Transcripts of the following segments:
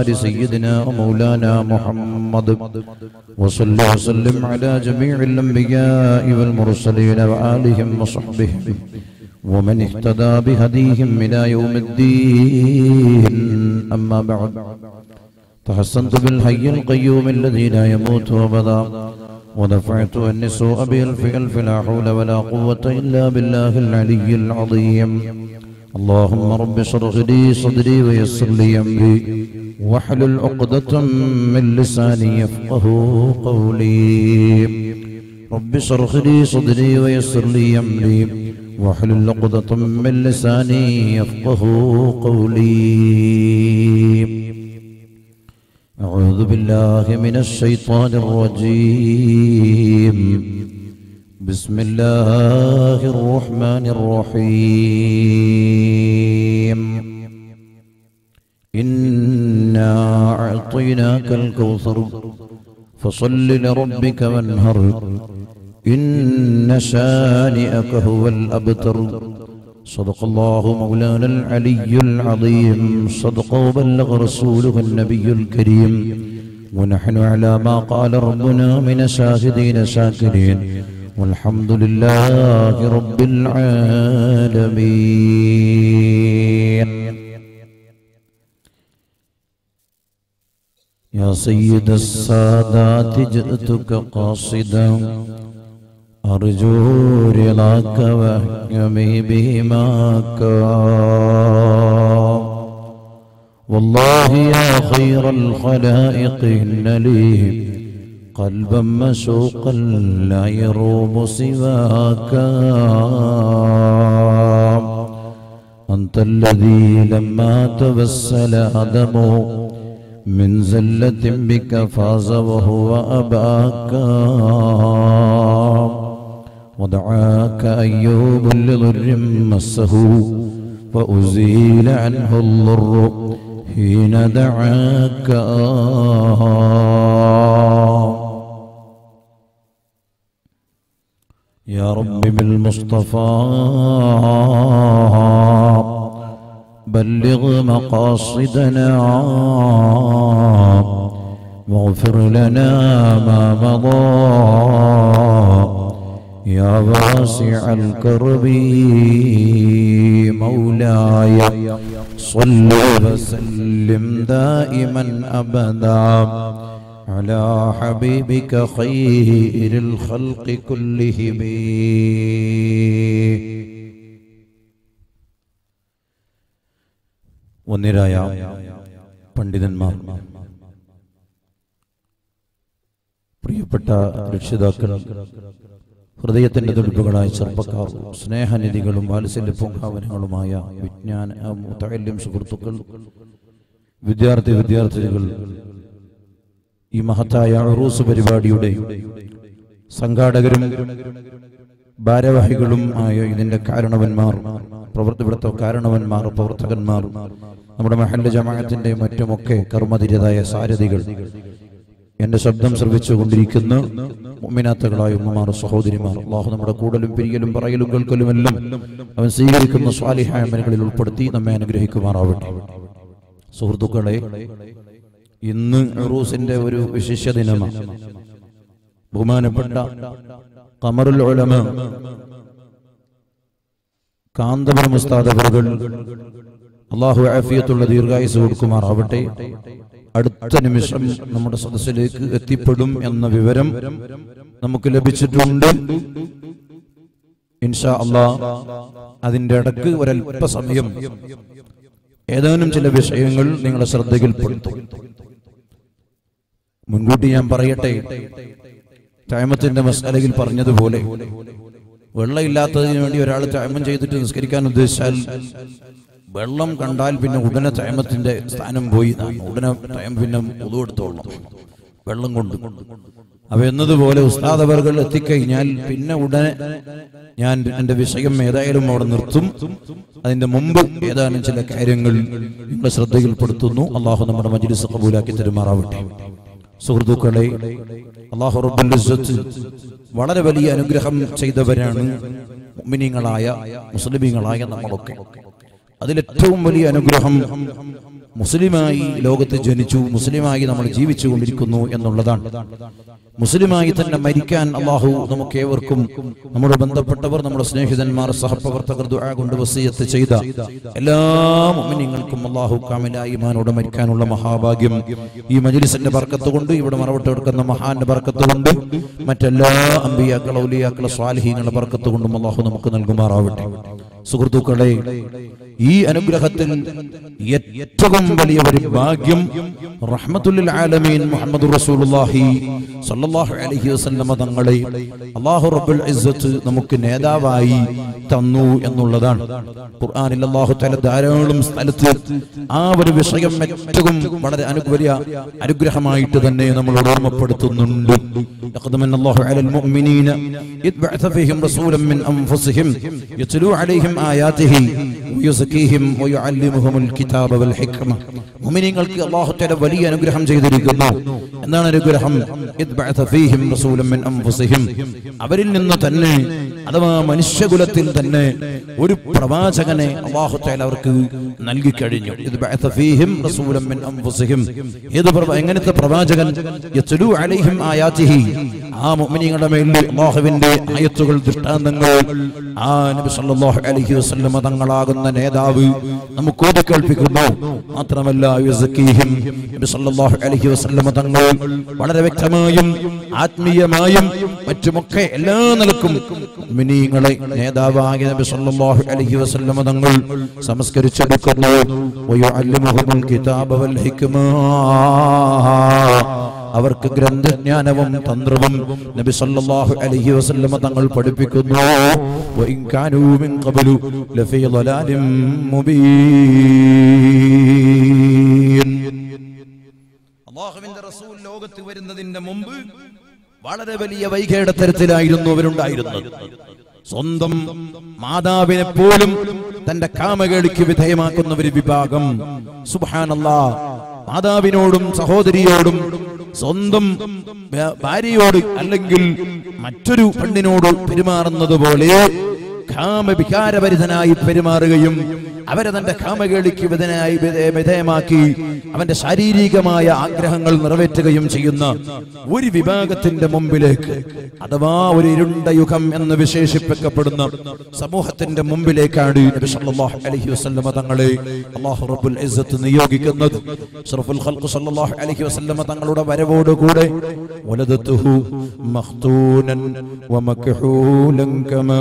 آل سيدنا ومولانا محمد. وصل وسلم على جميع الأنبياء والمرسلين وآلهم وصحبهم ومن اهتدى بهديهم إلى يوم الدين. أما بعد. تحسنت بالحي القيوم الذي لا يموت أبدا. ودفعت أن سوء بألف ألف لا حول ولا قوة إلا بالله العلي العظيم. اللهم رب اشرح لي صدري ويسر لي أمري واحلل عقدة من لساني يفقه قولي. رب اشرح لي صدري ويسر لي أمري واحلل عقدة من لساني يفقه قولي. أعوذ بالله من الشيطان الرجيم. بسم الله الرحمن الرحيم. إنا أعطيناك الكوثر فصل لربك وانهر. إن شانئك هو الأبتر. صدق الله مولانا العلي العظيم. صدق وبلغ رسوله النبي الكريم. ونحن على ما قال ربنا من شاهدين شاكرين والحمد لله رب العالمين. يا سيد السادات جئتك قاصدا أرجو رضاك وأحكمي بهماك والله يا خير الخلائق إن لي قلبا مشوقا لا يروم سواك. أنت الذي لما تبسل آدم من زلة بك فاز وهو أباك. ودعاك أيوب لضر مسه فأزيل عنه الضر حين دعاك. يا رب بالمصطفى. بلغ مقاصدنا. واغفر لنا ما مضى. يا واسع الكرب. مولاي صل وسلم دائما أبدا. على حبيبك خير الخلق كلهم ഒന്നിരായ പണ്ഡിതന്മാർ പ്രിയപ്പെട്ട രക്ഷിതാക്കൾ ഹൃദയത്തിന്റെ തുടിപ്പുകളായ ചെറുപ്പക്കാർ സ്നേഹനിധികളും വാത്സല്യ പൂങ്കാവനങ്ങളുമായ വിജ്ഞാന മുത്തല്യം സുഹൃത്തുക്കൾ വിദ്യാർത്ഥി വിദ്യാർത്ഥിനികൾ ഈ മഹത്തായ അറൂസ് പരിപാടിയുടെ സംഘാടകരും ഭാരവാഹികളും ആയ ഇതിന്റെ കാരണവന്മാർ പ്രവർത്തി ഇവിടുത്തെ കാരണവന്മാർ പ്രവർത്തകന്മാർ നമ്മുടെ മഹല്ല ജമാഅത്തിന്റെ മറ്റുമൊക്കെ കർമ്മതിരതായ സാരഥികൾ. എന്റെ ശബ്ദം ശ്രവിച്ചുകൊണ്ടിരിക്കുന്ന മുമ്മിനാത്തകളായ ഉമ്മമാർ സഹോദരിമാർ അള്ളാഹു നമ്മുടെ കൂടലും പിരിയലും പറയലും കേൾക്കലും എല്ലാം അവൻ സ്വീകരിക്കുന്ന സ്വാലിഹായമനകളിൽ ഉൾപ്പെടുത്തി നമ്മെ അനുഗ്രഹിക്കുമാറാവട്ടെ. സുഹൃത്തുക്കളെ ഇന്ന് റൂസിന്റെ ഒരു വിശിഷ്യ ദിനമാണ് ബഹുമാനപ്പെട്ട കമറുൽ ഉലമ കാന്തപുരം ഉസ്താദവറുകൾ അള്ളാഹു ആഫിയത്തുള്ള ദീർഘായുസ് കൊടുക്കുമാറാവട്ടെ. അടുത്ത നിമിഷം നമ്മുടെ സദസ്സിലേക്ക് എത്തിപ്പെടും എന്ന വിവരം നമുക്ക് ലഭിച്ചിട്ടുണ്ട്. ഇൻഷാ അള്ളാ അതിന്റെ ഇടയ്ക്ക് ഒരല്പസമയം ഏതാനും ചില വിഷയങ്ങൾ നിങ്ങളുടെ ശ്രദ്ധയിൽപ്പെടുത്തും. മുൻകൂട്ടി ഞാൻ പറയട്ടെ. ചായമത്തിന്റെ മസാലയിൽ പറഞ്ഞതുപോലെ വെള്ളമില്ലാത്തതിന് വേണ്ടി ഒരാൾ ചായമം ചെയ്തിട്ട് നിസ്കരിക്കാൻ ഉദ്ദേശിച്ചാൽ വെള്ളം കണ്ടാൽ പിന്നെ ഉടനെ ചായമത്തിന്റെ സ്ഥാനം പോയി ഉടനെ ടൈം പിന്നെ ഉതുവെടുത്തോളണം വെള്ളം കൊണ്ട്. അപ്പൊ എന്നതുപോലെ ഉസ്താദവർകൾ എത്തിക്കഴിഞ്ഞാൽ പിന്നെ ഉടനെ ഞാൻ എന്റെ വിഷയം ഏതായാലും അവിടെ നിർത്തും. അതിന്റെ മുമ്പ് ഏതാനും ചില കാര്യങ്ങൾ നിങ്ങളുടെ ശ്രദ്ധയിൽപ്പെടുത്തുന്നു. അള്ളാഹു നമ്മുടെ മജ്ലിസ് കബൂലാക്കി തരുമാറാവട്ടെ. സുഹൃത്തുക്കളെ അള്ളാഹു റബ്ബുൽ ഇസ്സത്ത് വളരെ വലിയ അനുഗ്രഹം ചെയ്തവരാണ് മുഅ്മിനീങ്ങളായ മുസ്ലിമീങ്ങളായ നമ്മളൊക്കെ. അതിലേറ്റവും വലിയ അനുഗ്രഹം മുസ്ലിമായി ലോകത്ത് ജനിച്ചു മുസ്ലിമായി നമ്മൾ ജീവിച്ചു കൊണ്ടിരിക്കുന്നു എന്നുള്ളതാണ്. മുസ്ലിമായി തന്നെ മരിക്കാൻ അള്ളാഹു നമുക്ക് ഏവർക്കും നമ്മുടെ ബന്ധപ്പെട്ടവർ നമ്മുടെ സ്നേഹിതന്മാർ സഹപ്രവർത്തകർ കൊണ്ട് വസീയത്ത് ചെയ്ത എല്ലാ മുഅ്മിനീങ്ങൾക്കും അള്ളാഹു കാമിലായി ഇമാനോട് മരിക്കാനുള്ള മഹാഭാഗ്യം ഈ മജുലിസിന്റെ ബർക്കത്ത് കൊണ്ട് ഇവിടെ മറവിട്ട് കിടക്കുന്ന മഹാന്റെ ബർക്കത്ത് കൊണ്ട് മറ്റെല്ലാ അമ്പിയാക്കൾ ഔലിയാക്കളെ സ്വാലിഹീങ്ങളുടെ ബർക്കത്ത് കൊണ്ടും അള്ളാഹു നമുക്ക് നൽകുമാറാവട്ടെ. സുഹൃത്തുക്കളെ ഈ അനുഗ്രഹത്തിൽ ഏറ്റവും വലിയ ഒരു ഭാഗ്യം റഹ്മത്തുൽ ആലമീൻ മുഹമ്മദ് റസൂലുള്ളാഹി സല്ലല്ലാഹു അലൈഹി വസല്ലമ തങ്ങളെ അല്ലാഹു റബ്ബുൽ ഇസ്സത്ത് നമുക്ക് നേതാവായി തന്നു എന്നുള്ളതാണ് ഖുർആനിൽ അല്ലാഹു തആല ധാരാളം സ്ഥലത്ത് ആ ഒരു വിഷയം ഏറ്റവും വളരെ അനു വലിയ അനുഗ്രഹമായിട്ട് തന്നെ നമ്മളോട് ഓർമ്മപ്പെടുത്തുന്നുണ്ട് لقد من الله على المؤمنين إذ بعث فيهم رسولا من أنفسهم يتلو عليهم آياته ويزكيهم യുസക്കീഹിം വയുഅല്ലിമുഹുമുൽ കിതാബ വൽ ഹിക്മ. മുഅ്മിനീങ്ങൾക്ക് അല്ലാഹു തആല വലിയ അനുഗ്രഹം ചെയ്തിരിക്കുന്നു. എന്താണ് അനുഗ്രഹം ഇദ്ബഅത ഫീഹിം റസൂലൻ മിൻ അൻഫുസിഹിം. അവരിൽ നിന്ന് തന്നെ അഥവാ മനുഷ്യകുലത്തിൽ തന്നെ ഒരു പ്രവാചകനെ അല്ലാഹു തആല അവർക്ക് നൽകി കഴിഞ്ഞു. ഇദ്ബഅത ഫീഹിം റസൂലൻ മിൻ അൻഫുസിഹിം. ഏത് എങ്ങനത്തെ പ്രവാചകൻ? യത്ലു അലൈഹിം ആയാതിഹി. ആ മുഅ്മിനീങ്ങളുടെ മേൽ അല്ലാഹുവിന്റെ ആയത്തുകൾ ദൃഷ്ടാന്തങ്ങൾ ആ നബി സല്ലല്ലാഹു അലൈഹി വസല്ലം തങ്ങളാകുന്ന നേതാവ് നമുക്ക് ഓതി കേൾപ്പിക്കുന്നു. മാത്രമല്ല അലൈഹി വസല്ലമ തങ്ങൾ വളരെ വ്യക്തമായും ആത്മീയമായും മറ്റുമൊക്കെ എല്ലാ നിലക്കും മിനിങ്ങളെ നേതാവായ നബി സല്ലല്ലാഹു അലൈഹി വസല്ലമ തങ്ങൾ സംസ്കരിച്ചെടുക്കുന്നു. വയുഅല്ലിമുഹുൽ കിതാബ വൽ ഹിക്മ. അവർക്ക് ഗ്രന്ഥജ്ഞാനവും തന്ത്രവും നബി സല്ലല്ലാഹു അലൈഹി വസല്ലമ തങ്ങൾ പഠിപ്പിക്കുന്നു. വഇൻ കാനൂ മിൻ ഖബ്ലു ലഫീ ളലാലിൻ മുബീൻ. അല്ലാഹുവിന്റെ റസൂൽ ലോകത്ത് വരുന്നതിന്റെ മുമ്പ് വളരെ വലിയ വൈകേടത്തരത്തിലായിരുന്നു അവരുണ്ടായിരുന്നത്. സ്വന്തം മാതാവിനെ പോലും തന്റെ കാമകേളിക്ക് വിധേയമാക്കുന്ന ഒരു വിഭാഗം. സുബ്ഹാനല്ലാ മാതാവിനോടും സഹോദരിയോടും സ്വന്തം ഭാര്യയോട് അല്ലെങ്കിൽ മറ്റൊരു പെണ്ണിനോട് പെരുമാറുന്നത് പോലെ കാമവികാരഭരിതനായി പെരുമാറുകയും അവരെ തന്റെ കാമകേളിക്ക് വിധേയമാക്കി അവന്റെ ശാരീരികമായ ആഗ്രഹങ്ങൾ നിറവേറ്റുകയും ചെയ്യുന്ന ഒരു വിഭാഗത്തിന്റെ മുമ്പിലേക്ക് അഥവാ ഒരു ഇരുണ്ട യുഗം എന്ന് വിശേഷിപ്പിക്കപ്പെടുന്ന സമൂഹത്തിന്റെ മുമ്പിലേക്കാണ് നബി സല്ലല്ലാഹു അലൈഹി വസല്ലമ തങ്ങളെ അല്ലാഹു റബ്ബുൽ ഇസ്സത്ത് നിയോഗിക്കുന്നത്. അഷ്റഫുൽ ഖൽഖ് സല്ലല്ലാഹു അലൈഹി വസല്ലമ തങ്ങളുടെ വരവോടുകൂടെ വലദത്തുഹു മഖ്തൂനൻ വമക്ഹൂലൻ കമാ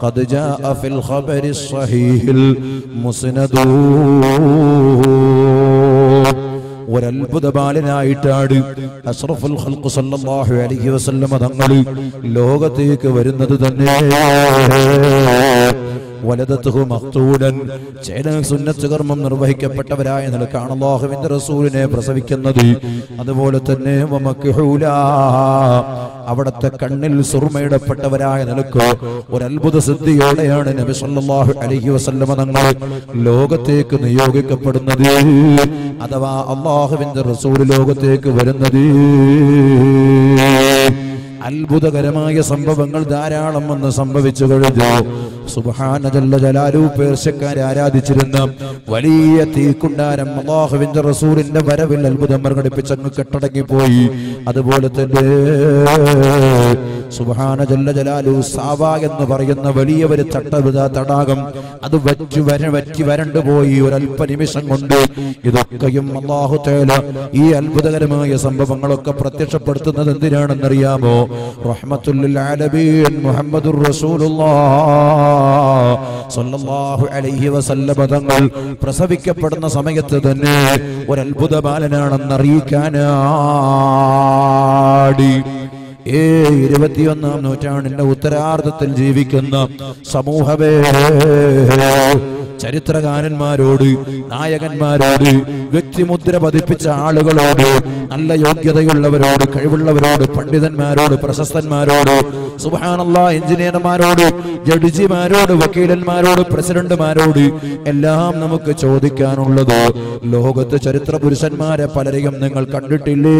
قد جاء في الخبر الصحيح المسند ഒരത്ഭുത ബാലനായിട്ടാണ് അഷ്റഫുൽ ഖൽഖ് സല്ലല്ലാഹു അലൈഹി വസല്ലമ തങ്ങൾ ലോകത്തേക്ക് വരുന്നത് തന്നെ വലതത്തുഹു മക്തൂലൻ ചില സുന്നത്ത് കർമ്മം നിർവഹിക്കപ്പെട്ടവരായ നിലക്കാണ് അള്ളാഹുവിന്റെ റസൂലിനെ പ്രസവിക്കുന്നത്. അതുപോലെ തന്നെ അവിടത്തെ കണ്ണിൽ സുർമയിടപ്പെട്ടവരായ നിലയ്ക്ക് ഒരു അത്ഭുത സിദ്ധിയോടെയാണ് നബി സല്ലല്ലാഹു അലൈഹി വസല്ലമ തങ്ങൾ ലോകത്തേക്ക് നിയോഗിക്കപ്പെടുന്നത് അഥവാ അള്ളാഹുവിന്റെ റസൂൽ ലോകത്തേക്ക് വരുന്നത്. അത്ഭുതകരമായ സംഭവങ്ങൾ ധാരാളം വന്ന് സംഭവിച്ചു കഴിഞ്ഞു. സുബാനജല്ല ജലാലു പേർശക്കാരെ ആരാധിച്ചിരുന്ന വലിയ തീക്കുണ്ടാരം അള്ളാഹുവിന്റെ റസൂലിന്റെ വരവിൽ അത്ഭുതം പ്രകടിപ്പിച്ചങ്ങ് കെട്ടടങ്ങിപ്പോയി. അതുപോലെ തന്നെ സുബാന ജല്ല ജലാലു സാവ എന്ന് പറയുന്ന വലിയ ഒരു തട്ടവിത തടാകം അത് വച്ചു വര വറ്റി വരണ്ടു പോയി ഒരല്പ നിമിഷം കൊണ്ട്. ഇതൊക്കെയും അള്ളാഹു തേല ഈ അത്ഭുതകരമായ സംഭവങ്ങളൊക്കെ പ്രത്യക്ഷപ്പെടുത്തുന്നത് എന്തിനാണെന്നറിയാമോ? റഹ്മത്തുല്ലിൽ ആലമീൻ മുഹമ്മദുർ റസൂലുള്ളാഹ്. സ്വല്ലല്ലാഹു അലൈഹി വസല്ലമ തങ്ങൾ പ്രസവിക്കപ്പെടുന്ന സമയത്ത് തന്നെ ഒരു അത്ഭുത ബാലനാണെന്ന് അറിയിക്കാനാടി. ഏ ഇരുപത്തിയൊന്നാം നൂറ്റാണ്ടിന്റെ ഉത്തരാർദ്ധത്തിൽ ജീവിക്കുന്ന സമൂഹമേ ചരിത്രകാരന്മാരോട് നായകന്മാരോട് വ്യക്തിമുദ്ര പതിപ്പിച്ച ആളുകളോട് നല്ല യോഗ്യതയുള്ളവരോട് കഴിവുള്ളവരോട് പണ്ഡിതന്മാരോട് പ്രശസ്തന്മാരോട് സുബാനല്ല എഞ്ചിനീയർമാരോട് ജഡ്ജിമാരോട് വക്കീലന്മാരോട് പ്രസിഡന്റുമാരോട് എല്ലാം നമുക്ക് ചോദിക്കാനുള്ളത് ലോകത്ത് ചരിത്ര പുരുഷന്മാരെ പലരെയും നിങ്ങൾ കണ്ടിട്ടില്ലേ?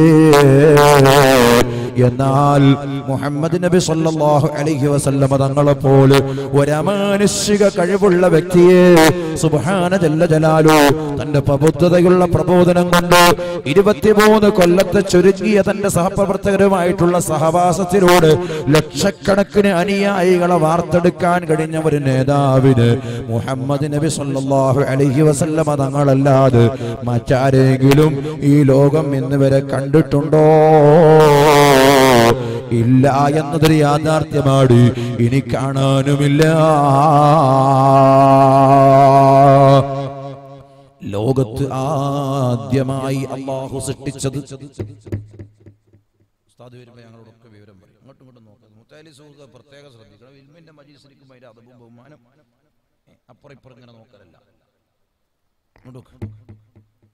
എന്നാൽ മുഹമ്മദ് നബി സല്ലാഹു അലഹി വസല്ലമ തങ്ങളെ പോലെ ഒരമാനുഷിക കഴിവുള്ള വ്യക്തിയെ സുബ്ഹാന ജല്ല. തന്റെ പ്രബുദ്ധതയുള്ള പ്രബോധനം കൊണ്ട് ഇരുപത്തിമൂന്ന് കൊല്ലത്തെ ചുരുങ്ങിയ തന്റെ സഹപ്രവർത്തകരുമായിട്ടുള്ള സഹവാസത്തിലൂടെ ലക്ഷക്കണക്കിന് അനുയായികളെ വാർത്തെടുക്കാൻ കഴിഞ്ഞ ഒരു നേതാവിന് മുഹമ്മദ് നബി സല്ലല്ലാഹു അലൈഹി വസല്ലമ തങ്ങളല്ലാതെ മറ്റാരെങ്കിലും ഈ ലോകം ഇന്ന് വരെ കണ്ടിട്ടുണ്ടോ? ഇല്ല എന്നതൊരു യാഥാർത്ഥ്യമാണ്. ഇനി കാണാനുമില്ല. ലോകത്ത് ആദ്യമായി അള്ളാഹു സൃഷ്ടിച്ചത്. ഉസ്താദ് ഞങ്ങളോടൊക്കെ വിവരം പറയും. അങ്ങോട്ടും ഇങ്ങോട്ടും നോക്കാം മുത്താലി സുഹൃത്ത് പ്രത്യേകം ശ്രദ്ധിക്കണം. ഇൽമിന്റെ മജീസിരിക്കുമ്പോൾ അതിന്റെ അതവും ബഹുമാനം. അപ്പുറം ഇപ്പുറം ഇങ്ങനെ നോക്കലല്ല. നോക്ക്.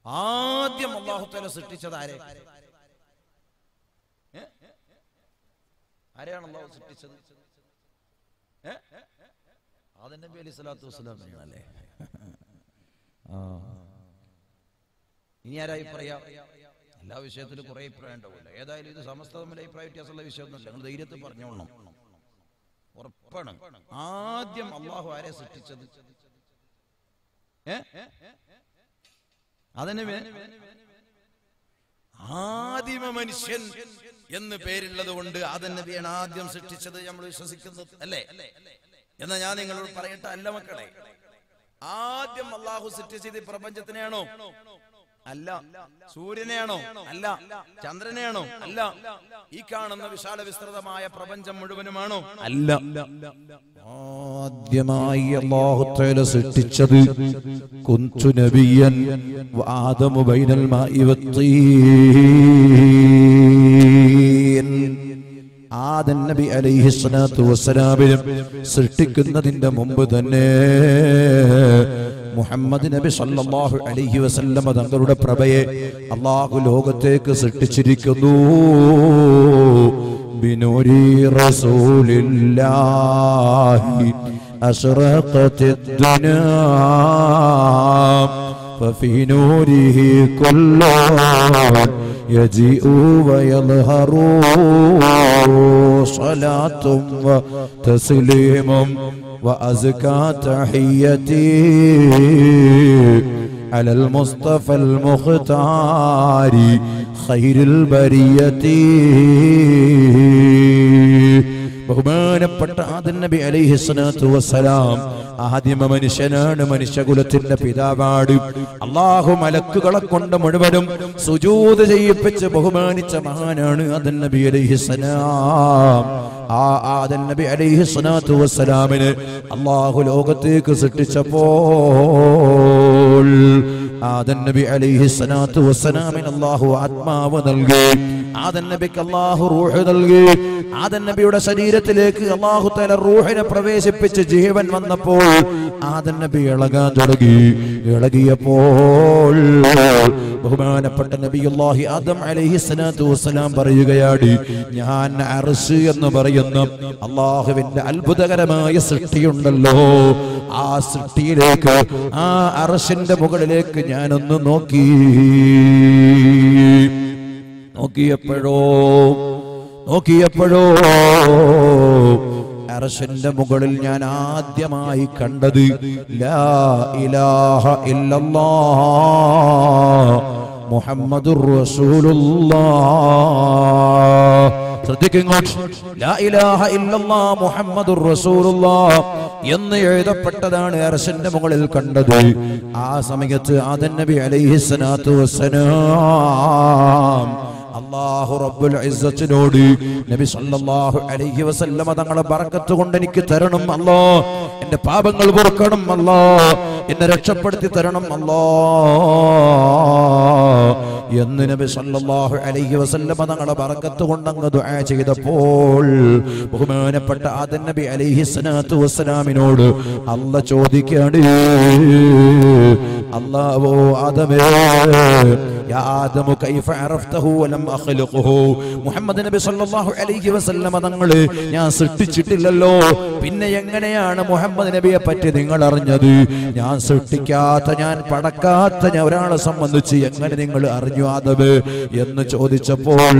ആദ്യം അള്ളാഹു തല സൃഷ്ടിച്ചത് ആരെ? ആരെയാണ് അള്ളാഹു സൃഷ്ടിച്ചത്? ഏ? ആദം നബി അലൈഹി സ്വലാത്തു വസ്സലാം അല്ലേ ഇനി ആരായി പറയാ എല്ലാ വിഷയത്തിലും കുറെ അഭിപ്രായം ഉണ്ടാവില്ല ഏതായാലും ഇത് സമസ്ത തമ്മിൽ അഭിപ്രായ വ്യത്യാസമുള്ള വിഷയമൊന്നുമില്ല. നിങ്ങൾ ധൈര്യത്തിൽ പറഞ്ഞോളണം. ഉറപ്പാണ്. ആദ്യം അള്ളാഹു ആരെ സൃഷ്ടിച്ചത്? അതിന് ആദിമ മനുഷ്യൻ എന്ന് പേരുള്ളത് കൊണ്ട് ആദൻ നബിയാണ് ആദ്യം സൃഷ്ടിച്ചത് നമ്മൾ വിശ്വസിക്കുന്നത്. അല്ലേ? എന്നാ ഞാൻ നിങ്ങളോട് പറയട്ടെ അല്ല മക്കളെ. ആദ്യം അള്ളാഹു സൃഷ്ടിച്ചത് പ്രപഞ്ചത്തിനെയാണോ? അല്ല. സൂര്യനെയാണോ? അല്ല. ചന്ദ്രനെയാണോ? അല്ല. ഈ കാണുന്ന വിശാല വിസ്തൃതമായ പ്രപഞ്ചം മുഴുവനുമാണോ? അല്ല. ആദ്യമായി അള്ളാഹുത്തേല സൃഷ്ടിച്ചത് കുന്തു നബിയൻ ആദമു ബൈനൽ മാഇ വത്തീൻ ആദൻ നബി അലൈഹി സ്വലാത്തു വസ്സലാമിനും സൃഷ്ടിക്കുന്നതിന്റെ മുമ്പ് തന്നെ മുഹമ്മദ് നബി സല്ലല്ലാഹു അലൈഹി വസല്ലമ തങ്ങളുടെ പ്രഭയെ അള്ളാഹു ലോകത്തേക്ക് സൃഷ്ടിച്ചിരിക്കുന്നു. ബിനൂരി റസൂലില്ലാഹി അസ്റഖത്ത് ദുനാ ഫഫി നൂരിഹി يجيء ويظهر صلاة وتسليم وأزكى تحيتي على المصطفى المختار خير البرية. ബഹുമാനപ്പെട്ട ആദൻ നബി അലൈഹി സ്വലാത്തു വസ്സലാം ആദിമ മനുഷ്യനാണ് മനുഷ്യകുലത്തിന്റെ പിതാവാട് അള്ളാഹു മലക്കുകളെ കൊണ്ട് മുഴുവനും സുജൂത് ചെയ്യിപ്പിച്ച് ബഹുമാനിച്ച മഹാനാണ് ആദൻ നബി അലൈഹിസ്സലാം. ആ ആദൻ നബി അലൈഹി സ്വലാത്തു വസ്സലാമിന് അള്ളാഹു ലോകത്തേക്ക് സൃഷ്ടിച്ചപ്പോൾ ആദൻ നബി അലൈഹി സ്വലാത്തു വസ്സലാമിന് അല്ലാഹു ആത്മാവ് നൽകി. ആദൻ നബിക്ക് അല്ലാഹു റൂഹ് നൽകി. ആദൻ നബിയുടെ ശരീരത്തിലേക്ക് അല്ലാഹു തല റൂഹിനെ പ്രവേശിപ്പിച്ച് ജീവൻ വന്നപ്പോൾ ആദൻ നബി ഇളകാൻ തുടങ്ങി. ഇളകിയപ്പോൾ ബഹുമാനപ്പെട്ട നബി അല്ലാഹി ആദം അലൈഹി സ്വലാത്തു വസ്സലാം പറയുകയാണ് ഞാൻ അർസ് എന്ന് പറയുന്ന. അള്ളാഹുവിന്റെ അത്ഭുതകരമായ സൃഷ്ടിയുണ്ടല്ലോ. ആ സൃഷ്ടിയിലേക്ക് ആ അറസിന്റെ മുകളിലേക്ക് ഞാനൊന്ന് നോക്കി. നോക്കിയപ്പോഴോ നോക്കിയപ്പോഴോ അറസിന്റെ മുകളിൽ ഞാൻ ആദ്യമായി കണ്ടത് ലാ ഇലാഹ ഇല്ലല്ലാ എന്ന് എഴുതപ്പെട്ടതാണ് അറസിന്റെ മുകളിൽ കണ്ടത്. ആ സമയത്ത് ആദൻ നബി അലൈഹി സ്വലാത്തു വസ്സലാം റബ്ബുൽ നബി സല്ലല്ലാഹു അലൈഹി വസല്ലമ കൊണ്ട് എനിക്ക് തരണം അല്ലോ. എന്റെ പാപങ്ങൾ പൊറുക്കണം അല്ലോ. എന്നെ രക്ഷപ്പെടുത്തി തരണം അല്ലാ. എന്ന് നബി സല്ലല്ലാഹു അലൈഹി വസല്ലമ തങ്ങളെ ബർക്കത്ത് കൊണ്ട് അങ്ങ് ദുആ ചെയ്തപ്പോൾ ബഹുമാനപ്പെട്ട ആദൻ നബി അലൈഹി സ്വലാത്തു വസ്സലാമിനോട് അല്ല ചോദിക്കാണ് അല്ലാഹു ആദമേ ആദമു കൈഫ അറഫ്തഹു വലം അഖ്ലുഖുഹു. മുഹമ്മദ് നബി സല്ലല്ലാഹു അലൈഹി വസല്ലമ തങ്ങളെ ഞാൻ സൃഷ്ടിച്ചിട്ടില്ലല്ലോ. പിന്നെ എങ്ങനെയാണ് മുഹമ്മദ് നബിയെ പറ്റി നിങ്ങൾ അറിഞ്ഞത്? ഞാൻ സൃഷ്ടിക്കാത്ത ഞാൻ പടക്കാത്ത ഞാൻ ഒരാളെ സംബന്ധിച്ച് എങ്ങനെ നിങ്ങൾ അറിഞ്ഞു ആദബ് എന്ന് ചോദിച്ചപ്പോൾ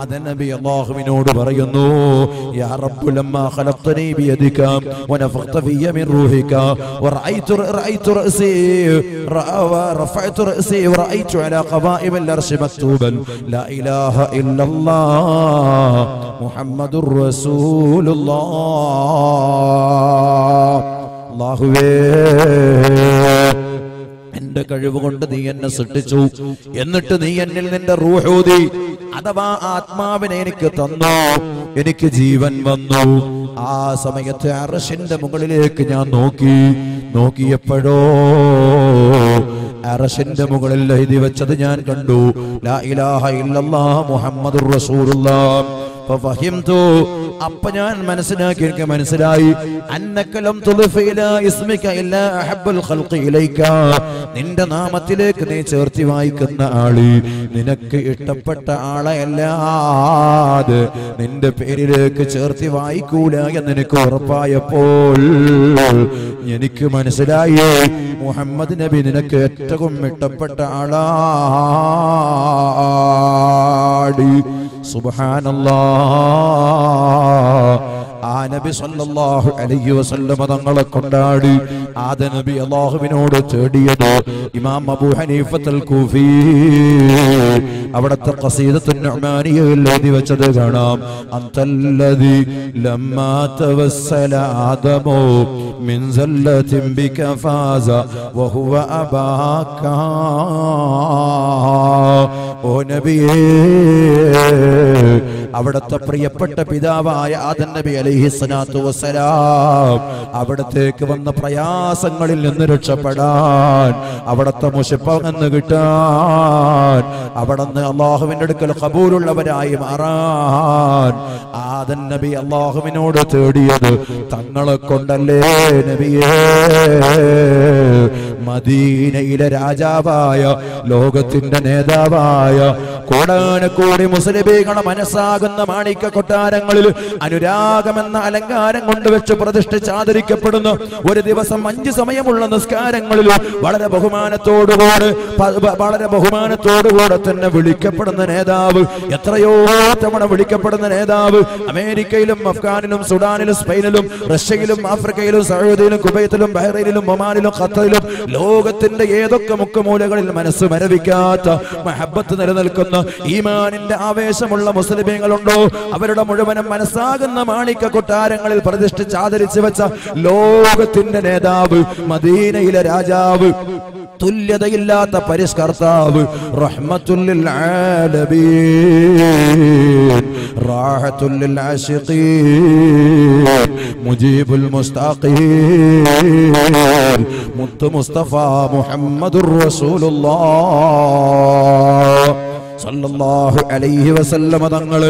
ആദ നബി അള്ളാഹുവിനോട് പറയുന്നു യാ റബ്ബു ലമ്മാ ഖലഖ്തനി ബിയദിക വനഫഖ്ത ഫിയ മിൻ റൂഹിക വറഅയ്തു റഅയ്തു റഅസി رفعت رأسي ورأيت على قبائم الأرش مكتوبا لا إله إلا الله محمد رسول الله. الله എന്റെ കഴിവ് കൊണ്ട് നീ എന്നെ സൃഷ്ടിച്ചു. എന്നിട്ട് നീ എന്നിൽ നിന്റെ റൂഹൂതി അഥവാ ആത്മാവിനെ എനിക്ക് തന്നു എനിക്ക് ജീവൻ വന്നു. ആ സമയത്ത് അറശിന്റെ മുകളിലേക്ക് ഞാൻ നോക്കി. നോക്കിയപ്പോഴോ അറശിന്റെ മുകളിൽ എഴുതി വെച്ചത് ഞാൻ കണ്ടു. ലാ ഇലാഹ ഇല്ലല്ലാഹ് മുഹമ്മദുർ റസൂലുള്ളാഹ്. അപ്പൊ ഞാൻ മനസ്സിലാക്കി എനിക്ക് മനസ്സിലായി നിന്റെ നാമത്തിലേക്ക് നീ ചേർത്തി വായിക്കുന്ന ആൾ നിനക്ക് ഇഷ്ടപ്പെട്ട ആളെയല്ലാതെ നിന്റെ പേരിലേക്ക് ചേർത്തി വായിക്കൂല എന്ന് എനിക്ക് ഉറപ്പായപ്പോൾ എനിക്ക് മനസ്സിലായി. മുഹമ്മദ് നബി നിനക്ക് ഏറ്റവും ഇഷ്ടപ്പെട്ട ആളാട്. സുബ്ഹാനല്ലാ. ആ നബി സല്ലല്ലാഹു അലൈഹി വസല്ലമ തങ്ങളെ കൊണ്ടാടി. ആദ നബി അല്ലാഹുവിനോട് തേടിയത് ഇമാം അബൂ ഹനീഫത്തുൽ കൂഫി. അവിടുത്തെ ഖസീദത്തുൻ നുഅ്മാനിയയിൽ എഴുതി വെച്ചത് കാണാം. അന്തല്ലദി ലമ്മാ തവസ്സല ആദമു മിൻ സല്ലത്തിൻ ബിക ഫാസ വഹുവ അബാക. ഓ നബിയേ അവിടുത്തെ പ്രിയപ്പെട്ട പിതാവായ ആദൻ നബി അലൈഹി സ്വലാത്തു വസ്സലാം അവിടത്തേക്ക് വന്ന പ്രയാസങ്ങളിൽ നിന്ന് രക്ഷപ്പെടാൻ അവിടുത്തെ മുഷിപ്പകന്ന് കിട്ടാൻ അവിടുന്ന് അള്ളാഹുവിന്റെ അടുക്കൽ കബൂലുള്ളവരായി മാറാൻ. ആദൻ നബി അള്ളാഹുവിനോട് തേടിയത് തങ്ങളെ കൊണ്ടല്ലേ നബിയേ? മദീനയിലെ രാജാവായ ലോകത്തിന്റെ നേതാവായ കോടാനക്കോടി മുസ്ലിമീങ്ങളെ മനസ്സാകുന്ന മാണിക്ക കൊട്ടാരങ്ങളിൽ അനുരാഗമെന്ന അലങ്കാരം കൊണ്ടുവച്ച് പ്രതിഷ്ഠിച്ച് ആദരിക്കപ്പെടുന്ന ഒരു ദിവസം അഞ്ച് സമയമുള്ള നിസ്കാരങ്ങളിൽ വളരെ ബഹുമാനത്തോടുകൂടെ വളരെ ബഹുമാനത്തോടുകൂടെ തന്നെ വിളിക്കപ്പെടുന്ന നേതാവ് എത്രയോ തവണ വിളിക്കപ്പെടുന്ന നേതാവ് അമേരിക്കയിലും അഫ്ഗാനിലും സുഡാനിലും സ്പെയിനിലും റഷ്യയിലും ആഫ്രിക്കയിലും സൗദിയിലും കുബൈത്തിലും ബഹ്റൈനിലും ഒമാനിലും ഖത്തറിലും ലോകത്തിന്റെ ഏതൊക്കെ മുക്കുമൂലകളിൽ മനസ്സ് മരവിക്കാത്ത മഹബത്ത് നിലനിൽക്കുന്ന ഈമാനിന്റെ ആവേശമുള്ള മുസ്ലിമീങ്ങളുണ്ടോ? അവരുടെ മുഴുവനും മനസ്സാകുന്ന മാണിക്ക കൊട്ടാരങ്ങളിൽ പ്രതിഷ്ഠിച്ച് ആദരിച്ചു വെച്ച ലോകത്തിന്റെ നേതാവ് മദീനയിലെ രാജാവ് തുല്യതയില്ലാത്ത പരിഷ്കർത്താവ് റഹ്മത്തുല്ലിൽ മുജീബുൽ മുസ്താഖീൻ മുത്തു മുസ്തഫ മുഹമ്മദുർ റസൂലുള്ളാഹ് സല്ലല്ലാഹു അലൈഹി വസല്ലമ തങ്ങൾ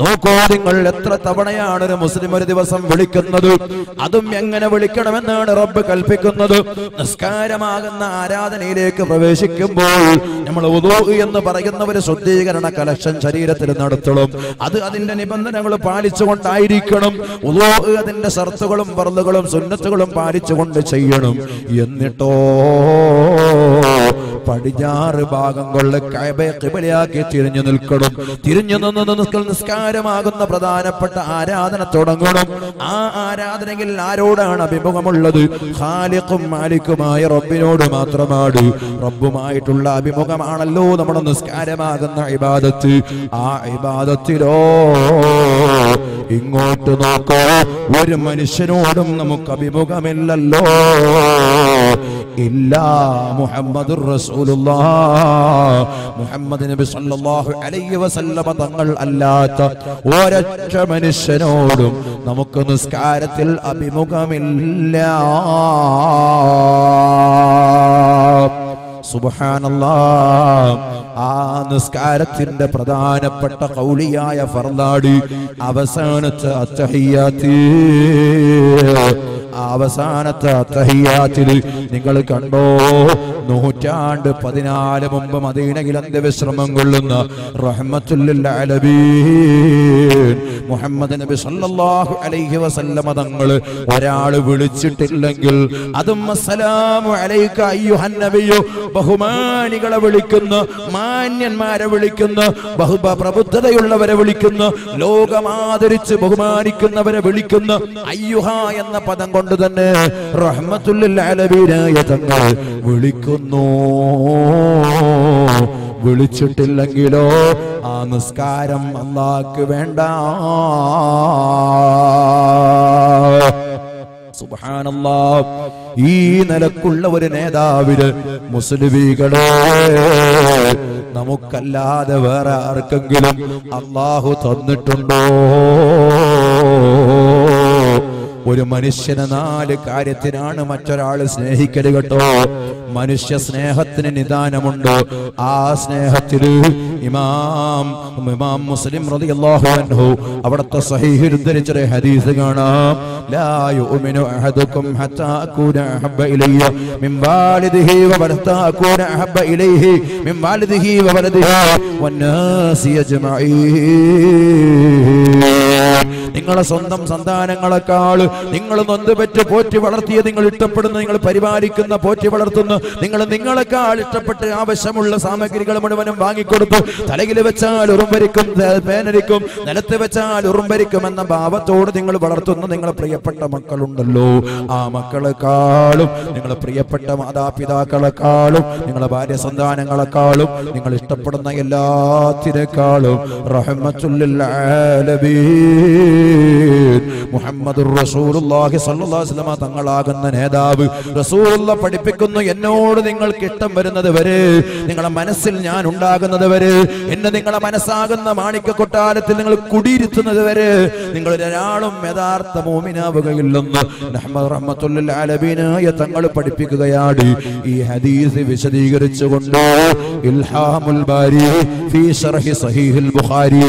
നോക്കൂ നിങ്ങൾ എത്ര തവണയാണ് ഒരു മുസ്ലിം ഒരു ദിവസം വിളിക്കുന്നത്? അതും എങ്ങനെ വിളിക്കണമെന്നാണ് റബ്ബ് കൽപ്പിക്കുന്നത്? നിസ്കാരമാകുന്ന ആരാധനയിലേക്ക് പ്രവേശിക്കുമ്പോൾ നമ്മൾ എന്ന് പറയുന്ന ഒരു ശുദ്ധീകരണ കലക്ഷൻ ശരീരത്തിൽ നടത്തണം. അത് അതിന്റെ നിബന്ധനകൾ പാലിച്ചുകൊണ്ടായിരിക്കണം. അതിന്റെ ഷർത്തുകളും പറലുകളും സുന്നത്തുകളും പാലിച്ചുകൊണ്ട് ചെയ്യണം. എന്നിട്ടോ പടിഞ്ഞാറ് ഭാഗം കൊണ്ട് കഅബയെ ഖിബലയാക്കി തിരിഞ്ഞു നിൽക്കണം. തിരിഞ്ഞു നിന്ന് നിസ്കാരമാകുന്ന പ്രധാനപ്പെട്ട ആരാധന തുടങ്ങണം. ആ ആരാധനയിൽ ആരോടാണ് അഭിമുഖമുള്ളത്? ഖാലിഖും മാലിക്കുമായ റബ്ബിനോട് മാത്രമാണ്. റബ്ബുമായിട്ടുള്ള അഭിമുഖമാണല്ലോ നമ്മുടെ നിസ്കാരമാകുന്ന ഇബാദത്ത്. ആ ഇബാദത്തിലോ ഇങ്ങോട്ട് നോക്കോ. ഒരു മനുഷ്യനോടും നമുക്ക് അഭിമുഖമില്ലല്ലോ. ഇല്ല മുഹമ്മദ് റസൂലുള്ളാഹ് മുഹമ്മദ് നബി സല്ലല്ലാഹു അലൈഹി വസല്ലമ തങ്ങൾ അല്ലാത്ത ഒരൊറ്റ മനുഷ്യനോടും നമുക്ക് നിസ്കാരത്തിൽ അഭിമുഖമില്ല. സുബ്ഹാനല്ലാ ആ നിസ്കാരത്തിന്റെ പ്രധാനപ്പെട്ട കൗളിയായ ഫർദാടി അവസാനത്തെ അത്തഹിയാത്തി. അവസാനത്തെ തഹിയാത്തിൽ നിങ്ങൾ കണ്ടോ? നൂറ്റാണ്ട് പതിനാല് മുമ്പ് മദീനയിൽ അന്ത്യവിശ്രമം കൊള്ളുന്ന മുഹമ്മദ് നബി സല്ലല്ലാഹു അലൈഹി വസല്ലമ തങ്ങൾ ഒരാൾ വിളിച്ചിട്ടില്ലെങ്കിൽ അതും അസ്സലാമു അലൈക അയ്യുഹൻ നബിയു. ബഹുമാനികളെ വിളിക്കുന്ന മാന്യന്മാരെ വിളിക്കുന്ന ബഹുബ പ്രബുദ്ധതയുള്ളവരെ വിളിക്കുന്ന ലോകമാദരിച്ച് ബഹുമാനിക്കുന്നവരെ വിളിക്കുന്ന അയ്യുഹ എന്ന പദം കൊണ്ട് തന്നെ റഹ്മത്തുല്ലിൽ ആലമീനായ തങ്ങൾ വിളിക്കുന്നു. വിളിച്ചിട്ടില്ലെങ്കിലോ ആ നിസ്കാരം അള്ളാക്ക് വേണ്ട. ഈ നിലക്കുള്ള ഒരു നേതാവിന് മുസ്ലിമീകളെ നമുക്കല്ലാതെ വേറെ ആർക്കെങ്കിലും അള്ളാഹു തന്നിട്ടുണ്ടോ? ഒരു മനുഷ്യനെ നാല് കാര്യത്തിനാണ് മറ്റൊരാൾ സ്നേഹിക്കരുത് കേട്ടോ. മനുഷ്യ സ്നേഹത്തിന് നിദാനമുണ്ട്. ആ സ്നേഹത്തിൽ ഇമാം ഇമാം മുസ്ലിം റളിയല്ലാഹു അൻഹു അവിടുത്തെ സഹീഹിൽ ഉദ്ധരിച്ചൊരു ഹദീസ് കാണാം. ലാ യുഅ്മിനു അഹദുക്കും ഹത്താ അകൂന അഹബ്ബ ഇലയ്യ. മിൻ വാലിദിഹി വവലത്താ അകൂന അഹബ്ബ ഇലൈഹി മിൻ വാലിദിഹി വവലദിഹി വന്നാസി അജ്മഈൻ. നിങ്ങളെ സ്വന്തം സന്താനങ്ങളെക്കാൾ നിങ്ങൾ നൊന്തുപെറ്റ് പോറ്റി വളർത്തിയ നിങ്ങൾ ഇഷ്ടപ്പെടുന്ന നിങ്ങൾ പരിപാലിക്കുന്ന പോറ്റി വളർത്തുന്നു നിങ്ങൾ നിങ്ങളെക്കാൾ ഇഷ്ടപ്പെട്ട് ആവശ്യമുള്ള സാമഗ്രികൾ മുഴുവനും വാങ്ങിക്കൊടുത്തു. തലയിൽ വെച്ചാൽ ഉറുമ്പരിക്കും പേനരിക്കും നിലത്ത് വെച്ചാൽ ഉറുമ്പരിക്കും എന്ന ഭാവത്തോട് നിങ്ങൾ വളർത്തുന്ന. നിങ്ങളെ പ്രിയപ്പെട്ട മക്കളുണ്ടല്ലോ. ആ മക്കളെക്കാളും നിങ്ങളെ പ്രിയപ്പെട്ട മാതാപിതാക്കളെക്കാളും നിങ്ങളെ ഭാര്യ സന്താനങ്ങളെക്കാളും നിങ്ങൾ ഇഷ്ടപ്പെടുന്ന എല്ലാത്തിനേക്കാളും റഹ്മത്തുല്ലിൽ ആലമീൻ. മുഹമ്മദുർ റസൂലുള്ളാഹി സ്വല്ലല്ലാഹു അലൈഹി വസല്ലമ തങ്ങളാകുന്ന നേതാവ്. റസൂലുള്ള പഠിപ്പിക്കുന്നു എന്നോട് നിങ്ങൾക്ക് ഇഷ്ടം വരുന്നത് വരെ നിങ്ങളെ മനസ്സിൽ ഞാൻ ഉണ്ടാകുന്നത് വരെ എന്നെ നിങ്ങളെ മനസ്സാകുന്ന മാണിക്യ കൊട്ടാരത്തിൽ നിങ്ങൾ കുടിയിരുത്തുന്നത് വരെ നിങ്ങൾ ഒരാളും യഥാർത്ഥ മോമിനാവുകയില്ലെന്ന് ആലമീനായ തങ്ങൾ പഠിപ്പിക്കുകയാണ്. ഈ ഹദീസ് വിശദീകരിച്ചുകൊണ്ട് ഇൽഹാമുൽ ബാരി ഫീ ശർഹി ബുഖാരി.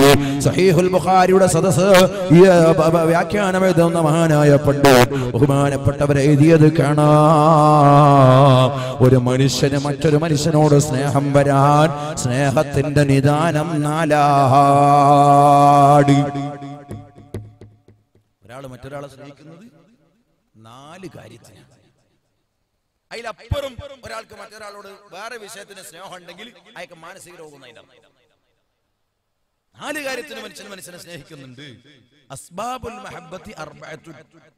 ബുഖാരിയുടെ സദസ് വ്യാഖ്യാനം എഴുതുന്ന മഹാനായ പണ്ട് ബഹുമാനപ്പെട്ടവർ എഴുതിയത് കാണാം. ഒരു മനുഷ്യന് മറ്റൊരു മനുഷ്യനോട് സ്നേഹം വരാൻ സ്നേഹത്തിന്റെ നിദാനം നാലാടി. ഒരാൾ മറ്റൊരാളെ സ്നേഹിക്കുന്നത് നാല് കാര്യത്തിന്. അതിലപ്പുറം ഒരാൾക്ക് മറ്റൊരാളോട് വേറെ വിഷയത്തിന് സ്നേഹം ഉണ്ടെങ്കിൽ അയാൾക്ക് മാനസിക രോഗം. നാല് കാര്യത്തിന് മനുഷ്യൻ മനുഷ്യനെ സ്നേഹിക്കുന്നുണ്ട്. അസ്ബാബുൽ മഹബത്തി അർബഅത്തു.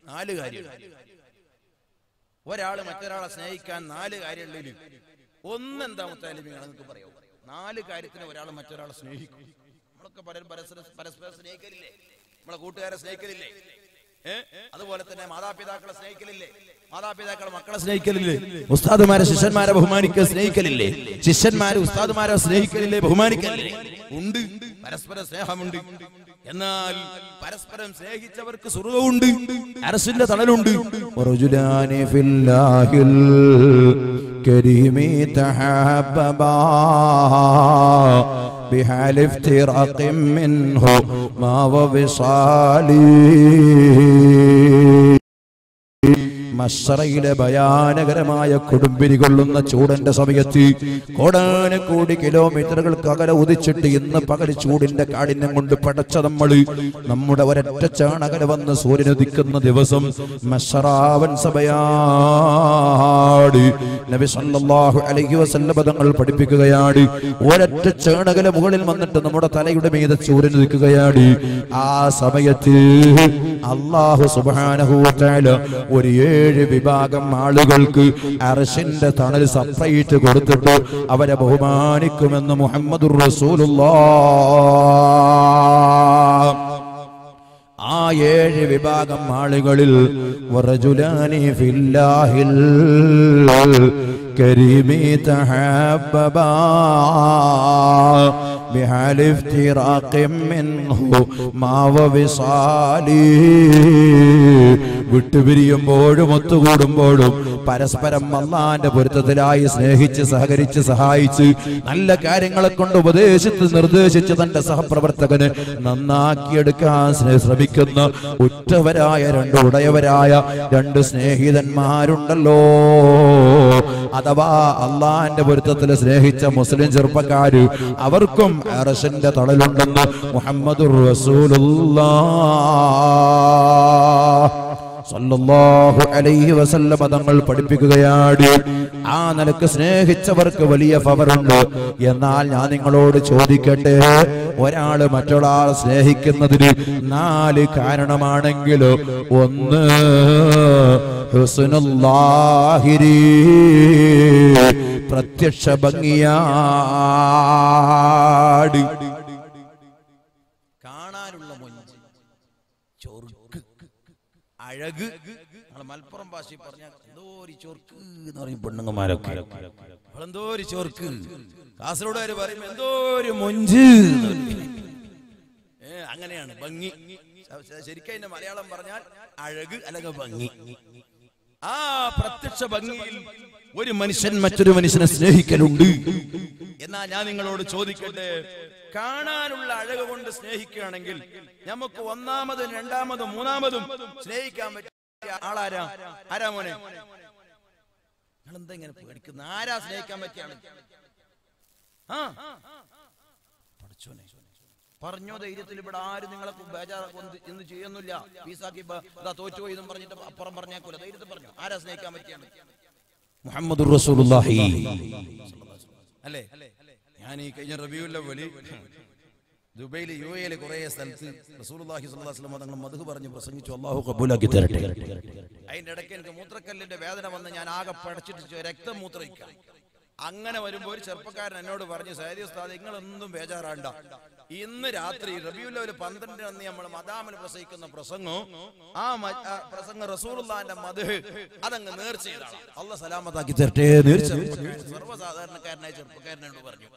നാല് കാര്യങ്ങൾ. ഒരാൾ മറ്റൊരാളെ സ്നേഹിക്കാൻ നാല് കാര്യങ്ങളിൽ ഒന്നെന്താ മുത്താലിമിയാണ് നിങ്ങൾക്ക് പറയാം നാല് കാര്യത്തിന് ഒരാൾ മറ്റൊരാളെ സ്നേഹിക്കും. നമ്മളൊക്കെ പലരും പരസ്പരം പരസ്പരം സ്നേഹിക്കലില്ലേ? നമ്മളെ കൂട്ടുകാരെ സ്നേഹിക്കലില്ലേ? അതുപോലെ തന്നെ മാതാപിതാക്കളെ സ്നേഹിക്കലില്ലേ? മാതാപിതാക്കളെ മക്കളെ സ്നേഹിക്കലില്ലേ? ഉസ്താദുമാരെ ശിഷ്യന്മാരെ ബഹുമാനിക്കുക സ്നേഹിക്കലില്ലേ? ശിഷ്യന്മാരെ ഉസ്താദുമാരെ സ്നേഹിക്കലില്ലേ? ബഹുമാനിക്കലില്ലേ? ഉണ്ട്. പരസ്പര സ്നേഹമുണ്ട്. എന്നാൽ പരസ്പരം സ്നേഹിച്ചവർക്ക് സുഖമുണ്ട് അരസിന്റെ തണലുണ്ട്. കരീമി തഹബ്ബബാ بها الافتراق منه ما وصالي മസ്സറയിലെ ഭയാനകരമായ കൊടുമ്പിരി കൊള്ളുന്ന ചൂടന്റെ സമയത്ത് കോടാനക്കോടി കിലോമീറ്ററുകൾക്ക് അകലെ ഉദിച്ചിട്ട് ഇന്ന് പകൽ ചൂടിന്റെ കാഠിന്യം കൊണ്ട് പടച്ച നമ്മൾ നമ്മുടെ ഒരൊറ്റ ചാണകല വന്ന് സൂര്യനുദിക്കുന്ന ദിവസം മഷറാവൻ സഭയാട്. നബി സല്ലല്ലാഹു അലൈഹി വസല്ലം തങ്ങൾ പഠിപ്പിക്കുകയാണ്. ഒരൊറ്റ ചാണകര മുകളിൽ വന്നിട്ട് നമ്മുടെ തലയുടെ മീതെ സൂര്യൻ ആ സമയത്ത് അള്ളാഹു സുബ്ഹാനഹു ഒരു തആല ഒരു വിഭാഗം ആളുകൾക്ക് അർശിന്റെ തണൽ സപ്രൈറ്റ് കൊടുത്തിട്ട് അവരെ ബഹുമാനിക്കുമെന്ന് മുഹമ്മദ് റസൂലുള്ള ആ ഏഴ് വിഭാഗം ആളുകളിൽ ഫില്ലാഹിൽ بحال افتراق منه ما وصالي വിട്ടുപിരിയുമ്പോഴും ഒത്തുകൂടുമ്പോഴും പരസ്പരം അള്ളാന്റെ പൊരുത്തത്തിലായി സ്നേഹിച്ച് സഹകരിച്ച് സഹായിച്ച് നല്ല കാര്യങ്ങളെ കൊണ്ട് ഉപദേശിച്ച് നിർദ്ദേശിച്ച് തന്റെ സഹപ്രവർത്തകന് നന്നാക്കിയെടുക്കാൻ സ്നേ- ശ്രമിക്കുന്ന ഉറ്റവരായ രണ്ട് ഉടയവരായ രണ്ട് സ്നേഹിതന്മാരുണ്ടല്ലോ അഥവാ അള്ളാഹിന്റെ പൊരുത്തത്തിൽ സ്നേഹിച്ച മുസ്ലിം ചെറുപ്പക്കാര് അവർക്കും അറശന്റെ തണലുണ്ടെന്ന് മുഹമ്മദുർ റസൂലുള്ളാഹ് സല്ലല്ലാഹു അലൈഹി വസല്ലമ തങ്ങൾ പഠിപ്പിക്കുകയാണ് ആ നിലയ്ക്ക് സ്നേഹിച്ചവർക്ക് വലിയ ഫവറുണ്ട് എന്നാൽ ഞാൻ നിങ്ങളോട് ചോദിക്കട്ടെ ഒരാൾ മറ്റൊരാൾ സ്നേഹിക്കുന്നതിന് നാല് കാരണമാണെങ്കിൽ ഒന്ന് ഹുസ്നുല്ലാഹിരി പ്രത്യക്ഷ ഭംഗിയാട് കാണാനുള്ള മൊഞ്ച് ചൊറുക്ക് അഴക് നമ്മളെ മലപ്പുറം ഭാഷയിൽ പറഞ്ഞ എന്തോ ഒരു ചൊർക്ക് എന്ന് പറയും പെണ്ണുങ്ങന്മാരൊക്കെ. എന്തോ ഒരു ചൊർക്ക്. കാസർഗോഡുകാര് പറയും എന്തോ ഒരു മൊഞ്ച്. ഏ, അങ്ങനെയാണ്. ഭംഗി. ശരിക്കും അതിന്റെ മലയാളം പറഞ്ഞാൽ അഴക് അല്ലെങ്കിൽ ഭംഗി. ആ പ്രത്യക്ഷ ഭംഗിയിൽ ഒരു മനുഷ്യൻ മറ്റൊരു മനുഷ്യനെ സ്നേഹിക്കലുണ്ട്. എന്നാ ഞാൻ നിങ്ങളോട് ചോദിക്കട്ടെ കാണാനുള്ള അഴക കൊണ്ട് സ്നേഹിക്കുകയാണെങ്കിൽ നമുക്ക് ഒന്നാമതും രണ്ടാമതും മൂന്നാമതും സ്നേഹിക്കാൻ പറ്റിയ ആളാരാ? ആരാ മോനെ? നിങ്ങളെന്താ ഇങ്ങനെ പേടിക്കുന്ന? ആരാ സ്നേഹിക്കാൻ പറ്റിയാണ് പറഞ്ഞോ ധൈര്യത്തിൽ ഇവിടെ ആരും നിങ്ങളെ ബേജാറ് ഇന്ന് ചെയ്യുന്നില്ല? ഫീസാക്കി ഇതാ തോറ്റുപോയി എന്നും പറഞ്ഞിട്ട് അപ്പുറം പറഞ്ഞേക്കൂല. ധൈര്യത്തിൽ പറഞ്ഞു. ആരാ സ്നേഹിക്കാൻ പറ്റിയാണ് മുഹമ്മദ് അല്ലേ? ഞാൻ ഈ കഴിഞ്ഞ റബിയുള്ള വലി ദുബൈയിൽ യു എയിൽ കുറെ സ്ഥലത്ത് അലൈഹി വസല്ലം തങ്ങൾ മധു പറഞ്ഞു പ്രസംഗിച്ചു. അള്ളാഹു കബൂലാക്കി തരട്ടെ. അതിന്റെ ഇടയ്ക്ക് എനിക്ക് മൂത്രക്കല്ലിന്റെ വേദന വന്ന് ഞാൻ ആകെ പടച്ചിട്ട് രക്തം മൂത്രയിക്കാം. അങ്ങനെ വരുമ്പോൾ ഒരു ചെറുപ്പക്കാരൻ എന്നോട് പറഞ്ഞു സൈദി ഉസ്താദ് നിങ്ങളൊന്നും ബേജാറാണ്ട. ഇന്ന് രാത്രി റബിയുല്ല പന്ത്രണ്ടിന് അന്ന് നമ്മൾ മദാമിന് പ്രസംഗിക്കുന്ന പ്രസംഗം ആ പ്രസംഗം റസൂലുള്ളാന്റെ മധു അതങ്ങ് നേർച്ചയിലാണ്. അള്ള സലാമത്താക്കി തരട്ടെ സർവസാധാരണക്കാരനായ ചെറുപ്പക്കാരനോട് പറഞ്ഞു.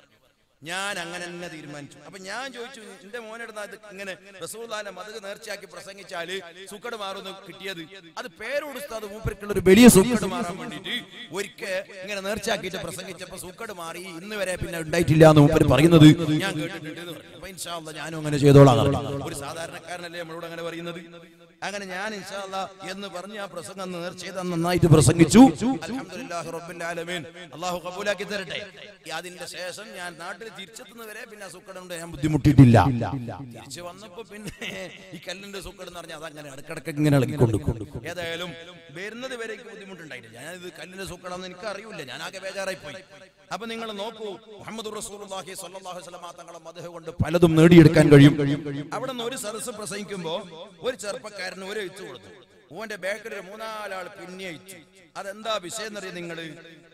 ഞാൻ അങ്ങനെ തന്നെ തീരുമാനിച്ചു. അപ്പൊ ഞാൻ ചോദിച്ചു എന്റെ മോനെടുന്ന അത് ഇങ്ങനെ റസൂല്ലാന്റെ മതക് നേർച്ചയാക്കി പ്രസംഗിച്ചാൽ സുക്കട് മാറുന്നു കിട്ടിയത്? അത് പേരോട് ഉസ്താദ് മൂപ്പർക്കുള്ള ഒരു വലിയ സുക്കട് മാറാൻ വേണ്ടിട്ട് ഒരിക്കൽ ഇങ്ങനെ നേർച്ചയാക്കിയിട്ട് പ്രസംഗിച്ചപ്പോ സുക്കട് മാറി ഇന്ന് വരെ പിന്നെ ഉണ്ടായിട്ടില്ല എന്ന് മൂപ്പര് പറയുന്നത് ഞാൻ കേട്ടിട്ടുണ്ട് അപ്പൊ ഞാനും അങ്ങനെ ചെയ്തോളാം ഒരു സാധാരണക്കാരനല്ലേ നമ്മളോട് അങ്ങനെ പറയുന്നത്? അങ്ങനെ ഞാൻ ഇൻഷാ അല്ലാ എന്ന് പറഞ്ഞ് ആ പ്രസംഗം നേർച്ചയത് നന്നായിട്ട് പ്രസംഗിച്ചു. അല്ലാഹു കബൂലാക്കി തരട്ടെ. അതിന്റെ ശേഷം ഞാൻ നാട്ടിൽ തിരിച്ചെത്തുന്നവരെ പിന്നെ സുക്കടുണ്ട് ഞാൻ ബുദ്ധിമുട്ടിയിട്ടില്ല. തിരിച്ചു വന്നപ്പോ പിന്നെ ഈ കല്ലിന്റെ സുക്കട് എന്ന് പറഞ്ഞാൽ അതങ്ങനെ ഇടക്കിടക്ക് ഇങ്ങനെ ഇളകിക്കൊണ്ട് ഏതായാലും വരുന്നത് വരെ ബുദ്ധിമുട്ടുണ്ടായിട്ടില്ല. ഞാൻ ഇത് കല്ലിന്റെ സുക്കടാന്ന് എനിക്ക് അറിയില്ല ഞാൻ ആകെ ബേജാറായി പോയി അപ്പൊ നിങ്ങൾ നോക്കൂ മുഹമ്മദ് റസൂലുള്ളാഹി സ്വല്ലല്ലാഹു അലൈഹി വസല്ലം തങ്ങളെ മദഹ് കൊണ്ട് പലതും നേടിയെടുക്കാൻ കഴിയും. അവിടെ നിന്ന് ഒരു സദസ് പ്രസംഗിക്കുമ്പോ ഒരു ചെറുപ്പക്കാരന് ഒരു അയച്ചു കൊടുത്തു. ഓന്റെ ബേക്കറി മൂന്നാലാൾ പിന്നെ അയച്ചു അതെന്താ വിഷയം എന്നറിയാം നിങ്ങൾ?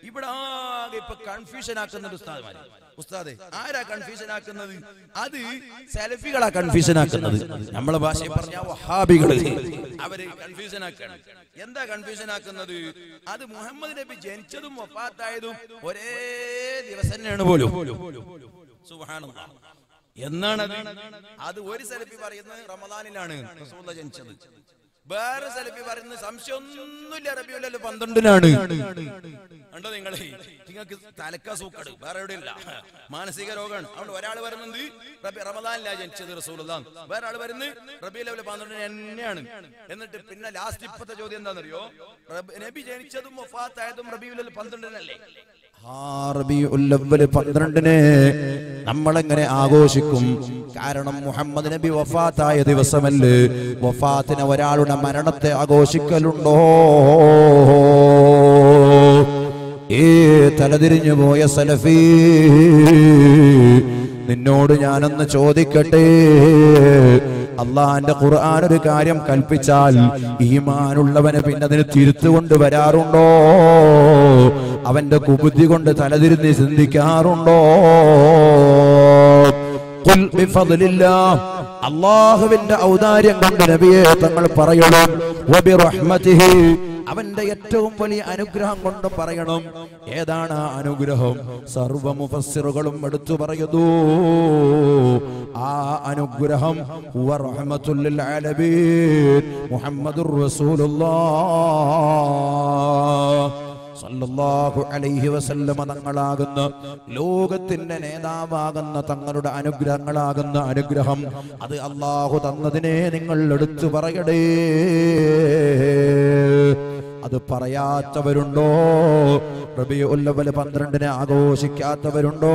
ഇവിടെ ആകെ ഇപ്പൊ കൺഫ്യൂഷൻ ആക്കുന്ന ഉസ്താദ്മാര്. ഉസ്താദെ ആരാ കൺഫ്യൂഷൻ ആക്കുന്നത്? അത് സെൽഫികളാ കൺഫ്യൂഷൻ ആക്കുന്നത്. നമ്മളെ ഭാഷയിൽ പറഞ്ഞ വഹാബികൾ. അവർ കൺഫ്യൂഷൻ ആക്കാണ്. എന്താ കൺഫ്യൂഷൻ ആക്കുന്നത്? അത് മുഹമ്മദ് നബി ജനിച്ചതും വഫാത്തായതും ഒരേ ദിവസം തന്നെയാണ് പോലും. സുബ്ഹാനല്ലാഹ്. എന്നാണ് അത് ഒരു സെലഫി പറയുന്നത് റമദാനിലാണ്. ജനിച്ചത്. വേറെ സെലഫി പറയുന്നത് സംശയമൊന്നുമില്ല റബിയുല്ലല്ലോ പന്ത്രണ്ടിനാണ് കണ്ടോ നിങ്ങളെ? നിങ്ങൾക്ക് തലക്ക സൂക്കട് വേറെ എവിടെയില്ല. മാനസിക രോഗമാണ്. അതുകൊണ്ട് ഒരാൾ വരുന്നത് റബി റമദാനിലാ ജനിച്ചത് റസൂലുള്ള വേറെ ആൾ വരുന്നത് റബി ലെവൽ പന്ത്രണ്ടിന് തന്നെയാണ്. എന്നിട്ട് പിന്നെ ലാസ്റ്റ് ഇപ്പത്തെ ചോദ്യം എന്താണെന്നറിയോ? നബി ജനിച്ചതും വഫാത്തായതും ലെവൽ പന്ത്രണ്ടിനല്ലേ? പന്ത്രണ്ടിന് നമ്മളെങ്ങനെ ആഘോഷിക്കും? കാരണം മുഹമ്മദ് നബി വഫാത്തായ ദിവസമല്ലേ? വഫാത്തിന് ഒരാളുടെ മരണത്തെ ആഘോഷിക്കലുണ്ടോ? ഏ തലതിരിഞ്ഞു പോയ സലഫി നിന്നോട് ഞാനൊന്ന് ചോദിക്കട്ടെ? അള്ളാന്റെ ഖുർആൻ ഒരു കാര്യം കൽപ്പിച്ചാൽ ഈമാനുള്ളവന് പിന്നെ അതിന് തിരുത്തുകൊണ്ട് വരാറുണ്ടോ? അവന്റെ കുബുദ്ധി കൊണ്ട് തലതിരുന്ന് ചിന്തിക്കാറുണ്ടോ? അള്ളാഹുവിന്റെ ഔദാര്യം കൊണ്ട് നബിയെ തങ്ങൾ പറയണം. അവന്റെ ഏറ്റവും വലിയ അനുഗ്രഹം കൊണ്ട് പറയണം. ഏതാണ് ആ അനുഗ്രഹം? സർവ മുഫസ്സിറുകളും എടുത്തു പറയുന്നു. ആ അനുഗ്രഹം മുഹമ്മദുർ റസൂലുള്ളാഹ്. സല്ലല്ലാഹു അലൈഹി വസല്ലമ തങ്ങളാകുന്ന ലോകത്തിന്റെ നേതാവാകുന്ന തങ്ങളുടെ അനുഗ്രഹങ്ങളാകുന്ന അനുഗ്രഹം അത് അള്ളാഹു തന്നതിനെ നിങ്ങൾ എടുത്തു പറയടേ. അത് പറയാത്തവരുണ്ടോ? റബിയുല്ലവൽ പന്ത്രണ്ടിന് ആഘോഷിക്കാത്തവരുണ്ടോ?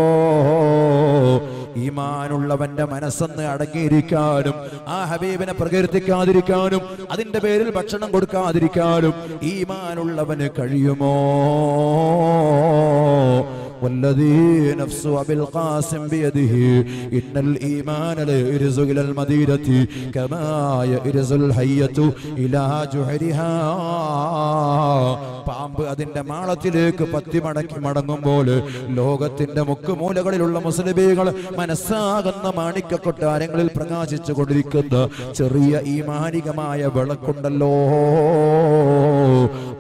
ഈമാനുള്ളവന്റെ മനസ്സെന്ന് അടങ്ങിയിരിക്കാനും ആ ഹബീബിനെ പ്രകീർത്തിക്കാതിരിക്കാനും അതിന്റെ പേരിൽ ഭക്ഷണം കൊടുക്കാതിരിക്കാനും ഈമാനുള്ളവന് കഴിയുമോ? والذي نفس أبي القاسم بيده إن الإيمان ليرز إلى المدينة كما يرز الحية إلى جحرها പാമ്പ് അതിന്റെ മാളത്തിലേക്ക് പത്തി മടക്കി മടങ്ങുമ്പോൾ ലോകത്തിന്റെ മുക്കുമൂലകളിലുള്ള മുസ്ലിമീകൾ മനസ്സാകുന്ന മാണിക്ക കൊട്ടാരങ്ങളിൽ പ്രകാശിച്ചു കൊണ്ടിരിക്കുന്ന ചെറിയ ഈ മാനികമായ വിളക്കുണ്ടല്ലോ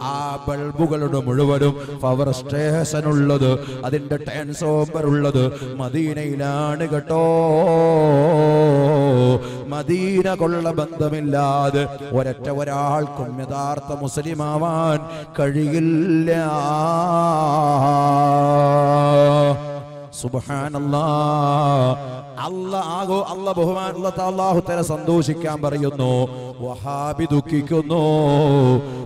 ആ ബൾബുകളുടെ മുഴുവനും പവർ സ്റ്റേഷൻ ഉള്ളത് അതിന്റെ ട്രാൻസ്ഫോമർ ഉള്ളത് മദീനയിലാണ് കേട്ടോ. മദീന കൊള്ള ബന്ധമില്ലാതെ ഒരൊറ്റ ഒരാൾക്കും യഥാർത്ഥ മുസ്ലിമാവാൻ കഴിയില്ല. സന്തോഷിക്കാൻ പറയുന്നു. വഹാബി ദുഃഖിക്കുന്നു.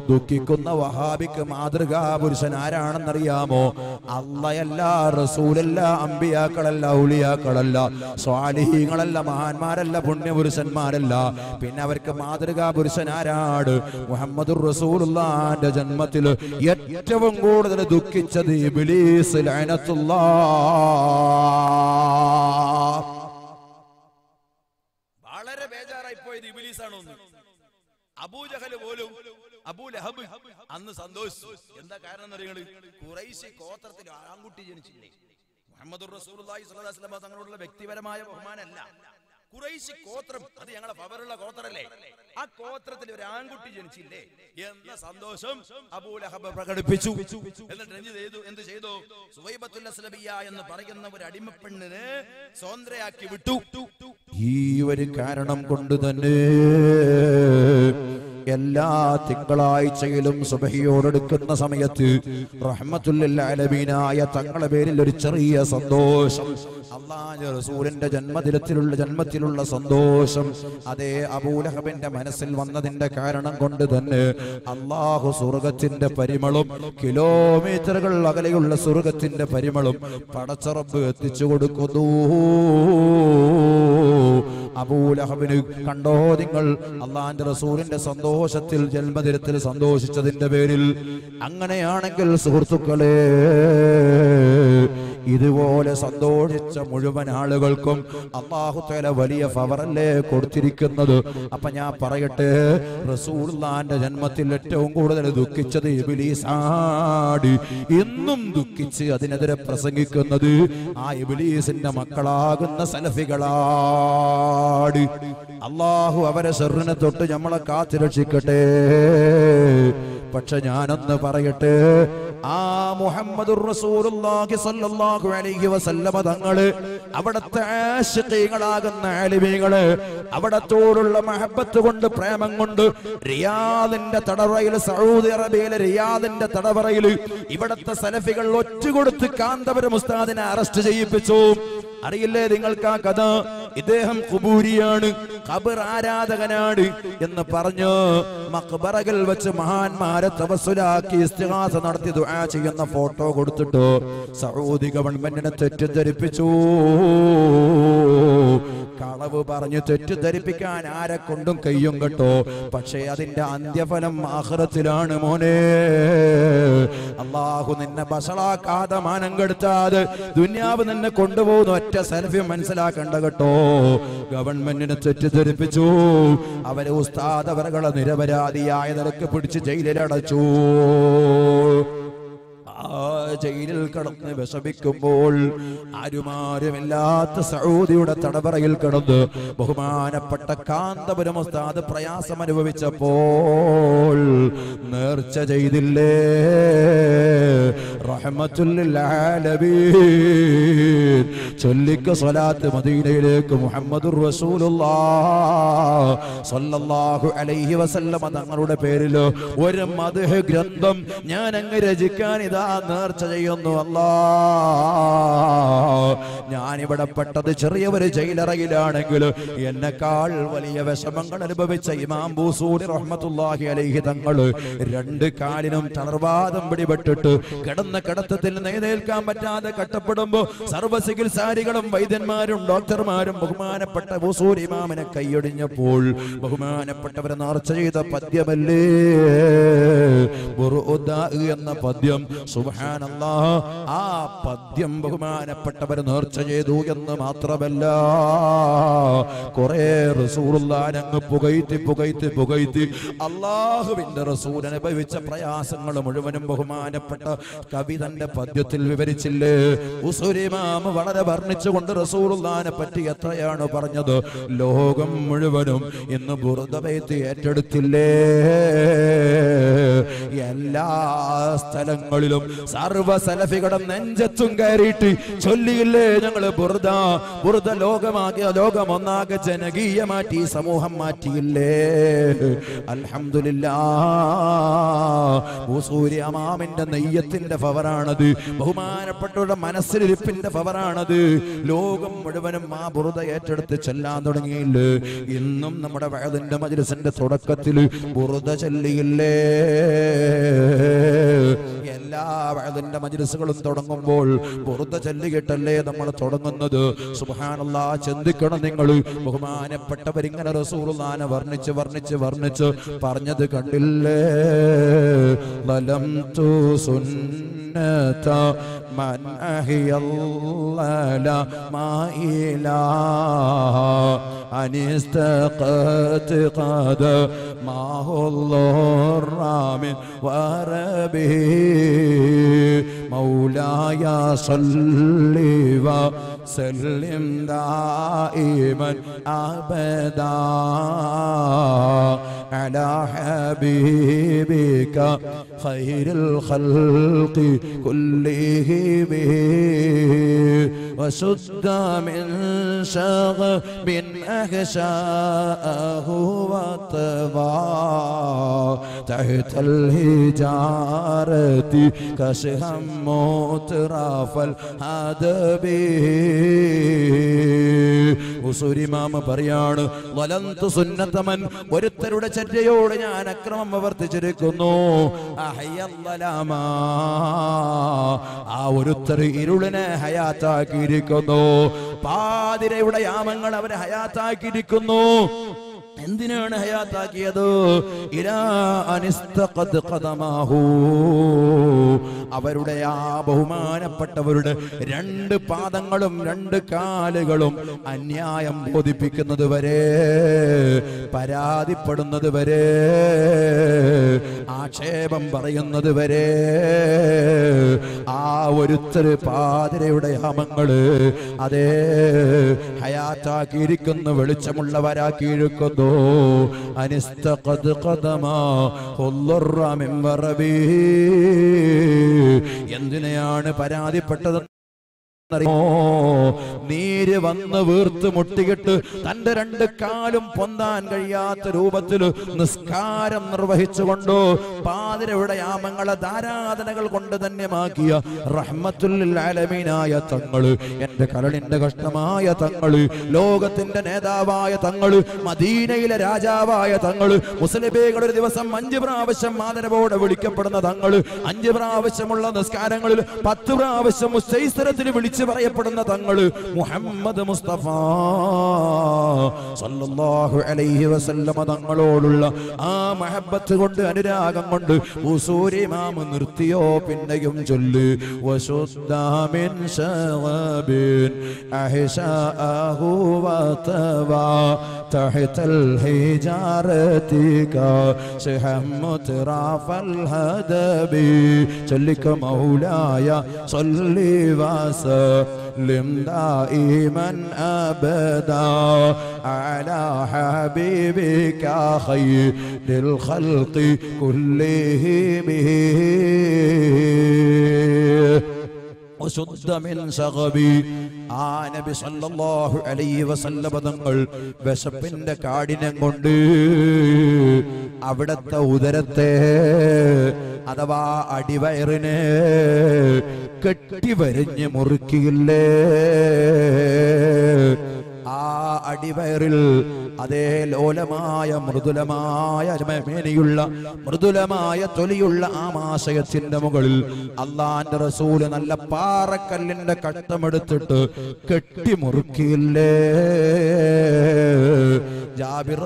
ദുഃഖിക്കുന്ന വഹാബിക്ക് മാതൃകാ പുരുഷൻ ആരാണെന്നറിയാമോ അള്ളയല്ല റസൂലല്ല അമ്പിയാക്കളല്ല ഔലിയാക്കളല്ല സ്വാലിഹീങ്ങളല്ല മഹാന്മാരല്ല പുണ്യപുരുഷന്മാരല്ല. പിന്നെ അവർക്ക് മാതൃകാ പുരുഷൻ ആരാട് മുഹമ്മദ് റസൂലുള്ളാന്റെ ജന്മത്തിൽ ഏറ്റവും കൂടുതൽ ദുഃഖിച്ചത് ഇബ്ലീസ് ലഅനത്തുല്ലാഹ് വളരെ ബേജാറായി പോയത് ഇബിലീസാണ് അബൂജഹൽ പോലും അബൂ ലഹബ് അന്ന് സന്തോഷിച്ചു. എന്താ കാരണം എന്നറിയങ്ങൾ കുറൈശി ഗോത്രത്തിൽ ആൺകുട്ടി ജനിച്ചില്ലേ. മുഹമ്മദ് വസല്ലം തങ്ങളോടുള്ള വ്യക്തിപരമായ ബഹുമാനമല്ല. കുറൈശി ഗോത്രം. അത് ഞങ്ങളെ പവറുള്ള ഗോത്രല്ലേ? ആ ഗോത്രത്തിൽ ഒരു ആൺകുട്ടി ജനിച്ചില്ലേ? എന്ന സന്തോഷം അബൂലഹബ പ്രകടിപ്പിച്ചു. എന്നിട്ട് എന്ത് ചെയ്തു? എന്ത് ചെയ്തു? സുവൈബത്തുൽ അസ്ലബിയ എന്ന് പറയുന്ന ഒരു അടിമപ്പെണ്ണിന് സ്വതന്ത്രയാക്കി വിട്ടു. ഈ ഒരു കാരണം കൊണ്ട് തന്നെ എല്ലാ തിങ്കളാഴ്ചയിലും സുബഹിയോടെടുക്കുന്ന സമയത്ത് റഹ്മത്തുല്ലാലബീനായ തങ്ങളുടെ പേരിൽ ഒരു ചെറിയ സന്തോഷം. അള്ളാഹ് റസൂലിന്റെ ജന്മദിനത്തിലുള്ള ജന്മത്തിലുള്ള സന്തോഷം. അതേ അബൂലഹബിന്റെ മനസ്സിൽ വന്നതിന്റെ കാരണം കൊണ്ട് തന്നെ അള്ളാഹു സ്വർഗത്തിന്റെ പരിമളും കിലോമീറ്ററുകൾ അകലെയുള്ള സ്വർഗത്തിന്റെ പരിമളും പടച്ചറബ് എത്തിച്ചു കൊടുക്കുന്നു. അബൂലഹബിന് കണ്ടോ നിങ്ങൾ അള്ളാന്റെ റസൂലിന്റെ സന്തോഷത്തിൽ ജന്മദിനത്തിൽ സന്തോഷിച്ചതിന്റെ പേരിൽ അങ്ങനെയാണെങ്കിൽ സുഹൃത്തുക്കളെ ഇതുപോലെ സന്തോഷിച്ച മുഴുവൻ ആളുകൾക്കും അള്ളാഹു തല വലിയ ഫവറല്ലേ കൊടുത്തിരിക്കുന്നത്. അപ്പൊ ഞാൻ പറയട്ടെ റസൂർലാന്റെ ജന്മത്തിൽ ഏറ്റവും കൂടുതൽ ദുഃഖിച്ചത് ഇബിലീസാടി ഇന്നും ദുഃഖിച്ച് അതിനെതിരെ പ്രസംഗിക്കുന്നത് ആ ഇബിലീസിന്റെ മക്കളാകുന്ന സലഫികളാട് അള്ളാഹു അവരെ സെറിനെ തൊട്ട് നമ്മളെ കാത്തിരക്ഷിക്കട്ടെ പക്ഷെ ഞാനൊന്ന് പറയട്ടെ ആ മുഹമ്മദ് തങ്ങൾ അവിടത്തെ ആശിഖീകളാകുന്ന ആലിമീകൾ അവിടത്തോടുള്ള മഹബത്ത് കൊണ്ട് പ്രേമം കൊണ്ട് റിയാദിന്റെ തടവറയിൽ സൗദി അറേബ്യയിലെ റിയാദിന്റെ തടവറയിൽ ഇവിടത്തെ സലഫികൾ ഒറ്റുകൊടുത്ത് കാന്തപുരം ഉസ്താദിനെ അറസ്റ്റ് ചെയ്യിപ്പിച്ചു. അറിയില്ലേ നിങ്ങൾക്ക് ആ കഥ? ഇദ്ദേഹം കുബൂരിയാണ് ഖബർ ആരാധകനാണ് എന്ന് പറഞ്ഞ് മക്ബറകൾ വെച്ച് മഹാന്മാരെ തപസ്സുലാക്കി ഇസ്തിഹാസ നടത്തി ദുആ ചെയ്യുന്ന ഫോട്ടോ കൊടുത്തിട്ട് സൗദി ഗവൺമെന്റിനെ തെറ്റിദ്ധരിപ്പിച്ചു. കളവ് പറഞ്ഞു തെറ്റിദ്ധരിപ്പിക്കാൻ ആരെ കൊണ്ടും കയ്യും കേട്ടോ. പക്ഷേ അതിന്റെ അന്ത്യഫലം ആഹ്റത്തിലാണ് മോനെ. അള്ളാഹു നിന്നെ ബസളാക്കാതെ മാനം കെടുത്താതെ ദുന്യാവ് നിന്നെ കൊണ്ടുപോകുന്ന. ഒറ്റ സെൽഫി മനസ്സിലാക്കണ്ട കേട്ടോ. ഗവൺമെന്റിനെ തെറ്റിദ്ധരിപ്പിച്ചു. അവരെ ഉസ്താദ് അവരുടെ നിരപരാധിയായ നിലയ്ക്ക് പിടിച്ച് ജയിലിലടച്ചു. ആ ജയിലിൽ കടന്ന് വിഷമിക്കുമ്പോൾ ആരുമാരുമില്ലാത്ത സൗദിയുടെ തടവറയിൽ കിടന്ന് ബഹുമാനപ്പെട്ട കാന്തപുരം ഉസ്താദ് പ്രയാസം അനുഭവിച്ചപ്പോൾ നേർച്ച ചെയ്തില്ലേ? ചൊല്ലിക്ക സ്വലാത്ത് മദീനയിലേക്ക് മുഹമ്മദ് തങ്ങളുടെ പേരിൽ ഒരു മദ്ഹ് ഗ്രന്ഥം ഞാൻ അങ്ങ് രചിക്കാൻ ഇതാ നേർച്ച ചെയ്യുന്നു അല്ലാ. ഞാൻ ഇവിടെ പെട്ടത് ചെറിയ ഒരു ജയിലറയിലാണെങ്കിൽ എന്നെക്കാൾ വലിയ വിഷമങ്ങൾ അനുഭവിച്ച ഇമാം ബൂസൂരി റഹ്മത്തുള്ളാഹി അലൈഹി തങ്ങൾ രണ്ട് കാലിനും തളർവാദം പിടിപെട്ടിട്ട് കിടന്ന കിടത്തത്തിൽ എഴുന്നേൽക്കാൻ പറ്റാതെ കട്ടപ്പെടുമ്പോ സർവ ചികിത്സാരികളും വൈദ്യന്മാരും ഡോക്ടർമാരും ബഹുമാനപ്പെട്ട ബൂസൂരി ഇമാമിനെ കൈയൊടിഞ്ഞപ്പോൾ ബഹുമാനപ്പെട്ടവരെ നേർച്ച ചെയ്ത പദ്യമല്ലേ? എന്ന പദ്യം സുബ്ഹാനല്ലാ ആ പദ്യം ബഹുമാനപ്പെട്ടവർ നേർച്ച ചെയ്തു എന്ന് മാത്രമല്ല. കുറെ റസൂറുള്ളാനങ്ങ് പുകയ്ത്തി പുകയ്ത്തി പുകയ്ത്തി അള്ളാഹുവിന്റെ റസൂൽ അനുഭവിച്ച പ്രയാസങ്ങൾ മുഴുവനും ബഹുമാനപ്പെട്ട കവി തന്റെ പദ്യത്തിൽ വിവരിച്ചില്ലേ? ഉസുരിമാമ വളരെ വർണിച്ചുകൊണ്ട് റസൂറുള്ളാനെ പറ്റി എത്രയാണ് പറഞ്ഞത്. ലോകം മുഴുവനും ഇന്ന് ബുറുദബൈത്ത് ഏറ്റെടുത്തില്ലേ? എല്ലാ സ്ഥലങ്ങളിലും സർവ സലഫികളും നെഞ്ചത്തും കയറിയിട്ട് ചൊല്ലിയില്ലേ ഞങ്ങൾ ബുർദ? ബുർദ ലോകമാകെ ലോകം ഒന്നാകെ ജനകീയമാറ്റി സമൂഹം മാറ്റിയില്ലേ? സൂര്യ അമാമിന്റെ നെയ്യത്തിന്റെ ഫവറാണത് ബഹുമാനപ്പെട്ടവരുടെ മനസ്സിലിരിപ്പിന്റെ ഫവറാണത് ലോകം മുഴുവനും ആ ബുറുത ഏറ്റെടുത്ത് ചെല്ലാൻ തുടങ്ങിയില്ലേ? ഇന്നും നമ്മുടെ വയതിന്റെ മജ്ലിസിന്റെ തുടക്കത്തിൽ ബുറുത ചൊല്ലിയില്ലേ? എല്ലാ വയതിന്റെ മജ്ലിസുകളും തുടങ്ങുമ്പോൾ ബുറുദ ചൊല്ലിയിട്ടല്ലേ നമ്മൾ തുടങ്ങുന്നത് സുബ്ഹാനല്ലാ ചിന്തിക്കണം നിങ്ങൾ ബഹുമാനപ്പെട്ടവരിങ്ങനെ റസൂലുള്ളാനെ വർണ്ണിച്ച് വർണ്ണിച്ച് വർണ്ണിച്ച് പറഞ്ഞത് കണ്ടില്ലേ വലം തു സുന്നത من أحيا الله ما إله أن استقت قد ما هو الله من وربه مولاي صل وسلم دائما أبدا على حبيبك خير الخلق كلهم. وسد من شغب أغشاءه وطبا تحت الهجارة كشهم متراف الهدب ഉസുരിമാമ പറയാണ് വലന്തു സുന്നത്തമൻ ഒരുത്തരുടെ ചര്യയോട് ഞാൻ അക്രമം പ്രവർത്തിച്ചിരിക്കുന്നു അഹയ്യല്ലലാമ. ആ ഒരുത്തർ ഇരുളിനെ ഹയാത്താക്കിയിരിക്കുന്നു പാതിരയുടെ യാമങ്ങൾ അവരെ ഹയാത്താക്കിയിരിക്കുന്നു എന്തിനാണ് ഹയാത്താക്കിയത്? അവരുടെ ആ ബഹുമാനപ്പെട്ടവരുടെ രണ്ട് പാദങ്ങളും രണ്ട് കാലുകളും അന്യായം ബോധിപ്പിക്കുന്നത് വരെ പരാതിപ്പെടുന്നത് വരെ ആക്ഷേപം പറയുന്നത് വരെ ആ ഒരുത്തര് പാതിരയുടെ ഹമങ്ങൾ അതേ ഹയാത്താക്കിയിരിക്കുന്നു വെളിച്ചമുള്ളവരാക്കിയിരിക്കുന്നു. അനിസ്തഖദ് ഖദമാ എന്തിനെയാണ് പരാതിപ്പെട്ടത്? നീര് വന്ന് വീർത്ത് മുട്ടിയിട്ട് തന്റെ രണ്ട് കാലും പൊന്താൻ കഴിയാത്ത രൂപത്തിൽ നിസ്കാരം നിർവഹിച്ചുകൊണ്ട് പാതിരയുടെ യാമങ്ങളെ ധാരാധനകൾ കൊണ്ട് ധന്യമാക്കിയ റഹ്മത്തുല്ലാലമീനായ തങ്ങൾ എന്റെ കരളിന്റെ കഷ്ടമായ തങ്ങൾ ലോകത്തിന്റെ നേതാവായ തങ്ങൾ മദീനയിലെ രാജാവായ തങ്ങൾ മുസ്ലിബേകൾ ഒരു ദിവസം അഞ്ച് പ്രാവശ്യം മാതരവോടെ വിളിക്കപ്പെടുന്ന തങ്ങൾ അഞ്ച് പ്രാവശ്യമുള്ള നിസ്കാരങ്ങളിൽ പത്ത് പ്രാവശ്യം മുസ്തൈസ്തരത്തിന് വിളിച്ചു പറയപ്പെടുന്ന തങ്ങള് മുഹമ്മദ് മുസ്തഫ സല്ലല്ലാഹു അലൈഹി വസല്ലമ തങ്ങളോടുള്ള ആ മഹബത്ത് കൊണ്ട് അനുരാഗം കൊണ്ട് ഉസൂരിമാമ് നിർത്തിയോ പിന്നെയും ചൊല്ല് വശുദ്ധാമിൻ ശഗബിൻ അഹ്ശാഅഹു വതവാ تحت الحجارة كاشحا متراف الهدب جلك مولاي صلي وسلم وسلم دائما أبدا على حبيبك خير الخلق كلهم. ആ നബി സല്ലല്ലാഹു അലൈഹി വസല്ലമ തങ്ങൾ വിശപ്പിന്റെ കാഠിന്യം കൊണ്ട് അവിടത്തെ ഉദരത്തെ അഥവാ അടിവയറിനെ കെട്ടിവരിഞ്ഞ് മുറുക്കിയില്ലേ? ആ അടിവയറിൽ അതേ ലോലമായ മൃദുലമായ മേനിയുള്ള മൃദുലമായ തൊലിയുള്ള ആ മാശയത്തിന്റെ മുകളിൽ അള്ളാന്റെ റസൂൽ നല്ല പാറക്കല്ലിന്റെ കട്ടമെടുത്തിട്ട് കെട്ടിമുറുക്കിയില്ലേ ജാബിർ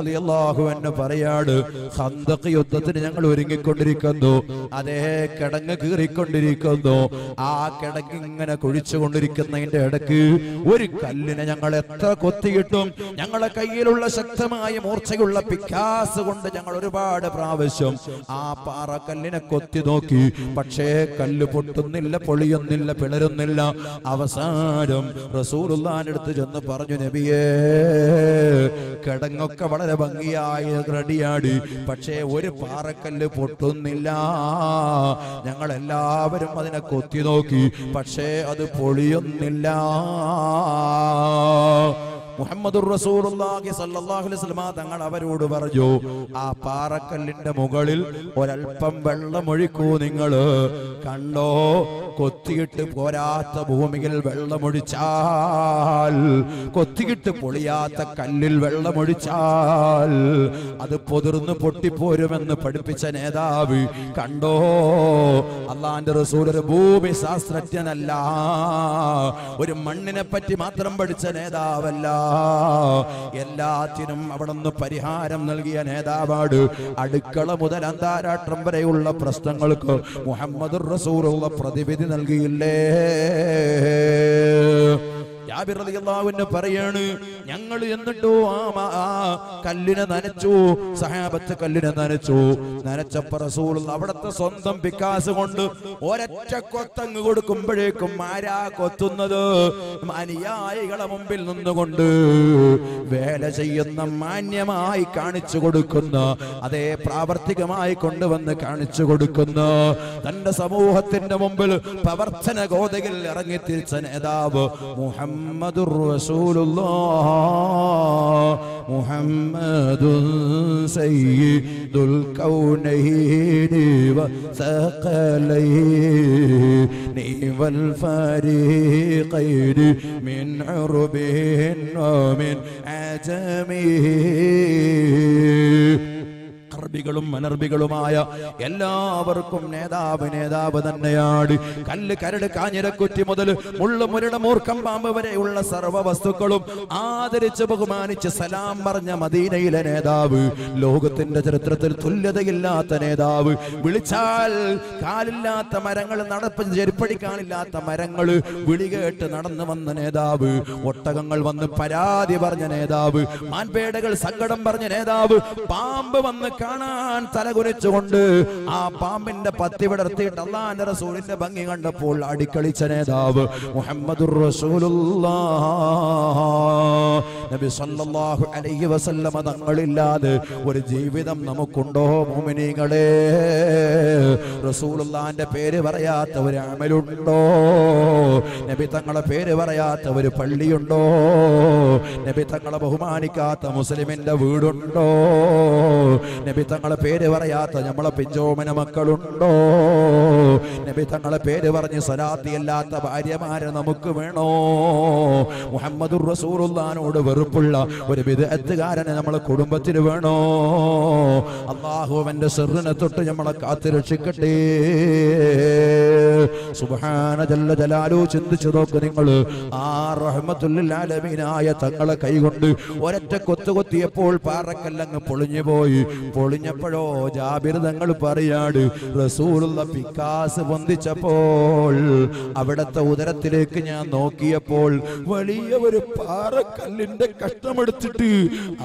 യുദ്ധത്തിന് ഞങ്ങൾ ഒരുങ്ങിക്കൊണ്ടിരിക്കുന്നു അതേ കിടങ്ങ് കീറിക്കൊണ്ടിരിക്കുന്നു. ആ കിടങ്ങ് ഇങ്ങനെ കുഴിച്ചുകൊണ്ടിരിക്കുന്നതിന്റെ ഇടയ്ക്ക് ഒരു കല്ലിനെ ഞങ്ങൾ എത്ര കൊത്തിയിട്ടും ഞങ്ങളെ കയ്യിലുള്ള ശക്തമായ മൂർച്ചയുള്ള പിക്കാസ് കൊണ്ട് ഞങ്ങൾ ഒരുപാട് പ്രാവശ്യം ആ പാറക്കല്ലിനെ കൊത്തി നോക്കി. പക്ഷേ കല്ല് പൊട്ടുന്നില്ല പൊളിയുന്നില്ല പിളരുന്നില്ല. അവസാനം റസൂലുള്ളാന്റെ അടുത്ത് ചെന്ന് പറഞ്ഞു നബിയേ കിടങ്ങൊക്കെ വളരെ ഭംഗിയായി റെഡിയാടി. പക്ഷേ ഒരു പാറക്കല്ല് പൊട്ടുന്നില്ല. ഞങ്ങൾ എല്ലാവരും അതിനെ കൊത്തി നോക്കി. പക്ഷേ അത് പൊളിയുന്നില്ല. മുഹമ്മദുർ റസൂലുള്ളാഹി സല്ലല്ലാഹു അലൈഹി വസല്ലം തങ്ങൾ അവരോട് പറഞ്ഞു ആ പാറക്കല്ലിന്റെ മുകളിൽ ഒരൽപ്പം വെള്ളം ഒഴിക്കൂ കണ്ടോ? കൊത്തിയിട്ട് പോരാത്ത ഭൂമിയിൽ വെള്ളമൊഴിച്ചാൽ കൊത്തിയിട്ട് പൊളിയാത്ത കല്ലിൽ വെള്ളമൊഴിച്ചാൽ അത് പൊതിർന്ന് പൊട്ടിപ്പോരുമെന്ന് പഠിപ്പിച്ച നേതാവ് കണ്ടോ? അള്ളാന്റെ റസൂൽ ഒരു ഭൂമി ശാസ്ത്രജ്ഞനല്ല ഒരു മണ്ണിനെ പറ്റി മാത്രം പഠിച്ച നേതാവല്ല. എല്ലാത്തിനും അവിടെ നിന്ന് പരിഹാരം നൽകിയ നേതാവാട് അടുക്കള മുതൽ അന്താരാഷ്ട്രം വരെയുള്ള പ്രശ്നങ്ങൾക്ക് മുഹമ്മദ് റസൂറുള്ള പ്രതിവിധി നൽകിയില്ലേ? ജാബിർ റളിയല്ലാഹുവിന് പറയാണ് ഞങ്ങൾ എന്നിട്ടോ ആ കല്ലിനെ നനച്ചു സഹാബത്ത് കല്ലിനെ നനച്ചു. നനച്ചപ്പോ റസൂൽ അവിടത്തെ സ്വന്തം പിക്കാസ് കൊണ്ട് ഒരൊറ്റ കൊത്തങ്ങ് കൊടുക്കുമ്പോഴേക്കും ആരാ കൊത്തുന്നത്? അനുയായികളെ മുമ്പിൽ നിന്നുകൊണ്ട് വേല ചെയ്യുന്ന മാന്യമായി കാണിച്ചു കൊടുക്കുന്ന അതേ പ്രാവർത്തികമായി കൊണ്ടുവന്ന് കാണിച്ചു കൊടുക്കുന്ന തന്റെ സമൂഹത്തിന്റെ മുമ്പിൽ പ്രവർത്തന ഗോതയിൽ ഇറങ്ങി തിരിച്ച നേതാവ് മുഹമ്മദുർ റസൂലുള്ളാഹ് മുഹമ്മദുൻ സയ്യിദുൽ കൗനൈനി വസഖലൈനി വൽ ഫരീഖൈനി മിൻ ഉർബിൻ വമിൻ അജമി അറബികളും അനർബികളുമായ എല്ലാവർക്കും നേതാവ് നേതാവ് തന്നെയാണ് കല്ല് കരട് കാഞ്ഞിരക്കുറ്റി മുതൽ മുള്ള മുരട മൂർക്കം പാമ്പ് വരെയുള്ള സർവ വസ്തുക്കളും ആദരിച്ച് ബഹുമാനിച്ച് സലാം പറഞ്ഞ മദീനയിലെ നേതാവ് ലോകത്തിന്റെ ചരിത്രത്തിൽ തുല്യതയില്ലാത്ത നേതാവ്. വിളിച്ചാൽ കാലില്ലാത്ത മരങ്ങൾ നടപ്പ് ചെരുപ്പടിക്കാനില്ലാത്ത മരങ്ങൾ വിളികേട്ട് നടന്നു വന്ന നേതാവ് ഒട്ടകങ്ങൾ വന്ന് പരാതി പറഞ്ഞ നേതാവ് മാൻപേടകൾ സങ്കടം പറഞ്ഞ നേതാവ് പാമ്പ് വന്ന് കാണാൻ തലകുനിച്ചുകൊണ്ട് ആ പാമ്പിന്റെ പത്തി വിടർത്തിയിട്ട് അള്ളാന്റെ റസൂലിന്റെ ഭംഗി കണ്ടപ്പോൾ അടിക്കളിച്ച നേതാവ് മുഹമ്മദുർ നബി സല്ലല്ലാഹു അലൈഹി വസല്ലമ തങ്ങളില്ലാതെ ഒരു ജീവിതം നമുക്കുണ്ടോ മോമിനികളെ റസൂലുള്ളാന്റെ പേര് പറയാത്ത ഒരു അമലുണ്ടോ? നബി തങ്ങളെ പേര് പറയാത്ത ഒരു പള്ളിയുണ്ടോ? നബി തങ്ങളെ ബഹുമാനിക്കാത്ത മുസ്ലിമിന്റെ വീടുണ്ടോ? നബി തങ്ങളെ പേര് പറയാത്ത നമ്മളെ പിഞ്ചോമന മക്കളുണ്ടോ? നബി തങ്ങളെ പേര് പറഞ്ഞ് സലാത്തിയല്ലാത്ത ഭാര്യമാരെ നമുക്ക് വേണോ? മുഹമ്മദുർ റസൂലുള്ളാനോട് വെറുപ്പുള്ള ഒരു വിദഗ്ധകാരനെ നമ്മളെ കുടുംബത്തിന് വേണോ? അള്ളാഹുവന്റെ സെറിനെ തൊട്ട് നമ്മളെ കാത്തു രക്ഷിക്കട്ടെ. സുബ്ഹാന ജല്ല ജലാലു ചിന്തിച്ചു നോക്ക് നിങ്ങൾ. ആ റഹ്മത്തുല്ലാലമീനായ തങ്ങളെ കൈകൊണ്ട് ഒരറ്റ കൊത്തു കൊത്തിയപ്പോൾ പാറക്കല്ലങ്ങ് പൊളിഞ്ഞു പോയി പൊളിഞ്ഞപ്പോഴോ ജാബിർ തങ്ങൾ പറയാട് റസൂലുള്ള പിക്കാസ് പൊന്തിച്ചപ്പോൾ അവിടത്തെ ഉദരത്തിലേക്ക് ഞാൻ നോക്കിയപ്പോൾ വലിയ ഒരു പാറക്കല്ലിന്റെ കഷ്ടമെടുത്തിട്ട്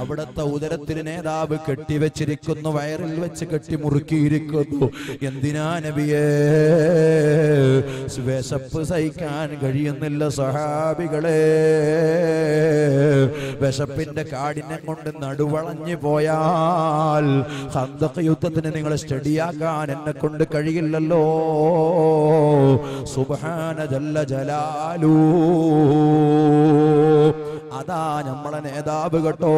അവിടത്തെ ഉദരത്തിന് നേതാവ് കെട്ടിവെച്ചിരിക്കുന്നു വയറിൽ വെച്ച് കെട്ടി മുറുക്കിയിരിക്കുന്നു. എന്തിനാ നബിയേ? വിശപ്പ് സഹിക്കാൻ കഴിയുന്നില്ല സഹാബികളെ. വിശപ്പിന്റെ കാടിനെ കൊണ്ട് നടുവളഞ്ഞു പോയാൽ ഹന്തക യുദ്ധത്തിന് നിങ്ങൾ സ്റ്റഡി ആക്കാൻ എന്നെ കൊണ്ട് കഴിയില്ലല്ലോ. സുബ്ഹാന ജല്ല ജലാലൂ. അതാ നമ്മളെ നേതാവ് കേട്ടോ.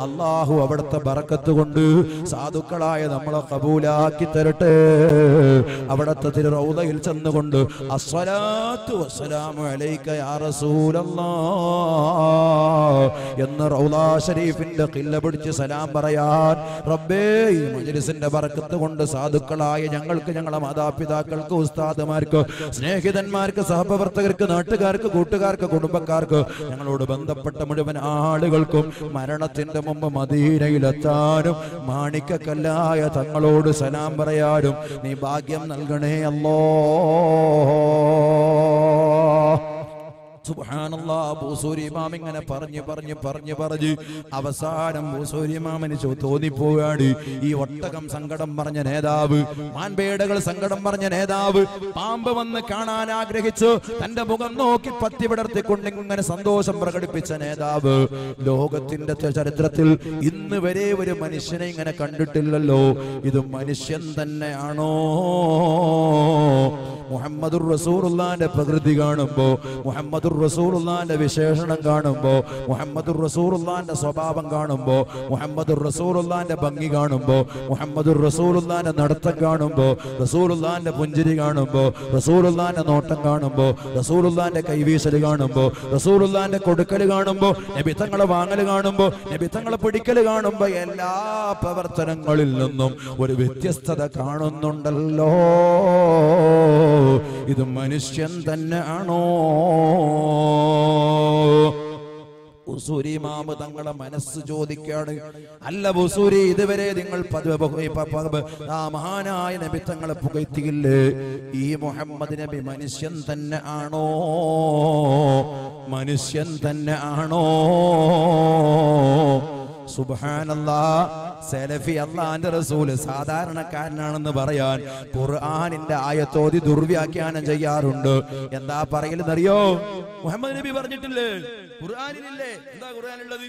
അള്ളാഹു അവിടുത്തെ ബറക്കത്ത് കൊണ്ട് സാധുക്കളായ നമ്മളെ കബൂലാക്കി തരട്ടെ. അവിടുത്തെ തിരു റൗദയിൽ ചെന്നുകൊണ്ട് യാ എന്ന് റൗദാ ഷരീഫിന്റെ കില്ല പിടിച്ച് സലാം പറയാൻ റബ്ബേ ഈ മജ്ലിസിന്റെ ബറക്കത്ത് കൊണ്ട് സാധുക്കളായ ഞങ്ങൾക്ക് ഞങ്ങളെ മാതാപിതാക്കൾക്ക് ഉസ്താദുമാർക്ക് സ്നേഹിതന്മാർക്ക് സഹപ്രവർത്തകർക്ക് നാട്ടുകാർക്ക് കൂട്ടുകാർക്ക് കുടുംബക്കാർക്ക് ഞങ്ങളോട് ബന്ധപ്പെട്ട മുഴുവൻ ആളുകൾക്കും മരണത്തിന്റെ മുമ്പ് മദീനയിലെത്താനും മാണിക്കക്കല്ലായ തങ്ങളോട് സലാം പറയാനും നീ ഭാഗ്യം നൽകണേ അല്ലോ സുബ്ഹാനല്ലാ ബൂസൂരി ഇങ്ങനെ പറഞ്ഞു പറഞ്ഞു പറഞ്ഞു പറഞ്ഞ് അവസാനം ഭൂസൂര്യമാമന് തോന്നിപ്പോവാണ്. ഈ ഒട്ടകം സങ്കടം പറഞ്ഞ നേതാവ് മാൻപേടകൾ സങ്കടം പറഞ്ഞ നേതാവ് പാമ്പ് വന്ന് കാണാൻ ആഗ്രഹിച്ചു. തന്റെ മുഖം നോക്കി പത്തി വിടർത്തിക്കൊണ്ട് ഇങ്ങനെ സന്തോഷം പ്രകടിപ്പിച്ച നേതാവ് ലോകത്തിന്റെ ചരിത്രത്തിൽ ഇന്ന് വരെ ഒരു മനുഷ്യനെ ഇങ്ങനെ കണ്ടിട്ടില്ലല്ലോ. ഇത് മനുഷ്യൻ തന്നെയാണോ? മുഹമ്മദുർ റസൂറുല്ലാന്റെ പ്രകൃതി കാണുമ്പോ മുഹമ്മദുർ റസൂറുല്ലാന്റെ വിശേഷണം കാണുമ്പോ മുഹമ്മദുർ റസൂറുല്ലാന്റെ സ്വഭാവം കാണുമ്പോ മുഹമ്മദുർ റസൂറുല്ലാന്റെ ഭംഗി കാണുമ്പോ മുഹമ്മദുർ റസൂറുല്ലാന്റെ നടത്തം കാണുമ്പോ റസൂറുല്ലാന്റെ പുഞ്ചിരി കാണുമ്പോ റസൂറുല്ലാന്റെ നോട്ടം കാണുമ്പോ റസൂറുല്ലാന്റെ കൈവീശൽ കാണുമ്പോ റസൂറുല്ലാന്റെ കൊടുക്കൽ കാണുമ്പോ നബിത്തങ്ങളെ വാങ്ങൽ കാണുമ്പോ നബിത്തങ്ങളെ പിടിക്കൽ കാണുമ്പോ എല്ലാ പ്രവർത്തനങ്ങളിൽ നിന്നും ഒരു വ്യത്യസ്തത കാണുന്നുണ്ടല്ലോ. ഇത് മനുഷ്യൻ തന്നെ ആണോ? ഉസൂരി മാമ് തങ്ങളെ മനസ്സ് ചോദിക്കുകയാണ്. അല്ല ഉസൂരി ഇതുവരെ നിങ്ങൾ ആ മഹാനായ നബി തങ്ങളെ പുകഴ്ത്തിയില്ലേ? ഈ മുഹമ്മദ് നബി മനുഷ്യൻ തന്നെ ആണോ? മനുഷ്യൻ തന്നെ ആണോ? സാധാരണക്കാരനാണെന്ന് പറയാൻ ഖുർആാനിന്റെ ആയത്തോതി ദുർവ്യാഖ്യാനം ചെയ്യാറുണ്ട്. എന്താ പറയലെന്നറിയോ? മുഹമ്മദ് നബി പറഞ്ഞിട്ടില്ലേ? ഖുർആനിലില്ലേ? എന്താ ഖുർആാനുള്ളത്?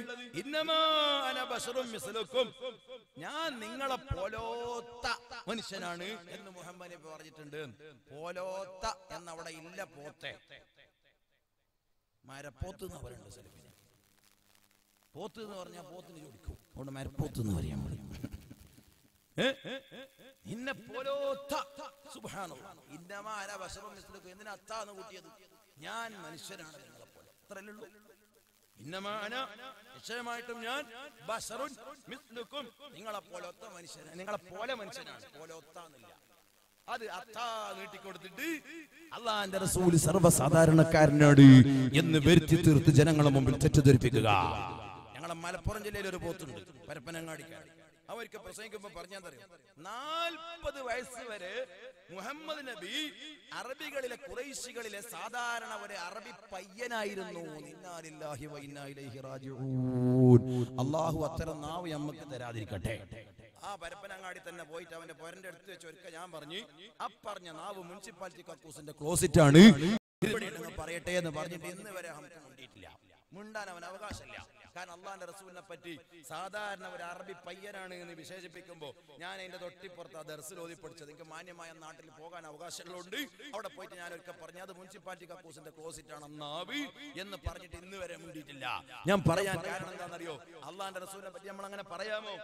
ഞാൻ നിങ്ങളെ പോലോത്ത മനുഷ്യനാണ് എന്ന് മുഹമ്മദ് നബി പറഞ്ഞിട്ടുണ്ട്. പോലോത്ത എന്നവിടെ ഇല്ല പോത്തെ. മരപ്പോത്ത് എന്ന് സെലഫിനെ പോത്ത് എന്ന് പറഞ്ഞാൽ പോത്തിന് ചോദിക്കും. അവിടെ മരപ്പോത്ത് എന്ന് പറയാൻ പറയും ഇന്ന പോലോത്ത സുബ്ഹാനല്ലാഹ്. ഇന്നമാ അന ബശറും മിസ്ലുക്കും. എന്തിനാ അത്താന്ന് കൂട്ടിയത്? ഞാൻ മനുഷ്യനാണ് നിങ്ങളെ പോലെ. ഉള്ളൂ. ഇന്നമാ അന നിശ്ചയമായിട്ടും ഞാൻ ബസറുൻ മിസ്ലുക്കും. നിങ്ങളെ പോലൊത്ത മനുഷ്യനാണ് നിങ്ങളെ പോലെ മനുഷ്യനാണ്. പോലൊത്താന്നില്ല. അത് അത്താ നീട്ടിക്കൊടുത്തിട്ട് അള്ളാന്റെ റസൂൽ സർവസാധാരണക്കാരനാണ് എന്ന് വരുത്തി തീർത്ത് ജനങ്ങളെ മുമ്പിൽ തെറ്റിദ്ധരിപ്പിക്കുക. ഞങ്ങളെ മലപ്പുറം ജില്ലയിൽ ഒരു പോത്തുണ്ട് പരപ്പനങ്ങാടിക്കാട് അവർക്ക് പ്രസംഗിക്കുമ്പോ പറഞ്ഞാൽ തരും നാൽപ്പത് വയസ്സ് വരെ മുഹമ്മദ് നബി അറബികളിലെ കുറൈശികളിലെ സാധാരണ ഒരു അറബി പയ്യനായിരുന്നു. അള്ളാഹു അത്തരം നാവ് നമുക്ക് തരാതിരിക്കട്ടെ. ആ പരപ്പനങ്ങാടി തന്നെ പോയിട്ട് അവന്റെ പൊരന്റെ അടുത്ത് വെച്ച് ഒരുക്ക ഞാൻ പറഞ്ഞു അപ്പറഞ്ഞ നാവ് മുനിസിപ്പാലിറ്റി കക്കൂസിന്റെ ക്ലോസിറ്റ് ആണ് പറയട്ടെ എന്ന് പറഞ്ഞിട്ട് ഇന്ന് വരെ മുണ്ടിയിട്ടില്ല. മുണ്ടാൻ അവൻ അവകാശമില്ല. കാരണം അള്ളാന്റെ റസൂലിനെ പറ്റി സാധാരണ ഒരു അറബി പയ്യനാണ് എന്ന് വിശേഷിപ്പിക്കുമ്പോൾ ഞാൻ അതിന്റെ തൊട്ടിപ്പുറത്ത് ആ ദർസിൽ ഓതി പഠിച്ചത് എനിക്ക് മാന്യമായ നാട്ടിൽ പോകാൻ അവകാശങ്ങളുണ്ട്. അവിടെ പോയിട്ട് ഞാൻ ഒരിക്കൽ പറഞ്ഞു അത് മുനിസിപ്പാലിറ്റി കക്കൂസിന്റെ ക്ലോസിറ്റ് ആണ് നാവി എന്ന് പറഞ്ഞിട്ട് ഇന്ന് വരെ മുണ്ടിയിട്ടില്ല. ഞാൻ പറയാൻ കാരണം എന്താണെന്നറിയോ? അള്ളാന്റെ റസൂലിനെ പറ്റി നമ്മൾ അങ്ങനെ പറയാമോ?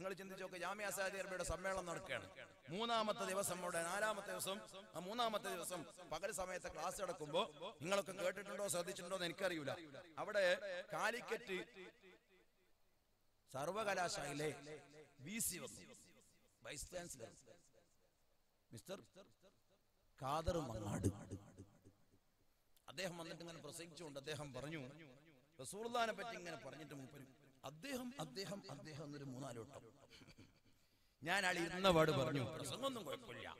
നിങ്ങൾ ചിന്തിച്ചു നോക്ക് ജാമ്യ സാദി സമ്മേളനം നടക്കുകയാണ്. മൂന്നാമത്തെ ദിവസം അവിടെ നാലാമത്തെ ദിവസം ആ മൂന്നാമത്തെ ദിവസം പകൽ സമയത്ത് ക്ലാസ് നടക്കുമ്പോ നിങ്ങളൊക്കെ കേട്ടിട്ടുണ്ടോ ശ്രദ്ധിച്ചിട്ടുണ്ടോ എന്ന് എനിക്കറിയില്ല അവിടെ കാലിക്കറ്റ് സർവകലാശാലയിലെ V C vice chancellor. Mister Khader Mangad. അദ്ദേഹം വന്നിട്ട് ഇങ്ങനെ പ്രസംഗിച്ചുകൊണ്ട് അദ്ദേഹം പറഞ്ഞു റസൂർദാനെ പറ്റി ഇങ്ങനെ പറഞ്ഞിട്ട് മൂപ്പര് അദ്ദേഹം അദ്ദേഹം അദ്ദേഹം എന്നൊരു മൂന്നാലോട്ടം. ഞാൻ ആൾ വാട് പറഞ്ഞു. പ്രസംഗമൊന്നും കുഴപ്പമില്ല.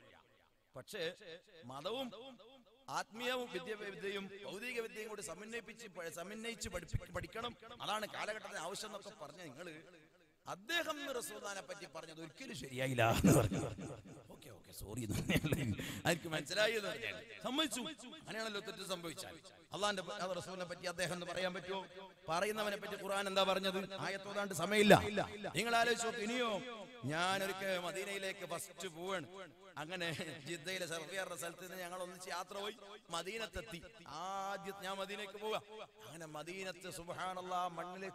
പക്ഷേ മതവും ആത്മീയവും വിദ്യ വിദ്യയും ഭൗതിക വിദ്യയും കൂടി സമന്വയിപ്പിച്ച് സമന്വയിച്ച് പഠിക്കണം. അതാണ് കാലഘട്ടത്തിന് ആവശ്യം എന്നൊക്കെ പറഞ്ഞ നിങ്ങൾ. അദ്ദേഹം റസൂദാനെ പറ്റി പറഞ്ഞത് ഒരിക്കലും ശരിയായില്ല എന്ന് പറഞ്ഞു. സോറി മനസ്സിലായി എന്ന് പറഞ്ഞാൽ സമ്മതിച്ചു. അങ്ങനെയാണല്ലോ തെറ്റ് സംഭവിച്ചാൽ. അള്ളാന്റെ റസൂലിനെ പറ്റി അദ്ദേഹം എന്ന് പറയാൻ പറ്റുമോ? പറയുന്നവനെ പറ്റി ഖുർആൻ എന്താ പറഞ്ഞത്? ആയത്തോതാണ്ട് സമയമില്ല. നിങ്ങൾ ആലോചിച്ചോ ഇനിയോ ഞാൻ ഒരിക്കൽ മദീനയിലേക്ക് ഫസ്റ്റ് പോവാണ്. അങ്ങനെ ജിദ്ദയിലെ സർഫിയാറുടെ സ്ഥലത്ത് നിന്ന് ഞങ്ങൾ ഒന്നിച്ച് യാത്ര പോയി. മദീനത്തെത്തി. ആദ്യം ഞാൻ മദീനയ്ക്ക് പോവാ. അങ്ങനെ മദീനത്ത് സുബാനുള്ള മണ്ണിൽ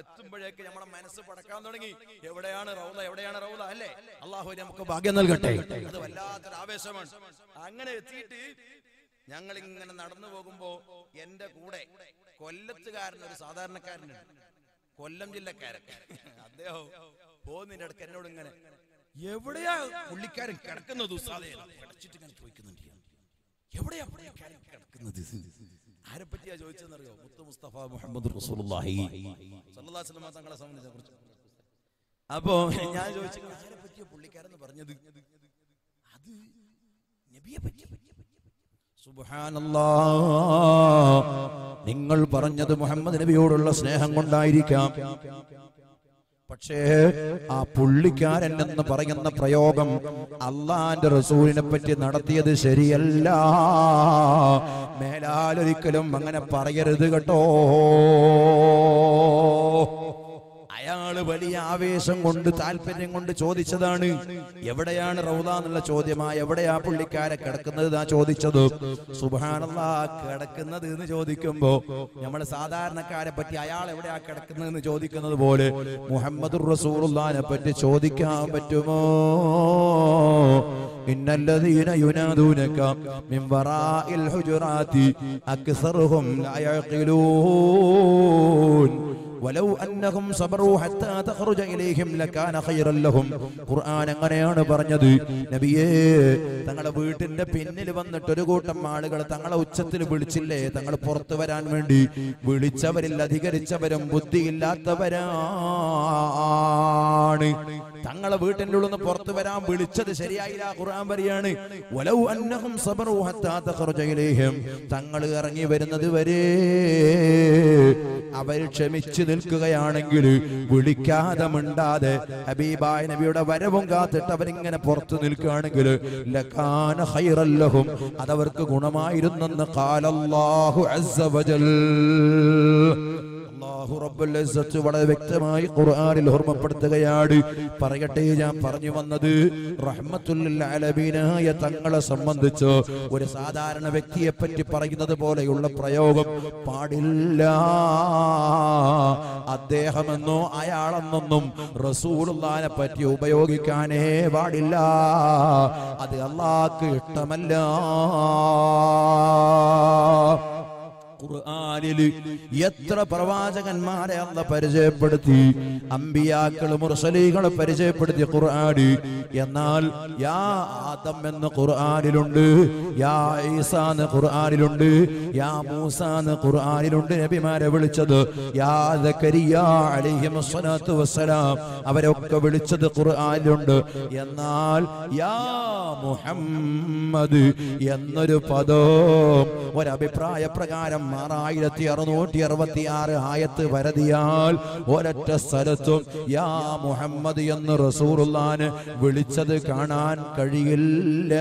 എത്തുമ്പോഴേക്ക് നമ്മുടെ മനസ്സ് പടക്കാൻ തുടങ്ങി. എവിടെയാണ് റൗല എവിടെയാണ് റൗല അല്ലേ? അള്ളാഹു നമുക്ക് ഭാഗ്യം നൽകട്ടെ. അത് വല്ലാത്തൊരു ആവേശമാണ്. അങ്ങനെ എത്തിയിട്ട് ഞങ്ങൾ ഇങ്ങനെ നടന്നു പോകുമ്പോ എന്റെ കൂടെ കൊല്ലത്തുകാരൻ ഒരു സാധാരണക്കാരനുണ്ട്. കൊല്ലം ജില്ലക്കാരൻ. അദ്ദേഹം പോകുന്നതിന്റെ ഇടയ്ക്ക് എന്നോട് ഇങ്ങനെ. എവിടെയാ പുള്ളിക്കാരൻ കിടക്കുന്നത്? ഇങ്ങനെ ചോദിക്കുന്നുണ്ട്. എവിടെയാ പുള്ളിക്കാരൻ കിടക്കുന്നത്? ആരെ പറ്റിയാ മുത്തു മുസ്തഫ മുഹമ്മദ് റസൂലുള്ളാഹി. സല്ലല്ലാഹു അലൈഹി വസല്ലം തങ്ങളെ സംബന്ധിച്ച കുറിച്ച്. അപ്പോ ഞാൻ ചോദിച്ചു ആരെ പറ്റിയ പറഞ്ഞത്? അത് നബിയെ നിങ്ങൾ പറഞ്ഞത് മുഹമ്മദ് നബിയോടുള്ള സ്നേഹം കൊണ്ടായിരിക്കാം. പക്ഷേ ആ പുള്ളിക്കാരൻ എന്ന് പറയുന്ന പ്രയോഗം അള്ളാന്റെ റസൂലിനെ പറ്റി നടത്തിയത് ശരിയല്ല. മേലാലൊരിക്കലും അങ്ങനെ പറയരുത് കേട്ടോ. അയാൾ വലിയ ആവേശം കൊണ്ട് താല്പര്യം കൊണ്ട് ചോദിച്ചതാണ് എവിടെയാണ് റൗദ എന്നുള്ള ചോദ്യമായ എവിടെയാ പുള്ളിക്കാരെ കിടക്കുന്നത് എന്നാ ചോദിച്ചത്. സുബാനല്ല കിടക്കുന്നത് എന്ന് ചോദിക്കുമ്പോ നമ്മളെ സാധാരണക്കാരെ പറ്റി അയാൾ എവിടെയാ കിടക്കുന്നത് എന്ന് ചോദിക്കുന്നത് പോലെ മുഹമ്മദ് റസൂറുല്ലാനെ പറ്റി ചോദിക്കാൻ പറ്റുമോ? ഇന്നല്ലദീന യുനാദൂനക മിൻ വറാഇൽ അക്സറുഹും വലൗ അന്നഹും സബറു ഹത്താ തഖറുജ ഇലൈഹിം ലകാന ഖൈറൽ ലഹും ഖുർആൻ അങ്ങനെയാണ് പറഞ്ഞത്. നബിയേ തങ്ങളെ വീട്ടിന്റെ പിന്നിൽ വന്നിട്ട് ഒരു കൂട്ടം ആളുകൾ തങ്ങളെ ഉച്ചത്തിൽ വിളിച്ചില്ലേ? തങ്ങൾ പുറത്തു വരാൻ വേണ്ടി വിളിച്ചവരിൽ അധികരിച്ചവരും ബുദ്ധിയില്ലാത്തവരാണ്. തങ്ങളെ വീട്ടിന്റെ ഉള്ളിൽ നിന്ന് പുറത്തു വരാൻ വിളിച്ചത് ശരിയായില്ല ഖുർആൻ പറയാണ്. വലൗ അന്നഹും സബറു ഹത്താ തഖറുജ ഇലൈഹിം. തങ്ങൾ ഇറങ്ങി വരുന്നത് വരെ അവർ ക്ഷമിച്ചു നിൽക്കുകയാണെങ്കിൽ വിളിക്കാതെ മിണ്ടാതെ ഹബീബായ നബിയുടെ വരവും കാത്തിട്ട് അവരിങ്ങനെ പുറത്തു നിൽക്കുകയാണെങ്കിൽ ഖൈറല്ലഹും അതവർക്ക് ഗുണമായിരുന്നെന്ന് ഖാലല്ലാഹു അസ്സ അല്ലാഹു റബ്ബുൽ ഇസ്സത്ത് വളരെ വ്യക്തമായി ഖുർആനിൽ ഓർമ്മപ്പെടുത്തുകയാണ്. പറയട്ടെ ഞാൻ പറഞ്ഞു വന്നത് റഹ്മത്തുൽ ആലമീനായ തങ്ങളെ സംബന്ധിച്ച് ഒരു സാധാരണ വ്യക്തിയെ പറ്റി പറയുന്നത് പോലെയുള്ള പ്രയോഗം പാടില്ല. അദ്ദേഹമെന്നോ അയാളെന്നൊന്നും റസൂലുള്ളാനെ പറ്റി ഉപയോഗിക്കാനേ പാടില്ല. അത് അള്ളാഹ്ക്ക് ഇഷ്ടമല്ല. ഖുർആനിൽ എത്ര പ്രവാചകന്മാരെ അന്ന് പരിചയപ്പെടുത്തി അമ്പിയാക്കൾ മുർസലീകളെ പരിചയപ്പെടുത്തി ഖുർആന്. എന്നാൽ യാ ആദം എന്ന് ഖുർആനിലുണ്ട് യാ ഈസാന്ന് ഖുർആാനിലുണ്ട് യാ മൂസാന്ന് ഖുർആനിലുണ്ട് നബിമാരെ വിളിച്ചത്. യാ സക്കരിയ അലൈഹി സ്വലാത്തു വസ്സലാം അവരൊക്കെ വിളിച്ചത് ഖുർആനിലുണ്ട്. എന്നാൽ യാ മുഹമ്മദ് എന്നൊരു പദം ഒരഭിപ്രായ പ്രകാരം ആറായിരത്തി അറുന്നൂറ്റി അറുപത്തി ആറ് ആയത്ത് വരതിയാൽ ഒരൊറ്റ സ്ഥലത്തും യാ മുഹമ്മദ് എന്ന് റസൂറുല്ലാന് വിളിച്ചത് കാണാൻ കഴിയില്ല.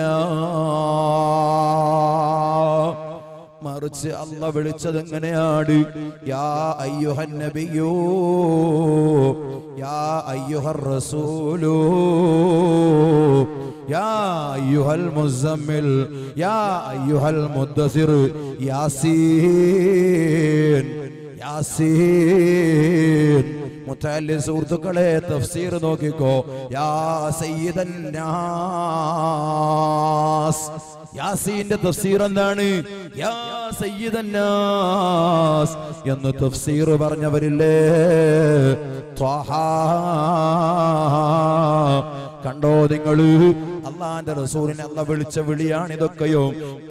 മറിച്ച് അല്ല വിളിച്ചത് എങ്ങനെയാണ് യാ അയ്യുഹൻ നബിയോ യാ അയ്യുഹർ റസൂലോ യാ അയ്യുഹൽ മുസമ്മിൽ യാ അയ്യുഹൽ മുദ്ദസിർ യാസീൻ യാസീൻ. മുത്തല്ലി സുഹൃത്തുക്കളെ തഫ്സീർ നോക്കിക്കോ. യാ സയ്യിദൻ നാസ്. യാസീന്റെ തഫ്സീർ എന്താണ്? യാ സയ്യിദന്നാസ് എന്ന് തഫ്സീർ പറഞ്ഞവരില്ലേ? ത്വാഹാ കണ്ടോ നിങ്ങൾ അള്ളാന്റെ റസൂലിനെ അല്ല വിളിച്ച വിളിയാണ് ഇതൊക്കെയോ?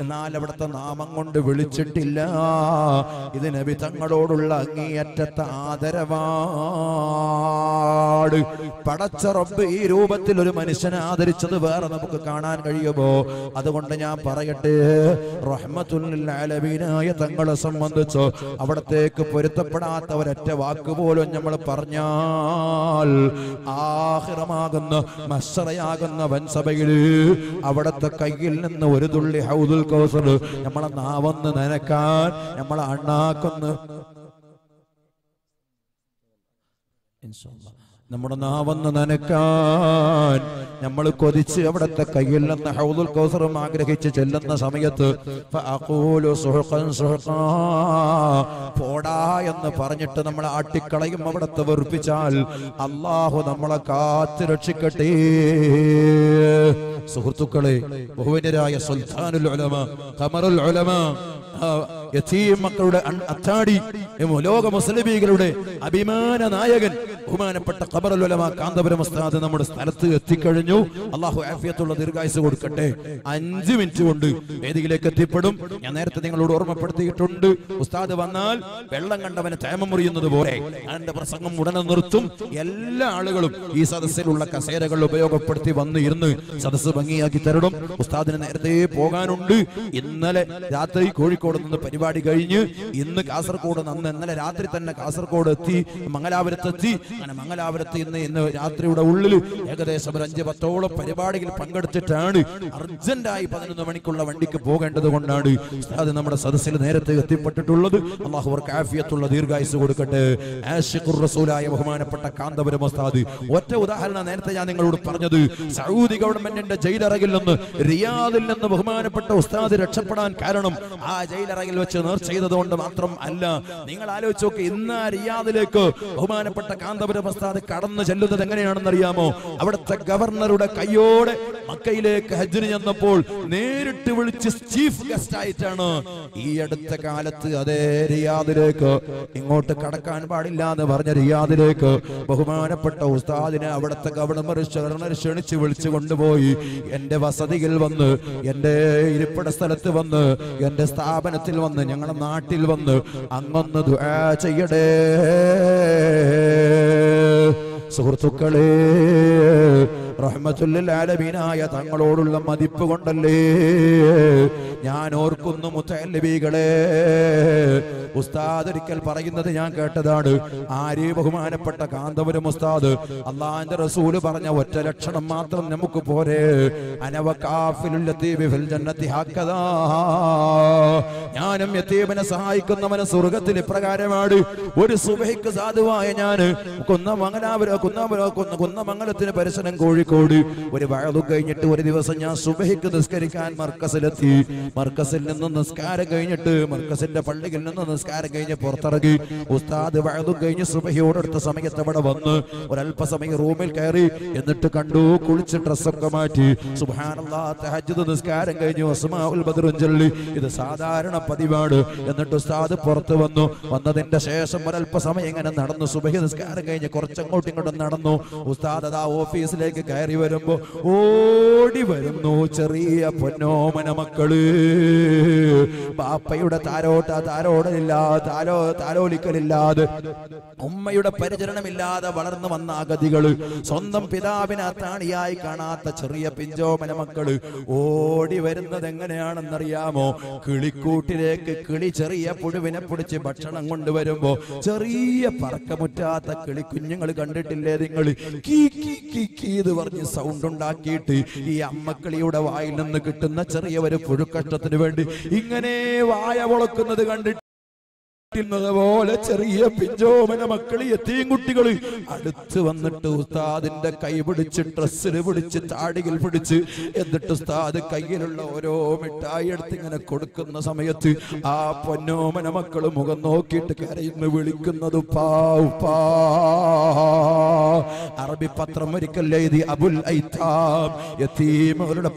എന്നാൽ അവിടുത്തെ നാമം കൊണ്ട് വിളിച്ചിട്ടില്ല. ഇത് നബി തങ്ങളോടുള്ള അങ്ങേയറ്റത്തെ ആദരവാട് പടച്ച റബ്ബ് ഈ രൂപത്തിൽ ഒരു മനുഷ്യനെ ആദരിച്ചത് വേറെ നമുക്ക് കാണാൻ കഴിയുമോ? അതുകൊണ്ട് ഞാൻ പറയട്ടെ റഹ്മത്തുല്ലാലവീനായ തങ്ങളെ സംബന്ധിച്ച് അവിടത്തേക്ക് പൊരുത്തപ്പെടാത്ത ഒരൊറ്റ വാക്ക് പോലും നമ്മൾ പറഞ്ഞാൽ ആഹിറമാകുന്ന മസ്സറയാകുന്ന വൻസഭയിൽ അവിടത്തെ കയ്യിൽ നിന്ന് ഒരു തുള്ളി ഹൗദുൽ കൗസർ നമ്മളെ നാവൊന്ന് നനക്കാൻ നമ്മളെ അണ്ണാക്കൊന്ന്. നമ്മുടെ നാവെന്ന് നനക്കാൻ നമ്മൾ കൊതിച്ച് അവിടുത്തെ കയ്യിൽ നിന്ന് ഹൗദുൽ കൗസറും ആഗ്രഹിച്ച് ചെല്ലുന്ന സമയത്ത്. പോടാ എന്ന് പറഞ്ഞിട്ട് നമ്മൾ ആട്ടിക്കളയും അവിടത്തെ വെറുപ്പിച്ചാൽ അള്ളാഹു നമ്മളെ കാത്തു രക്ഷിക്കട്ടെ സുഹൃത്തുക്കളെ ബഹുവിനരായ സുൽത്താനുൽ ഉലമ ഖമറുൽ ഉലമ യതീം മക്കളുടെ അത്താടി ലോക മുസ്ലിമീകളുടെ അഭിമാന നായകൻ ബഹുമാനപ്പെട്ട ഖബറുൽ ഉലമ കാന്തപുരം ഉസ്താദ് നമ്മുടെ സ്ഥലത്ത് എത്തിക്കഴിഞ്ഞു. അള്ളാഹു ആഫിയത്തുള്ള ദീർഘായുസ് കൊടുക്കട്ടെ. അഞ്ച് മിനിറ്റ് കൊണ്ട് വേദിയിലേക്ക് എത്തിപ്പെടും. ഞാൻ നേരത്തെ നിങ്ങളോട് ഓർമ്മപ്പെടുത്തിയിട്ടുണ്ട്. ഉസ്താദ് വന്നാൽ വെള്ളം കണ്ടവനെ തേമം മുറിയുന്നത് പോലെ അതിന്റെ പ്രസംഗം ഉടനെ നിർത്തും. എല്ലാ ആളുകളും ഈ സദസ്സിലുള്ള കസേരകൾ ഉപയോഗപ്പെടുത്തി വന്ന് ഇരുന്ന് സദസ്സ് ഭംഗിയാക്കി തരണം. ഉസ്താദിന് നേരത്തെ പോകാനുണ്ട്. ഇന്നലെ രാത്രി കോഴിക്കോട് നിന്ന് പരിപാടി കഴിഞ്ഞ് ഇന്ന് കാസർഗോഡ് നന്ന് ഇന്നലെ രാത്രി തന്നെ കാസർഗോഡ് എത്തി മംഗലാപുരത്ത് എത്തി അങ്ങനെ മംഗലാപുരത്ത് ഇന്ന് ഇന്ന് രാത്രിയുടെ ഉള്ളിൽ ഏകദേശം ഒരു അഞ്ച് പത്തോളം പരിപാടിയിൽ പങ്കെടുത്തിട്ടാണ് അർജന്റായി പതിനൊന്ന് മണിക്കുള്ള വണ്ടിക്ക് പോകേണ്ടത് കൊണ്ടാണ് അത് നമ്മുടെ സദസ്സിൽ നേരത്തെ എത്തിപ്പെട്ടിട്ടുള്ളത്. അള്ളാഹു അവർക്ക് ആഫിയത്തുള്ള ദീർഘായുസ് കൊടുക്കട്ടെ. ആഷിഖുർ റസൂലായ ബഹുമാനപ്പെട്ട കാന്തപുരം ഉസ്താദ് ഒറ്റ ഉദാഹരണം നേരത്തെ ഞാൻ നിങ്ങളോട് പറഞ്ഞത്. സൗദി ഗവൺമെന്റിന്റെ ജയിലറയിൽ നിന്ന് റിയാദിൽ നിന്ന് ബഹുമാനപ്പെട്ട ഉസ്താദ് രക്ഷപ്പെടാൻ കാരണം ആ ജയിലറയിൽ വെച്ച് നേർ ചെയ്തതുകൊണ്ട് മാത്രം അല്ല. നിങ്ങൾ ആലോചിച്ചു നോക്കി ഇന്ന് റിയാദിലേക്ക് ബഹുമാനപ്പെട്ട കാന്തപുരം ഉസ്താദ് കടന്നു ചെല്ലുന്നത് എങ്ങനെയാണെന്ന് അറിയാമോ? അവിടുത്തെ ഗവർണറുടെ കയ്യോടെ മക്കയിലേക്ക് ഹജ്ജിന് ചെന്നപ്പോൾ നേരിട്ട് വിളിച്ച് ചീഫ് ഗസ്റ്റ് ആയിട്ടാണ് ഈ അടുത്ത കാലത്ത് അതേ റിയാദിലേക്ക് ഇങ്ങോട്ട് കടക്കാൻ പാടില്ല എന്ന് പറഞ്ഞ റിയാദിലേക്ക് ബഹുമാനപ്പെട്ട ഉസ്താദിനെ അവിടുത്തെ ഗവർണർ ഗവർണർ ക്ഷണിച്ച് വിളിച്ചു കൊണ്ടുപോയി. എന്റെ വസതിയിൽ വന്ന് എന്റെ ഇരിപ്പിട സ്ഥലത്ത് വന്ന് എന്റെ സ്ഥാപനത്തിൽ വന്ന് ഞങ്ങളുടെ നാട്ടിൽ വന്ന് അങ്ങൊന്ന് ചെയ്യടേ. Yeah. സുഹൃത്തുക്കളെ റഹ്മത്തുല്ലാലബീനായ തങ്ങളോടുള്ള മതിപ്പ് കൊണ്ടല്ലേ? ഞാൻ ഓർക്കുന്നു മുത്തല്ലബികളെ ഉസ്താദ് ഒരിക്കൽ പറയുന്നത് ഞാൻ കേട്ടതാണ്. ആര് ബഹുമാനപ്പെട്ട കാന്തപുരം ഉസ്താദ് അള്ളാന്റെ റസൂൽ പറഞ്ഞ ഒറ്റ ലക്ഷണം മാത്രം നമുക്ക് പോരെ. ഞാനും യത്തീബിനെ സഹായിക്കുന്നവന് സ്വർഗത്തിൽ ഇപ്രകാരമാണ്. ഒരു സുബഹിക്ക് സാധുവായ ഞാൻ കുന്നമംഗലാപുര കുന്നമര കുന്ന കുന്നമംഗലത്തിന് പരിസരം കോഴിക്കോട്. ഒരു വഴതു കഴിഞ്ഞിട്ട് ഒരു ദിവസം ഞാൻ സുബഹിക്ക് നിസ്കരിക്കാൻ മർക്കസിലെത്തി. മർക്കസിൽ നിന്ന് നിസ്കാരം കഴിഞ്ഞിട്ട് മർക്കസിന്റെ പള്ളിയിൽ നിന്ന് നിസ്കാരം കഴിഞ്ഞ് പുറത്തിറങ്ങി. ഉസ്താദ് വഴതു കഴിഞ്ഞ് സുബഹിയോടടുത്ത സമയത്ത് അവിടെ വന്ന് ഒരല്പസമയം റൂമിൽ കയറി എന്നിട്ട് കണ്ടു കുളിച്ച് ഡ്രസ്സൊക്കെ മാറ്റി. തഹജ്ജുദ് നിസ്കാരം കഴിഞ്ഞു ചൊല്ലി ഇത് സാധാരണ പതിവാണ്. എന്നിട്ട് ഉസ്താദ് പുറത്ത് വന്നു. വന്നതിന്റെ ശേഷം ഒരല്പസമയം ഇങ്ങനെ നടന്നു. സുബഹി നിസ്കാരം കഴിഞ്ഞ് കുറച്ചങ്ങോട്ടും നടന്നു. ഉസ്താദ് അതാ ഓഫീസിലേക്ക് കയറി വരുമ്പോ ഓടി വരുന്നു ചെറിയ പൊന്നോമന മക്കൾ. ബാപ്പയുടെ താരോട്ട താരോടലില്ലാതെ താലോ താലോലിക്കലില്ലാതെ ഉമ്മയുടെ പരിചരണമില്ലാതെ വളർന്നു വന്ന അഗതികൾ സ്വന്തം പിതാവിനെ അത്താണിയായി കാണാത്ത ചെറിയ പിഞ്ചോമന മക്കൾ. ഓടി വരുന്നത് എങ്ങനെയാണെന്നറിയാമോ? കിളിക്കൂട്ടിലേക്ക് കിളി ചെറിയ പുഴുവിനെ പിടിച്ച് ഭക്ഷണം കൊണ്ടുവരുമ്പോ ചെറിയ പറക്കമുറ്റാത്ത കിളി കുഞ്ഞുങ്ങൾ കണ്ടിട്ടില്ലേ. നിങ്ങൾ കീ കീ കീ കീ എന്ന് പറഞ്ഞ് സൗണ്ട് ഉണ്ടാക്കിയിട്ട് ഈ അമ്മക്കിളിയുടെ വായിൽ നിന്ന് കിട്ടുന്ന ചെറിയ ഒരു പുഴുക്കഷ്ടത്തിന് വേണ്ടി ഇങ്ങനെ വായ പൊളക്കുന്നത് കണ്ടിട്ട് പോലെ ചെറിയ പിഞ്ചോമന മക്കൾ എത്തിയും കുട്ടികൾ. അടുത്ത് വന്നിട്ട് ഉസ്താദിന്റെ കൈ പിടിച്ച് ഡ്രസ്സിൽ പിടിച്ച് താടികൾ പിടിച്ച് എന്നിട്ട് ഉസ്താദ് കയ്യിലുള്ള ഓരോ മിഠായി എടുത്ത് ഇങ്ങനെ കൊടുക്കുന്ന സമയത്ത് ആ പൊന്നോമന മക്കൾ മുഖം നോക്കിയിട്ട് കരയുന്നു വിളിക്കുന്നത് പാ അറബി പത്രം ഒരിക്കൽ എഴുതി അബുൽ ഐത്താം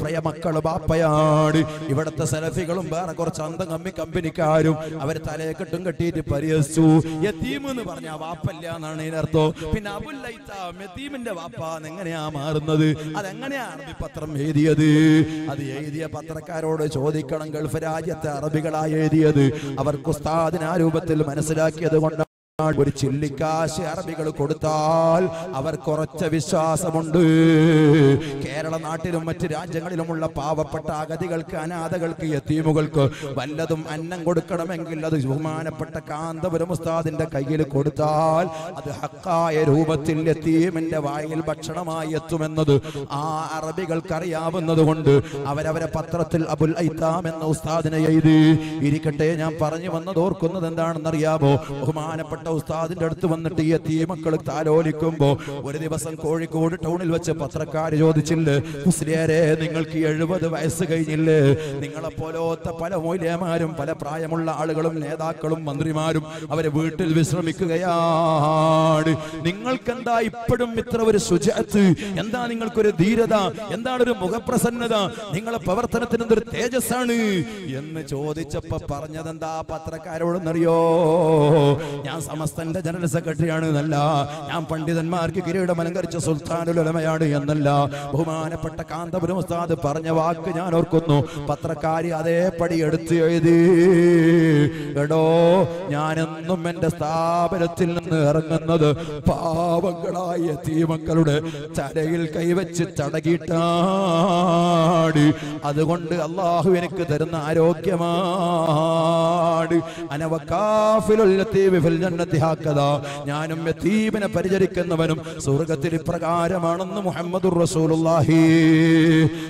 പ്രിയ മക്കൾ ബാപ്പയാണ്. ഇവിടത്തെ സെലഫികളും വേറെ കുറച്ച് അന്തം കമ്മി കമ്പനിക്കാരും അവർ തലയെ കെട്ടും കെട്ടി കെട്ടിയിട്ട് പരിഹസിച്ചു. യത്തീം എന്ന് പറഞ്ഞ വാപ്പല്ല എന്നാണ് ഇതിനർത്ഥം പിന്നെ അബുല്ലൈത്തീമിന്റെ വാപ്പ എങ്ങനെയാ മാറുന്നത്? അതെങ്ങനെയാ അറബി പത്രം എഴുതിയത്? അത് എഴുതിയ പത്രക്കാരോട് ചോദിക്കണം ഗൾഫ് രാജ്യത്തെ അറബികളായി എഴുതിയത്. അവർക്ക് ഉസ്താദിന് രൂപത്തിൽ മനസ്സിലാക്കിയത് കൊണ്ട് ഒരു ചില്ലിക്കാശ് അറബികൾ കൊടുത്താൽ അവർ കുറച്ച വിശ്വാസമുണ്ട്. കേരള നാട്ടിലും മറ്റ് രാജ്യങ്ങളിലുമുള്ള പാവപ്പെട്ട അഗതികൾക്ക് അനാഥകൾക്ക് യത്തീമുകൾക്ക് വല്ലതും അന്നം കൊടുക്കണമെങ്കിൽ അത് ബഹുമാനപ്പെട്ട കാന്തപുരം ഉസ്താദിന്റെ കയ്യിൽ കൊടുത്താൽ അത് ഹക്കായ രൂപത്തിൽ യത്തീമിന്റെ വായിൽ ഭക്ഷണമായി എത്തുമെന്നത് ആ അറബികൾക്ക് അറിയാവുന്നത് കൊണ്ട് അവരവരെ പത്രത്തിൽ അബുൽ ഐത്താം എന്ന ഉസ്താദിനെ എഴുതി. ഇരിക്കട്ടെ ഞാൻ പറഞ്ഞു വന്നത് ഓർക്കുന്നത് എന്താണെന്ന് അറിയാമോ ബഹുമാനപ്പെട്ട ഉസ്താദിന്റെ അടുത്ത് വന്നിട്ട് ഈ തീമക്കൾ താലോലിക്കുമ്പോ ഒരു ദിവസം കോഴിക്കോട് ടൗണിൽ വെച്ച് പത്രക്കാർ ചോദിച്ചില്ലേ മുസ്ലിയാരെ നിങ്ങൾക്ക് എഴുപത് വയസ്സ് കഴിഞ്ഞില്ലേ? നിങ്ങളെ പോലത്തെ പല മൂല്യമാരും പല പ്രായമുള്ള ആളുകളും നേതാക്കളും മന്ത്രിമാരും അവരെ വീട്ടിൽ വിശ്രമിക്കുകയാണ്. നിങ്ങൾക്കെന്താ ഇപ്പോഴും ഇത്ര ഒരു ശുചിത്വ? എന്താ നിങ്ങൾക്കൊരു ധീരത? എന്താണ് ഒരു മുഖപ്രസന്നത? നിങ്ങളെ പ്രവർത്തനത്തിന് എന്തൊരു തേജസ്സാണ്? എന്ന് ചോദിച്ചപ്പോ പറഞ്ഞതെന്താ പത്രക്കാരോടെന്നറിയോ? ഞാൻ സമസ്തന്റെ ജനറൽ സെക്രട്ടറിയാണ് എന്നല്ല. ഞാൻ പണ്ഡിതന്മാർക്ക് കിരീടം അലങ്കരിച്ച സുൽത്താനുൽ ഉലമയാണ് എന്നല്ല. ബഹുമാനപ്പെട്ട കാന്തപുരം ഉസ്താദ് പറഞ്ഞ വാക്ക് ഞാൻ ഓർക്കുന്നു. പത്രക്കാരി അതേപടി എടുത്തു എഴുതി. എടോ ഞാനെന്നും എന്റെ സ്ഥാപനത്തിൽ നിന്ന് ഇറങ്ങുന്നത് പാവങ്ങളായ തീമക്കളുടെ തലയിൽ കൈവച്ച് ചടകിട്ടാടി. അതുകൊണ്ട് അള്ളാഹു എനിക്ക് തരുന്ന ആരോഗ്യമാണ്. അനവക്കാഫിലുൽ ഫിൽ ഹാക്കദാ. ഞാനും യതീമിനെ പരിചരിക്കുന്നവനും സ്വർഗത്തിൽ ഇപ്രകാരമാണെന്ന് മുഹമ്മദുർ റസൂലുള്ളാഹി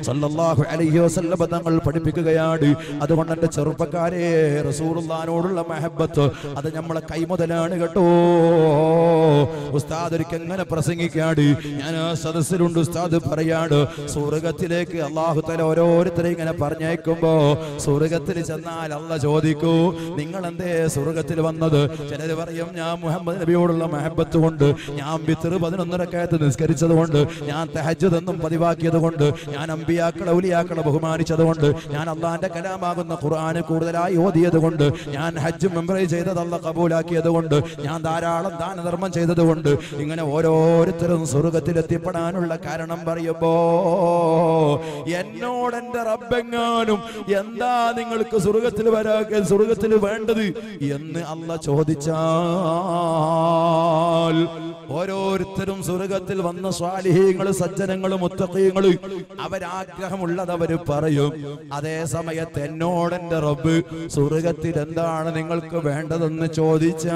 സല്ലല്ലാഹു അലൈഹി വസല്ലം തങ്ങൾ പഠിപ്പിക്കുകയാണ്. അതുകൊണ്ട് എന്റെ ചെറുപ്പക്കാരെ റസൂലുള്ളാഹിനോടുള്ള മഹബത്ത് അത് നമ്മളെ കൈമുതലാണ് കേട്ടോ. ഉസ്താദ് ഒരിക്കൽ എങ്ങനെ പ്രസംഗിക്കാണ് ഞാൻ ആ സദസ്സിലുണ്ട് ഉസ്താദ് പറയാണ് സ്വർഗത്തിലേക്ക് അള്ളാഹു തല ഓരോരുത്തരെ ഇങ്ങനെ പറഞ്ഞേക്കുമ്പോ സ്വർഗത്തിൽ ചെന്നാൽ അല്ല ചോദിക്കൂ നിങ്ങൾ എന്തേ സ്വർഗത്തിൽ വന്നത്? ചിലര് പറയും ഞാൻ മുഹമ്മദ് നബിയോടുള്ള മഹബത്ത് കൊണ്ട് ഞാൻ ബിത്തറ് പതിനൊന്നരക്കായത്ത് നിസ്കരിച്ചത് കൊണ്ട് ഞാൻ തെഹജതെന്നും പതിവാക്കിയത് കൊണ്ട് ഞാൻ അമ്പിയാക്കളെ ഔലിയാക്കളെ ബഹുമാനിച്ചത് കൊണ്ട് ഞാൻ അള്ളാന്റെ കലാമാകുന്ന ഖുർആന് കൂടുതലായി ഓതിയത് കൊണ്ട് ഞാൻ ഹജ്ജ് മെമ്പറൈ ചെയ്തത് അല്ല കബൂലാക്കിയത് കൊണ്ട് ഞാൻ ധാരാളം ദാനധർമ്മം ചെയ്തത് കൊണ്ട് ഇങ്ങനെ ഓരോരുത്തരും സ്വർഗത്തിലെത്തിപ്പെടാനുള്ള കാരണം പറയുമ്പോ എന്നോട് എന്റെ റബ്ബെങ്ങാനും എന്താ നിങ്ങൾക്ക് സ്വർഗത്തിൽ വരാൻ സ്വർഗത്തിൽ വേണ്ടത് എന്ന് അല്ല ചോദിച്ചാൽ ഓരോരുത്തരും സ്വർഗത്തിൽ വന്ന സ്വാലിഹീങ്ങൾ സജ്ജനങ്ങൾ മുത്തക്കീങ്ങൾ അവരാഗ്രഹമുള്ളത് അവർ പറയും. അതേ സമയത്ത് എന്നോട് എന്റെ റബ്ബ് സ്വർഗത്തിൽ എന്താണ് നിങ്ങൾക്ക് വേണ്ടതെന്ന് ചോദിച്ചാൽ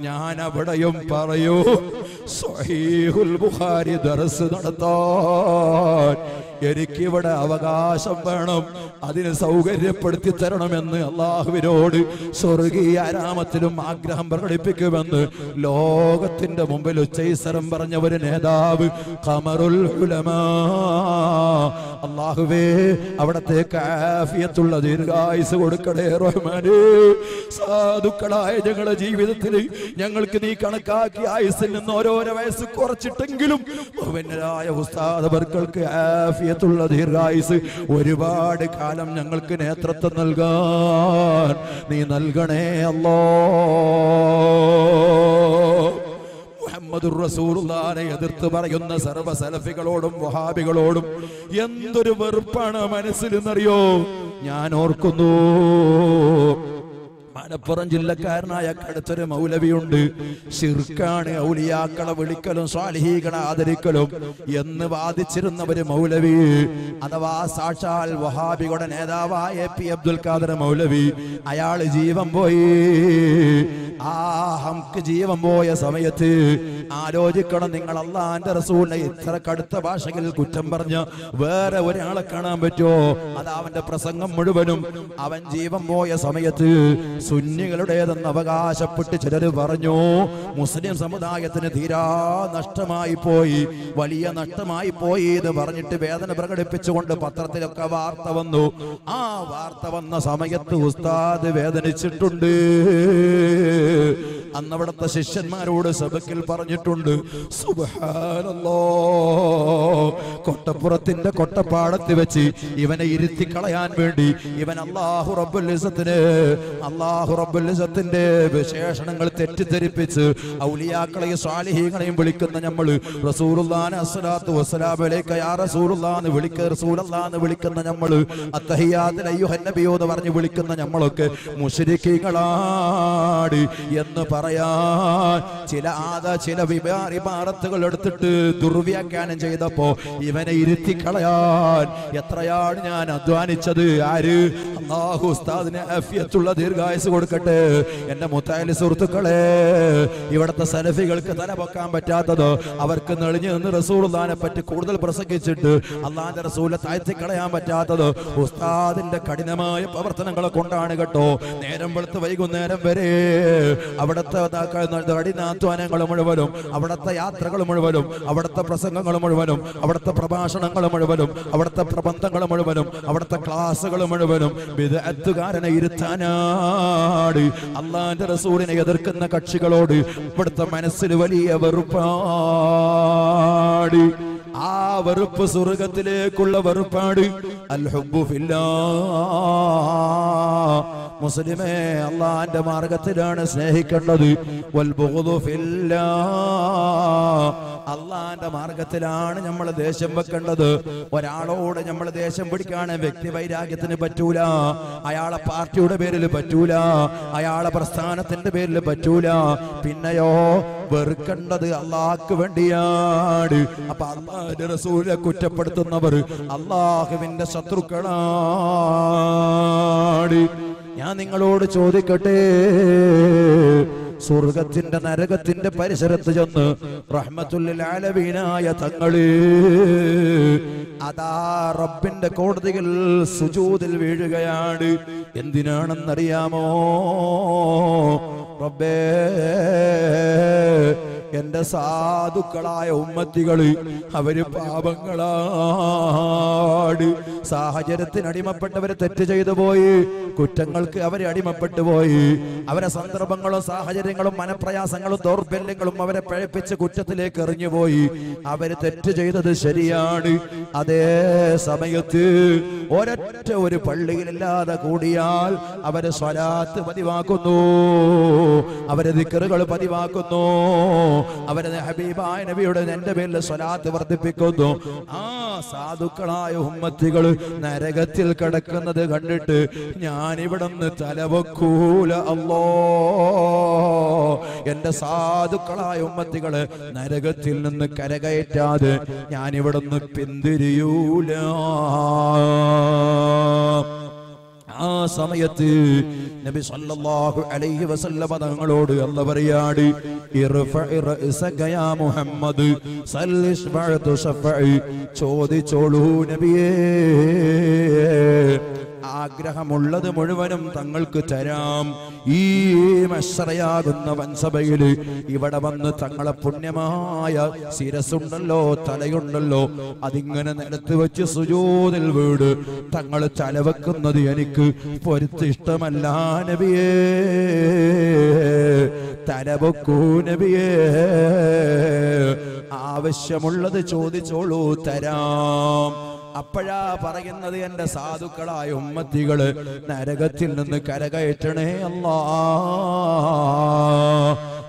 ഞാൻ അവിടെയും പറയൂ ബുഖാരി ദർസ് നടത്താൻ എനിക്കിവിടെ അവകാശം വേണം. അതിന് സൗകര്യപ്പെടുത്തി തരണമെന്ന് അള്ളാഹുവിനോട് സ്വർഗീയ ആരാമത്തിലും ആഗ്രഹം പ്രകടിപ്പിക്കുമെന്ന് ലോകത്തിന്റെ മുമ്പിൽ ഉച്ചൈസരം പറഞ്ഞ ഒരു നേതാവ് ഉലമാ. അള്ളാഹുവേ അവിടത്തെ കാഫിയത്തുള്ള ദീർഘായുസ് കൊടുക്കണേ റഹ്മാനേ. സാധുക്കളായ ഞങ്ങളുടെ ജീവിതത്തിൽ ഞങ്ങൾക്ക് നീ കണക്കാക്കി ആയുസിൽ നിന്ന് ഓരോരോ വയസ്സ് കുറച്ചിട്ടെങ്കിലും ബഹുവന്യരായ ഉസ്താദവർക്കൾക്ക് ആഫിയത്തുള്ള ദീർഘായുസ് ഒരുപാട് കാലം ഞങ്ങൾക്ക് നേതൃത്വം നൽകാൻ. നീ നൽകണേ അല്ലോ. എതിർത്ത് പറയുന്ന സർവ സലഫികളോടും വഹാബികളോടും എന്തൊരു വെറുപ്പാണ് മനസ്സിലെന്നറിയോ? ഞാൻ ഓർക്കുന്നു. മലപ്പുറം ജില്ലക്കാരനായ കടുത്തൊരു മൗലവിയുണ്ട്. ശിർക്കാണ് ഔലിയാക്കളെ വിളിക്കലും സ്വാലിഹീകളെ ആദരിക്കലും എന്ന് വാദിച്ചിരുന്ന ഒരു മൗലവി അഥവാ സാക്ഷാൽ വഹാബികളുടെ നേതാവായ എ പി അബ്ദുൽ ഖാദർ മൗലവി അയാൾ ജീവൻ പോയി. ആ ഹംക്ക് ജീവൻ പോയ സമയത്ത് ആലോചിക്കണം നിങ്ങൾ അള്ളാന്റെ റസൂലിനെ ഇത്ര കടുത്ത ഭാഷയിൽ കുറ്റം പറഞ്ഞ വേറെ ഒരാളെ കാണാൻ പറ്റുമോ? അത് അവന്റെ പ്രസംഗം മുഴുവനും. അവൻ ജീവൻ പോയ സമയത്ത് സുന്നികളുടേതെന്ന് അവകാശപ്പെട്ട് ചിലർ പറഞ്ഞു മുസ്ലിം സമുദായത്തിന് തീരാ നഷ്ടമായി പോയി വലിയ നഷ്ടമായി പോയി എന്ന് പറഞ്ഞിട്ട് വേദന പ്രകടിപ്പിച്ചുകൊണ്ട് പത്രത്തിലൊക്കെ വാർത്ത വന്നു. ആ വാർത്ത വന്ന സമയത്ത് ഉസ്താദ് വേദനിച്ചിട്ടുണ്ട്. അന്നവിടത്തെ ശിഷ്യന്മാരോട് സബക്കിൽ പറഞ്ഞിട്ടുണ്ട് കൊട്ടപ്പുറത്തിന്റെ കൊട്ടപ്പാടത്ത് വെച്ച് ഇവനെ ഇരുത്തി കളയാൻ വേണ്ടി ഇവൻ അള്ളാഹു റബ്ബുൽ ഇസത്തിന് അള്ളാഹു റബ്ബുലിസത്തിന്റെ വിശേഷണങ്ങൾ തെറ്റിദ്ധരിപ്പിച്ച് ഔലിയാക്കളെയും സ്വാലിഹീങ്ങളെയും വിളിക്കുന്ന നമ്മൾ റസൂലുള്ളാനെ അസ്സലാത്തു വസ്സലാമിലേക്ക് യാ റസൂറുല്ലാന്ന് വിളിക്ക റസൂലല്ലാന്ന് വിളിക്കുന്ന നമ്മൾ അത്തഹിയാത്തിൽ അയ്യുഹൻ നബിയോ എന്ന് പറഞ്ഞ് വിളിക്കുന്ന നമ്മളൊക്കെ മുഷരിക്കീങ്ങളാണ് എന്ന് പറയാൻ ചില ആദ ചില വിമാറിമാറത്തുകൾ എടുത്തിട്ട് ദുർവ്യാഖ്യാനം ചെയ്തപ്പോ ഇവനെ ഇരുത്തി കളയാൻ എത്രയാണ് ഞാൻ അധ്വാനിച്ചത്? ആര്? അള്ളാഹു ഉസ്താദിനെ അഫിയത്തുള്ള ദീർഘായുസ് കൊടുക്കട്ടെ. എന്റെ മുത്തായാലി സുഹൃത്തുക്കളെ ഇവിടുത്തെ സലഫികൾക്ക് തല പൊക്കാൻ പറ്റാത്തത് അവർക്ക് നെളിഞ്ഞു നിന്ന് റസൂലുള്ളാനെ പറ്റി കൂടുതൽ പ്രസംഗിച്ചിട്ട് അള്ളാന്റെ റസൂലെ താഴ്ത്തി കളയാൻ പറ്റാത്തത് ഉസ്താദിന്റെ കഠിനമായ പ്രവർത്തനങ്ങളെ കൊണ്ടാണ് കേട്ടോ. നേരം വെളുത്ത് വൈകുന്നേരം വരെ അവിടുത്തെ കഠിനാധ്വാനങ്ങൾ മുഴുവനും അവിടുത്തെ യാത്രകൾ മുഴുവനും അവിടുത്തെ പ്രസംഗങ്ങൾ മുഴുവനും അവിടുത്തെ പ്രഭാഷണങ്ങൾ മുഴുവനും അവിടുത്തെ പ്രബന്ധങ്ങൾ മുഴുവനും അവിടുത്തെ ക്ലാസ്സുകൾ മുഴുവനും വിദഗ്ധകാരനെ ഇരുത്താനാണ് അള്ളാന്റെ റസൂലിനെ എതിർക്കുന്ന കക്ഷികളോട് ഇവിടുത്തെ മനസ്സിൽ വലിയ വെറുപ്പാട്. ആ വെറുപ്പ് സ്വർഗത്തിലേക്കുള്ള വെറുപ്പാട്. അൽഹബ്ബു ഫില്ലാ. മുസ്ലിമേ അള്ളാന്റെ മാർഗത്തിലാണ് സ്നേഹിക്കേണ്ടത്. അള്ളാന്റെ മാർഗത്തിലാണ് നമ്മൾ ദേഷ്യം വെക്കേണ്ടത്. ഒരാളോട് നമ്മൾ ദേഷ്യം പിടിക്കാണ് വ്യക്തി വൈരാഗ്യത്തിന് പറ്റൂല. അയാളെ പാർട്ടിയുടെ പേരിൽ പറ്റൂല. അയാളെ പ്രസ്ഥാനത്തിന്റെ പേരിൽ പറ്റൂല. പിന്നെയോ വെറുക്കേണ്ടത് അള്ളാഹ്ക്ക് വേണ്ടിയാണ്. അപ്പൊ അള്ളാഹിന്റെ റസൂലെ കുറ്റപ്പെടുത്തുന്നവർ അള്ളാഹുവിന്റെ ശത്രുക്കളാണ്. ഞാൻ നിങ്ങളോട് ചോദിക്കട്ടെ? സ്വർഗത്തിന്റെ നരകത്തിന്റെ പരിസരത്ത് ചെന്ന് റഹ്മത്തുല്ലാലവീനായ തങ്ങളെ അതാ റബ്ബിന്റെ കോടതികൾ സുജൂതിൽ വീഴുകയാണ്. എന്തിനാണെന്നറിയാമോ? റബ്ബേ എന്റെ സാധുക്കളായ ഉമ്മത്തികൾ അവർ പാപങ്ങളാട് സാഹചര്യത്തിന് അടിമപ്പെട്ടവര് തെറ്റ് ചെയ്തു പോയി കുറ്റങ്ങൾക്ക് അവരെ അടിമപ്പെട്ടു പോയി. അവരെ സന്ദർഭങ്ങളും സാഹചര്യങ്ങളും മനപ്രയാസങ്ങളും ദൗർബല്യങ്ങളും അവരെ പഴപ്പിച്ച് കുറ്റത്തിലേക്ക് എറിഞ്ഞുപോയി. അവർ തെറ്റ് ചെയ്തത് ശരിയാണ്. അതേ സമയത്ത് ഒരൊറ്റ ഒരു പള്ളിയിലില്ലാതെ കൂടിയാൽ അവർ സ്വലാത്ത് പതിവാക്കുന്നു. അവർ ദിക്കറുകൾ പതിവാക്കുന്നു. അവർ ഹബീബായ നബിയുടെ എന്റെ പേരിൽ സ്വലാത്ത് വർദ്ധിപ്പിക്കുന്നു. ആ സാധുക്കളായ ഉമ്മത്തികൾ നരകത്തിൽ കിടക്കുന്നത് കണ്ടിട്ട് ഞാൻ നിന്ന് തലവക്കൂല അല്ലോ. എന്റെ സാധുക്കളായ ഉമ്മത്തികൾ നരകത്തിൽ നിന്ന് കരകയറ്റാതെ ഞാൻ നിന്ന് പിന്തിരിയൂല. ആ സമയത്ത് നബി സല്ലല്ലാഹു അലൈഹി വസല്ലമ തങ്ങളോട് അല്ല പറയാട് മുഹമ്മദ് ചോദിച്ചോളൂ നബിയേ. ആഗ്രഹമുള്ളത് മുഴുവനും തങ്ങൾക്ക് തരാം. ഈ മശ്രയാകുന്ന വൻസഭയിൽ ഇവിടെ വന്ന് തങ്ങളെ പുണ്യമായ ശിരസുണ്ടല്ലോ തലയുണ്ടല്ലോ അതിങ്ങനെ നിലത്ത് വെച്ച് സുജോതിൽ വീട്. തങ്ങൾ തലവെക്കുന്നത് എനിക്ക് പൊരുത്തിഷ്ടമല്ല നബിയേ. തലവെക്കൂ നബിയേ. ആവശ്യമുള്ളത് ചോദിച്ചോളൂ തരാം. അപ്പോഴാ പറയുന്നത് എന്റെ സാധുക്കളായ ഉമ്മത്തികൾ നരകത്തിൽ നിന്ന് കരകയറ്റണേ അല്ലാ.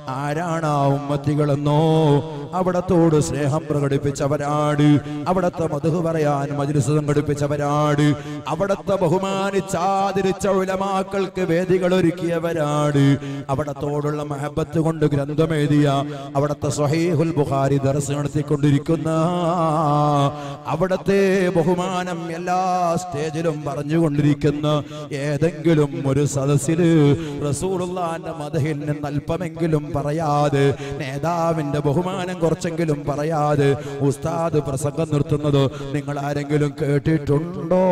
ആരാണ് ആ ഉമ്മത്തികളെന്നോ? അവിടത്തോട് സ്നേഹം പ്രകടിപ്പിച്ചവരാട് അവിടത്തെ മധു പറയാൻ മജ്ലിസ് സംഘടിപ്പിച്ചവരാണ്. അവിടത്തെ ബഹുമാനിച്ചാതിരിച്ച ഉലമാക്കൾക്ക് വേദികൾ ഒരുക്കിയവരാട് അവിടത്തോടുള്ള മഹബത്ത് കൊണ്ട് ഗ്രന്ഥമെഴുതിയ അവിടത്തെ സ്വഹീഹുൽ ബുഖാരി ദർസ് നടത്തിക്കൊണ്ടിരിക്കുന്ന അവിടത്തെ ബഹുമാനം എല്ലാ സ്റ്റേജിലും പറഞ്ഞുകൊണ്ടിരിക്കുന്ന ഏതെങ്കിലും ഒരു സദസ്സിൽ റസൂലുള്ളാന്റെ മതഹിൽ നിന്ന് അല്പമെങ്കിലും പറയാതെ നേതാവിന്റെ ബഹുമാനം കുറച്ചെങ്കിലും പറയാതെ ഉസ്താദ് പ്രസംഗം നിർത്തുന്നത് നിങ്ങൾ ആരെങ്കിലും കേട്ടിട്ടുണ്ടോ?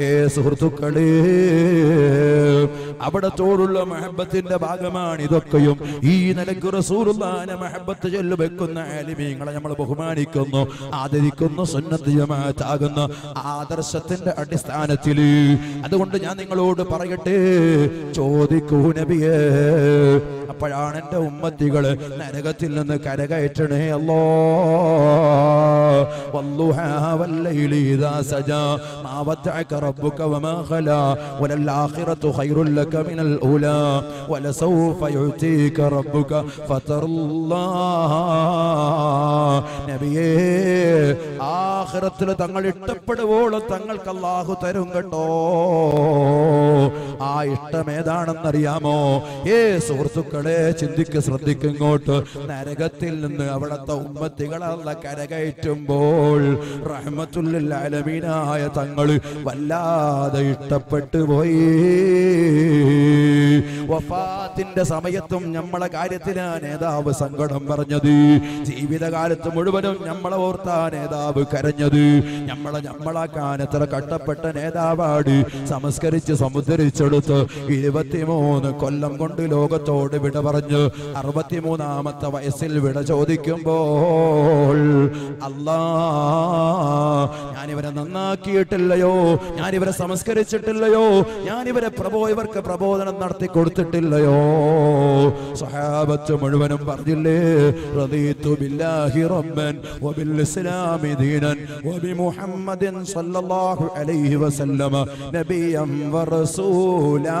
ഏ സുഹൃത്തുക്കളെ അവിടത്തോടുള്ള മഹബത്തിന്റെ ഭാഗമാണ് ഇതൊക്കെയും. ഈ നിലയ്ക്ക് റസൂലുള്ളാനെ മഹബത്ത് ചെല്ലു വെക്കുന്ന ആലിമീങ്ങളെ നമ്മൾ ബഹുമാനിക്കുന്നു ആദരിക്കുന്നു സുന്നത്ത് ആദർശത്തിന്റെ അടിസ്ഥാനത്തിൽ. അതുകൊണ്ട് ഞാൻ നിങ്ങളോട് പറയട്ടെ ചോദിക്കൂ നബിയേ. അപ്പോഴാണ് എന്റെ ഉമ്മത്തികൾ നരകത്തിൽ നിന്ന് കരകയറ്റണേ അല്ലോ. തങ്ങൾ ഇഷ്ടപ്പെടുവോളം തങ്ങൾക്ക് അള്ളാഹു തരും കേട്ടോ. ആ ഇഷ്ടം ഏതാണെന്നറിയാമോ? ഏ സുഹൃത്തുക്കളെ ചിന്തിക്ക് ശ്രദ്ധിക്കിങ്ങോട്ട് നരകത്തിൽ നിന്ന് അവിടത്തെ ഉമ്മത്തികളല്ല കരകയറ്റുമ്പോൾ റഹ്മത്തുല്ലിൽ അലമീനായ തങ്ങൾ വല്ലാതെ ഇഷ്ടപ്പെട്ടു പോയി. വഫാത്തിന്റെ സമയത്തും നമ്മളെ കാര്യത്തിലാ നേതാവ് സങ്കടം പറഞ്ഞത്. ജീവിതകാലത്ത് മുഴുവനും നമ്മളെ ഓർത്താ നേതാവ് കരഞ്ഞത്. നമ്മളെ നമ്മളാക്കാൻ എത്ര കട്ടപ്പെട്ട നേതാവാട് സംസ്കരിച്ച് സമുദ്രിച്ചെടുത്ത് ഇരുപത്തിമൂന്ന് കൊല്ലം കൊണ്ട് ലോകത്തോട് വിട പറഞ്ഞ് അറുപത്തിമൂന്നാമത്തെ വയസ്സിൽ വിട ചോദിക്കുമ്പോൾ അല്ലാ ഞാനിവരെ നന്നാക്കിയിട്ടില്ലയോ? ഞാനിവരെ സംസ്കരിച്ചിട്ടില്ലയോ? ഞാനിവരെ പ്രബോ ഇവർക്ക് പ്രബോധനം നടത്തി കൊടുത്തിട്ടില്ലയോ? സഹാബത്ത് മുഴുവനും പറഞ്ഞില്ലേ ബില്ലാഹി വബിൽ ഇസ്ലാമി ദീനൻ വബിമുഹമ്മദിൻ സല്ലല്ലാഹു അലൈഹി വസല്ലമ നബിയം വറസൂലാ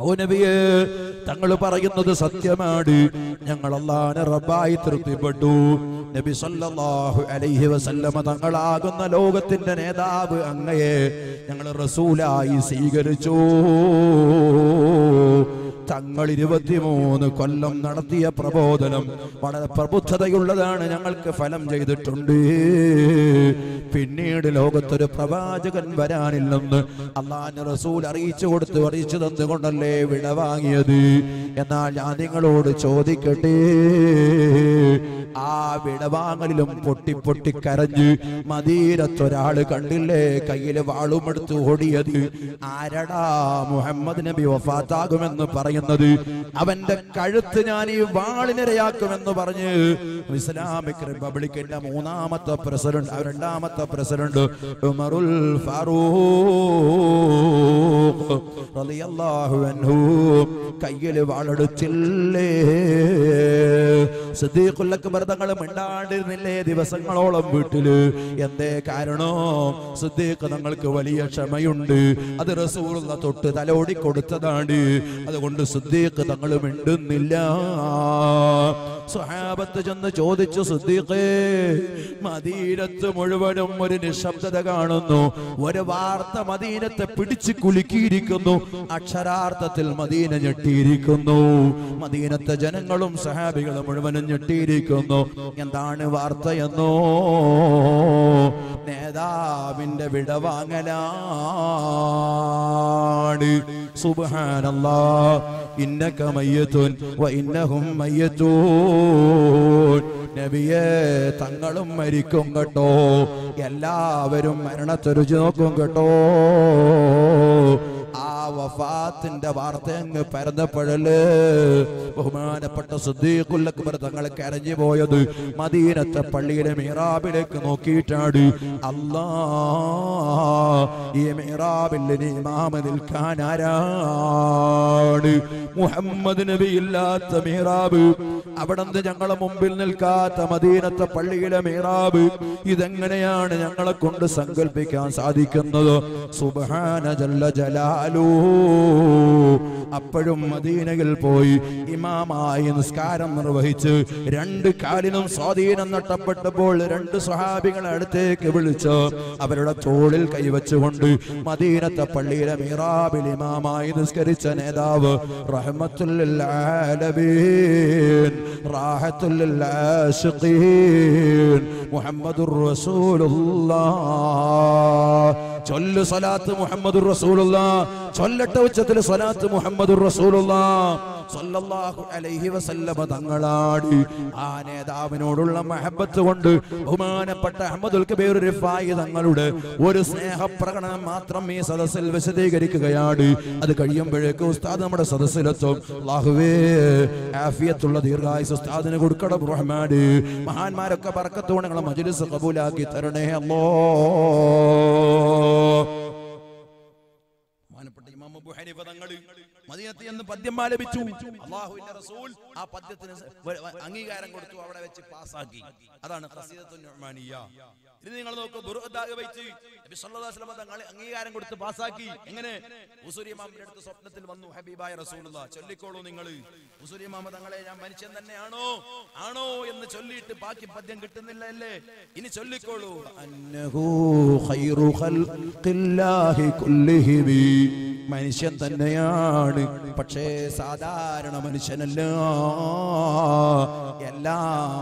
ഓ നബിയേ തങ്ങൾ പറയുന്നത് സത്യമാണ്. ഞങ്ങൾ അള്ളാനെ റബ്ബായി തൃപ്തിപ്പെട്ടു. നബി സല്ലല്ലാഹു അലൈഹി വസല്ലമ തങ്ങളാകുന്ന ലോകത്തിന്റെ നേതാവ് അങ്ങയെ ഞങ്ങൾ റസൂലായി സ്വീകരിച്ചു. തങ്ങൾ ഇരുപത്തിമൂന്ന് കൊല്ലം നടത്തിയ പ്രബോധനം വളരെ പ്രബുദ്ധതയുള്ളതാണ്. ഞങ്ങൾക്ക് ഫലം ചെയ്തിട്ടുണ്ട്. പിന്നീട് ലോകത്തൊരു പ്രവാചകൻ വരാനില്ലെന്ന് അള്ളാന്റെ റസൂൽ അറിയിച്ചു കൊടുത്ത് അറിയിച്ചു തന്നുകൊണ്ടല്ലേ വിട വാങ്ങിയത് എന്നാൽ ഞാൻ നിങ്ങളോട് ചോദിക്കട്ടെ. ആ വിടവാങ്ങലിലും പൊട്ടി പൊട്ടി കരഞ്ഞ് മദീരത്തൊരാൾ കണ്ടില്ലേ? കയ്യിൽ വാളുമെടുത്ത് ഓടിയത്. ആരടാ മുഹമ്മദ് നബി വഫാത്താകുമെന്ന് പറയുന്നത്? അവന്റെ കഴുത്ത് ഞാൻ ഈ വാളിനിരയാക്കുമെന്ന് പറഞ്ഞ് ഇസ്ലാമിക് റിപ്പബ്ലിക്കിന്റെ മൂന്നാമത്തെ പ്രസിഡന്റ് രണ്ടാമത്തെ പ്രസിഡന്റ് ഉമറുൽ ഫാറൂഖ് റളിയല്ലാഹു അൻഹു കയ്യിൽ വാളെടുത്തില്ലേ? സിദ്ദീഖുല്ലക്ക് അക്ബർ തങ്ങൾ മിണ്ടാണ്ടിരുന്നില്ലേ ദിവസങ്ങളോളം വീട്ടിൽ? എന്തേ കാരണോ? സിദ്ദീഖ് തങ്ങൾക്ക് വലിയ ക്ഷമയുണ്ട്. അത് റസൂലുള്ള തൊട്ട് തലോടി കൊടുത്തതാണ് അതുകൊണ്ട് സിദ്ദീഖ് തങ്ങൾ മിണ്ടുന്നില്ല. സ്വഹാബത്ത് ചെന്ന് ചോദിച്ചു സിദ്ദീഖേ മദീനത്ത് മുഴുവനും ഒരു നിശബ്ദത കാണുന്നു. ഒരു വാർത്ത മദീനത്തെ പിടിച്ചു കുലുക്കിയിരിക്കുന്നു. അക്ഷരാർത്ഥത്തിൽ മദീന ഞെട്ടിയിരിക്കുന്നു. മദീനത്തെ ജനങ്ങളും സഹാബികളും മുഴുവനും ഞെട്ടിയിരിക്കുന്നു. എന്താണ് വാർത്തയെന്നോ? നേതാവിന്റെ വിടവാങ്ങലാണ് സുബാനല്ലാ ഇന്നക മയ്യത്തുൻ ഇന്നഹും മയ്യത്തൂൻ. തങ്ങളും മരിക്കും കേട്ടോ. എല്ലാവരും മരണത്തെ രുചി നോക്കും കേട്ടോ. വഫാത്തിന്റെ വാർത്ത അങ്ങ് പരന്നപ്പോഴൽ ബഹുമാനപ്പെട്ട സുദ്ദീഖുൽ അക്ബർ തങ്ങൾ കരഞ്ഞു പോയത് മദീനത്തെ പള്ളിയിലെ മീറാബിലേക്ക് നോക്കിയിട്ടാണ്. അല്ലാ ഈ മീറാബിൽ ഇമാമ നിൽക്കാൻ ആരാണ്? മുഹമ്മദ് നബി ഇല്ലാത്ത മീറാബ് അവിടെ നിന്ന് ഞങ്ങളെ മുമ്പിൽ നിൽക്കാത്ത മദീനത്തെ പള്ളിയിലെ മീറാബ് ഇതെങ്ങനെയാണ് ഞങ്ങളെ കൊണ്ട് സങ്കല്പിക്കാൻ സാധിക്കുന്നത്? സുബ്ഹാന ജല്ല ജലാലു അപ്പോഴും മദീനയിൽ പോയി ഇമാമായി നിസ്കാരം നിർവഹിച്ച് രണ്ട് കാലിനും സ്വാധീനം നഷ്ടപ്പെട്ടപ്പോൾ രണ്ട് സ്വഹാബികളെ അടുത്തേക്ക് വിളിച്ച് അവരുടെ തോളിൽ കൈവച്ചുകൊണ്ട് മദീനത്തെ പള്ളിയിലെ മീറാബിൽ ഇമാമായി നിസ്കരിച്ച നേതാവ് മുഹമ്മദുർ ചൊല്ലു സലാത്ത് മുഹമ്മദുർ റസൂലുള്ള. ചൊല്ലട്ടെ ഉച്ചത്തിൽ സ്വലാത്ത് മുഹമ്മദ് അലൈഹി വസല്ലമ മഹബത്ത് കൊണ്ട് ബഹുമാനപ്പെട്ട അഹമ്മദുൽ കബീർ റിഫായി തങ്ങളുടെ ഒരു സ്നേഹപ്രകടനം മാത്രം ഈ സദസ്സിൽ വിശദീകരിക്കുകയാണ്. അത് കഴിയുമ്പോഴേക്ക് ഉസ്താദ് നമ്മുടെ സദസ്സിലെത്തും. ആഫിയത്തുള്ള ദീർഘായുസ് ഉസ്താദിന് കൊടുക്കണം റഹ്മാന്. മഹാന്മാരൊക്കെ പറക്കത്തോടെ മജുരിസ് കബൂലാക്കി തരണേ അബൂ ഹനീഫ തങ്ങൾ മദീനത്തിൽ നിന്ന് പദ്യം ആലപിച്ചു. അള്ളാഹുവിന്റെ റസൂൽ ആ പദ്യത്തിന് അംഗീകാരം കൊടുത്തു അവിടെ വെച്ച് പാസാക്കി അതാണ് ഖസീദത്തുൻ നുഅ്മാനിയ്യ. ഇത് നിങ്ങൾ നോക്കൂ ദുർഹദാഗ് വെച്ച് നബി സല്ലല്ലാഹു അലൈഹി വസല്ലം തങ്ങൾ അംഗീകാരം കൊടുത്ത് പാസാക്കി എങ്ങനെ? ഉസൂരി ഇമാമിന്റെ അടുത്ത് സ്വപ്നത്തിൽ വന്നു ഹബീബായ റസൂലുള്ള ചൊല്ലിക്കോളൂ നിങ്ങൾ ഉസൂരി ഇമാമ തങ്ങളെ ഞാൻ മനുഷ്യൻ തന്നെയാണോ? ആണോ? എന്ന് ചൊല്ലിയിട്ട് ബാക്കി പദ്യം കിട്ടുന്നില്ല അല്ലേ? ഇനി ചൊല്ലിക്കോളൂ. അന്നഹു ഖൈറു ഖൽഖില്ലാഹി കുല്ലിഹിബി മനുഷ്യൻ തന്നെയാണ് പക്ഷേ സാധാരണ മനുഷ്യനല്ല. എല്ലാ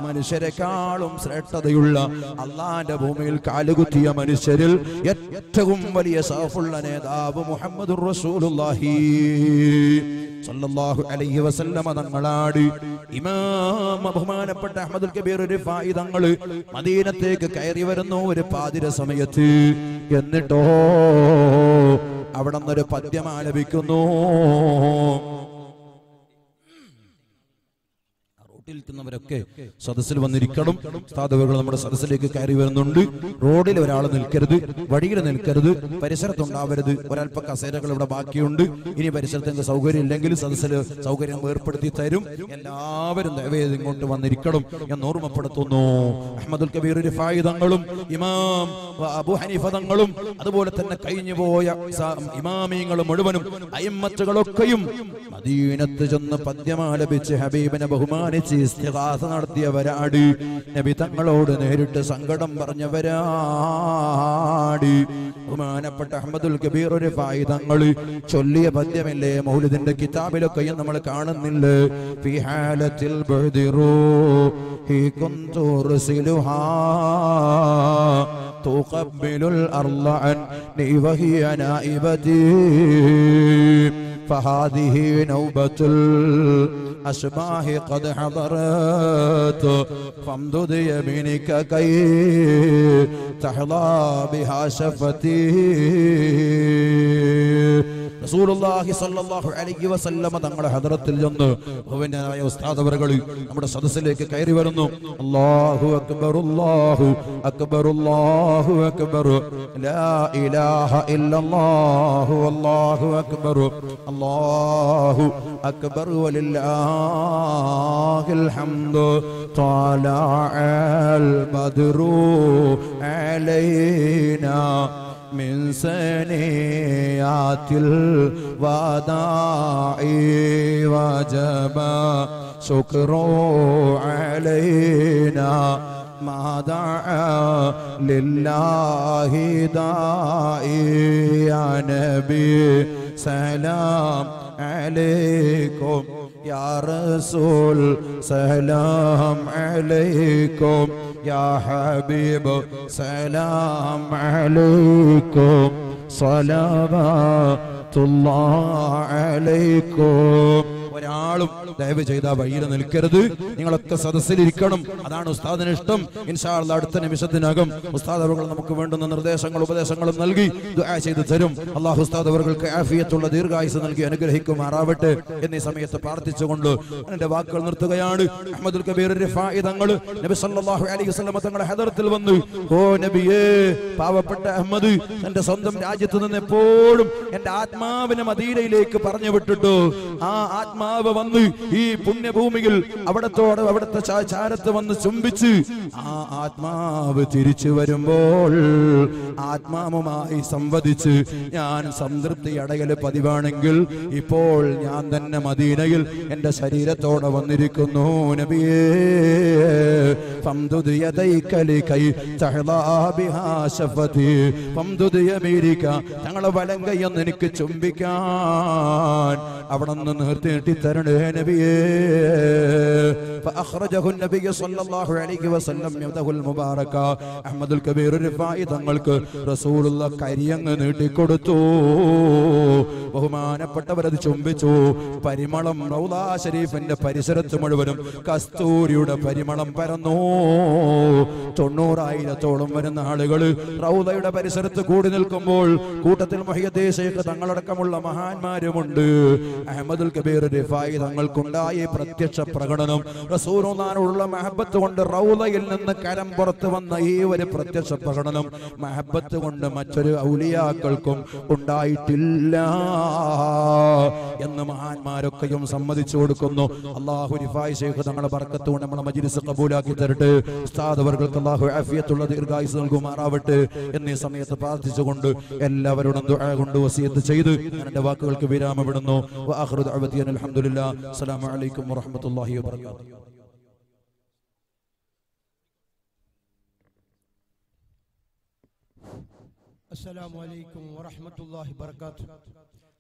മനുഷ്യരെക്കാളും ശ്രേഷ്ഠതയുള്ള അള്ളാന്റെ ഭൂമിയിൽ കാലുകുത്തിയ മനുഷ്യരിൽ ഏറ്റവും വലിയ സാഫുള്ള നേതാവ് മുഹമ്മദ് റസൂലുള്ളാഹി. അലൈഹി വസല്ലമ ഇമാം കബീർ മദീനത്തേക്ക് കയറി വരുന്നു ഒരു പാതിര സമയത്ത്. എന്നിട്ടോ അവിടെ നിന്നൊരു പദ്യം ആലപിക്കുന്നു നിൽക്കുന്നവരൊക്കെ സദസ്സിൽ വന്നിരിക്കണം. സ്ഥാപകകൾ നമ്മുടെ സദസ്സിലേക്ക് കയറി വരുന്നുണ്ട്. റോഡിൽ ഒരാൾ നിൽക്കരുത് വഴിയിൽ നിൽക്കരുത് പരിസരത്തുണ്ടാവരുത്. ഒരല്പ കസേരകൾ ഇവിടെ ബാക്കിയുണ്ട്. ഇനി പരിസരത്ത് സൗകര്യം ഇല്ലെങ്കിൽ സദസ്സിൽ സൗകര്യം ഏർപ്പെടുത്തി തരും. എല്ലാവരും ദയവേത് ഇങ്ങോട്ട് വന്നിരിക്കണം എന്ന് ഓർമ്മപ്പെടുത്തുന്നു. അഹമ്മദുൽ കബീർ തങ്ങളും ഇമാം അബു ഹനീഫ തങ്ങളും അതുപോലെ തന്നെ കഴിഞ്ഞു പോയ മുഴുവനും അയിമത്തുകളൊക്കെയും മദീനത്ത് ചെന്ന് പദ്യമാലപിച്ച് ഹബീബിനെ ബഹുമാനിച്ച് ഇസ്തിഗാസ നടത്തിയവരാട് നബി തങ്ങളോട് നേരിട്ട് സങ്കടം പറഞ്ഞവരാട് ബഹുമാനപ്പെട്ട അഹമ്മദുൽ കബീർ ഒരു തങ്ങള് ചൊല്ലിയ പദ്യമില്ലേ മൗലിദിന്റെ കിതാബിലൊക്കെയും നമ്മൾ കാണുന്നില്ലേ ഫി ഹാലത്തിൽ ബഹ്ദിറൂ ഹി കുന്തു റുസിലുഹാ تقبل الأرض عني وهي نائبتي فهذه نوبة الأشباه قد حضرت فامدد يمينك كي تحظى بها شفتي റസൂലുള്ളാഹി സ്വല്ലല്ലാഹു അലൈഹി വസല്ലമ തങ്ങളുടെ ഹദറത്തിൽ ചെന്ന് ബഹുമാന്യനായ ഉസ്താദ് അവറുകൾ നമ്മുടെ സദസ്സിലേക്ക് കയറി വരുന്നു അല്ലാഹു അക്ബർ അല്ലാഹു അക്ബർ അല്ലാഹു അക്ബർ ലാ ഇലാഹ ഇല്ലല്ലാഹു അല്ലാഹു അക്ബർ الله أكبر ولله الحمد. طالع البدر علينا من سنيات الوداع وجب شكر علينا. ما دعا لله داعي يا نبي. سلام عليكم يا رسول سلام عليكم يا حبيب سلام عليكم. صلوات الله عليكم. ഒരാളും ദയവ് ചെയ്ത വഴിയിൽ നിൽക്കരുത്. നിങ്ങളൊക്കെ സദസ്സിലിരിക്കണം. അതാണ് ഉസ്താദിന് ഇഷ്ടം. ഇൻഷാള്ള അടുത്ത നിമിഷത്തിനകം ഉസ്താദ് അവർ നമുക്ക് വേണ്ടുന്ന നിർദ്ദേശങ്ങളും ഉപദേശങ്ങളും നൽകി ചെയ്തു തരും. അള്ളാഹു ഉസ്താദ് അവർക്ക് ആഫിയത്തുള്ള ദീർഘായുസ് നൽകി അനുഗ്രഹിക്കുമാറാവട്ടെ എന്നീ സമയത്ത് പ്രാർത്ഥിച്ചുകൊണ്ട് എന്റെ വാക്കുകൾ നിർത്തുകയാണ്. അഹമ്മദുൽ കബീർ തങ്ങൾ നബി സല്ലല്ലാഹു അലൈഹി തങ്ങളുടെ ഓ നബിയേ പാവപ്പെട്ട അഹമ്മദ് എന്റെ സ്വന്തം രാജ്യത്ത് നിന്ന് എപ്പോഴും എന്റെ ആത്മാവിനെ മദീനയിലേക്ക് പറഞ്ഞു വിട്ടിട്ടു. ആ ആത്മാവ് കർത്താവ് വന്ന് ഈ പുണ്യഭൂമിയിൽ അവിടത്തോട് അവിടുത്തെ ചാരത്ത് വന്ന് ചുംബിച്ച് ആ ആത്മാവ് തിരിച്ചു വരുമ്പോൾ ആത്മാവുമായി സംവദിച്ച് ഞാൻ സംതൃപ്തി അടയൽ പതിവാണെങ്കിൽ ഇപ്പോൾ ഞാൻ തന്നെ മദീനയിൽ എന്റെ ശരീരത്തോടെ വന്നിരിക്കുന്നു. നബിയേ ഞങ്ങളെ വലം എനിക്ക് ചുംബിക്കാൻ. അവിടെ നിന്ന് നിർത്തി തരണേ നബിയേ فأخرجه النبي صلى الله عليه وسلم يده المباركة أحمد الكبير الرفاعي തങ്ങൾക്ക് റസൂലുള്ള കരിയങ്ങ് നീട്ടിക്കൊടുത്തു ബഹുമാനപ്പെട്ടവരത് ചുംബിച്ചു പരിമളം റൗദാ ഷരീഫിന്റെ പരിസരത്ത് മുഴുവനും കസ്തൂരിയുടെ പരിമളം പരന്നു തൊണ്ണൂറായിരത്തോളം വരുന്ന ആളുകൾ റൗദയുടെ പരിസരത്ത് കൂടി നിൽക്കുമ്പോൾ കൂട്ടത്തിൽ മൊഹിയദ്ദീൻ ശൈഖ് തങ്ങളടക്കമുള്ള മഹാന്മാരുമുണ്ട് അഹമ്മദുൽ കബീർ റിഫായി തങ്ങൾക്കുണ്ടായ പ്രത്യക്ഷ പ്രകടനം. റസൂറുനാനുള്ള മഹബത്ത് കൊണ്ട് റൗലയിൽ നിന്ന് കരം പുറത്ത് വന്ന ഈ ഒരു പ്രത്യക്ഷ പ്രകടനം മഹബത്ത് കൊണ്ട് മറ്റൊരു ഔലിയാക്കൾക്കും ഉണ്ടായിട്ടില്ല എന്ന് മഹാന്മാരൊക്കെയും സമ്മതിച്ചു കൊടുക്കുന്നു. അള്ളാഹു റിഫായ് ശേഖ് തങ്ങളെ പറക്കത്തുകൊണ്ട് നമ്മളെ മജിലിസ് കബൂലാക്കി തരട്ടെ. ഉസ്താദ് അവർക്ക് അള്ളാഹു ആഫിയത്തുള്ള ദീർഘായുസ് നൽകുമാറാവട്ടെ എന്നീ സമയത്ത് പ്രാർത്ഥിച്ചുകൊണ്ട് എല്ലാവരോടും ദുആ കൊണ്ട് വസിയത്ത് ചെയ്ത് എന്റെ വാക്കുകൾക്ക് വിരാമമിടുന്നു. വആഖിറു ദഅവതി അനിൽ ഹംദുലില്ലാ അസ്സലാമു അലൈക്കും വറഹ്മത്തുള്ളാഹി വബറകാതുഹു السلام عليكم ورحمة الله وبركاته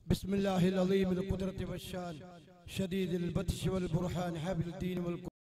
بسم الله العظيم القدرة والشان شديد البطش والبرهان حابل الدين والقرآن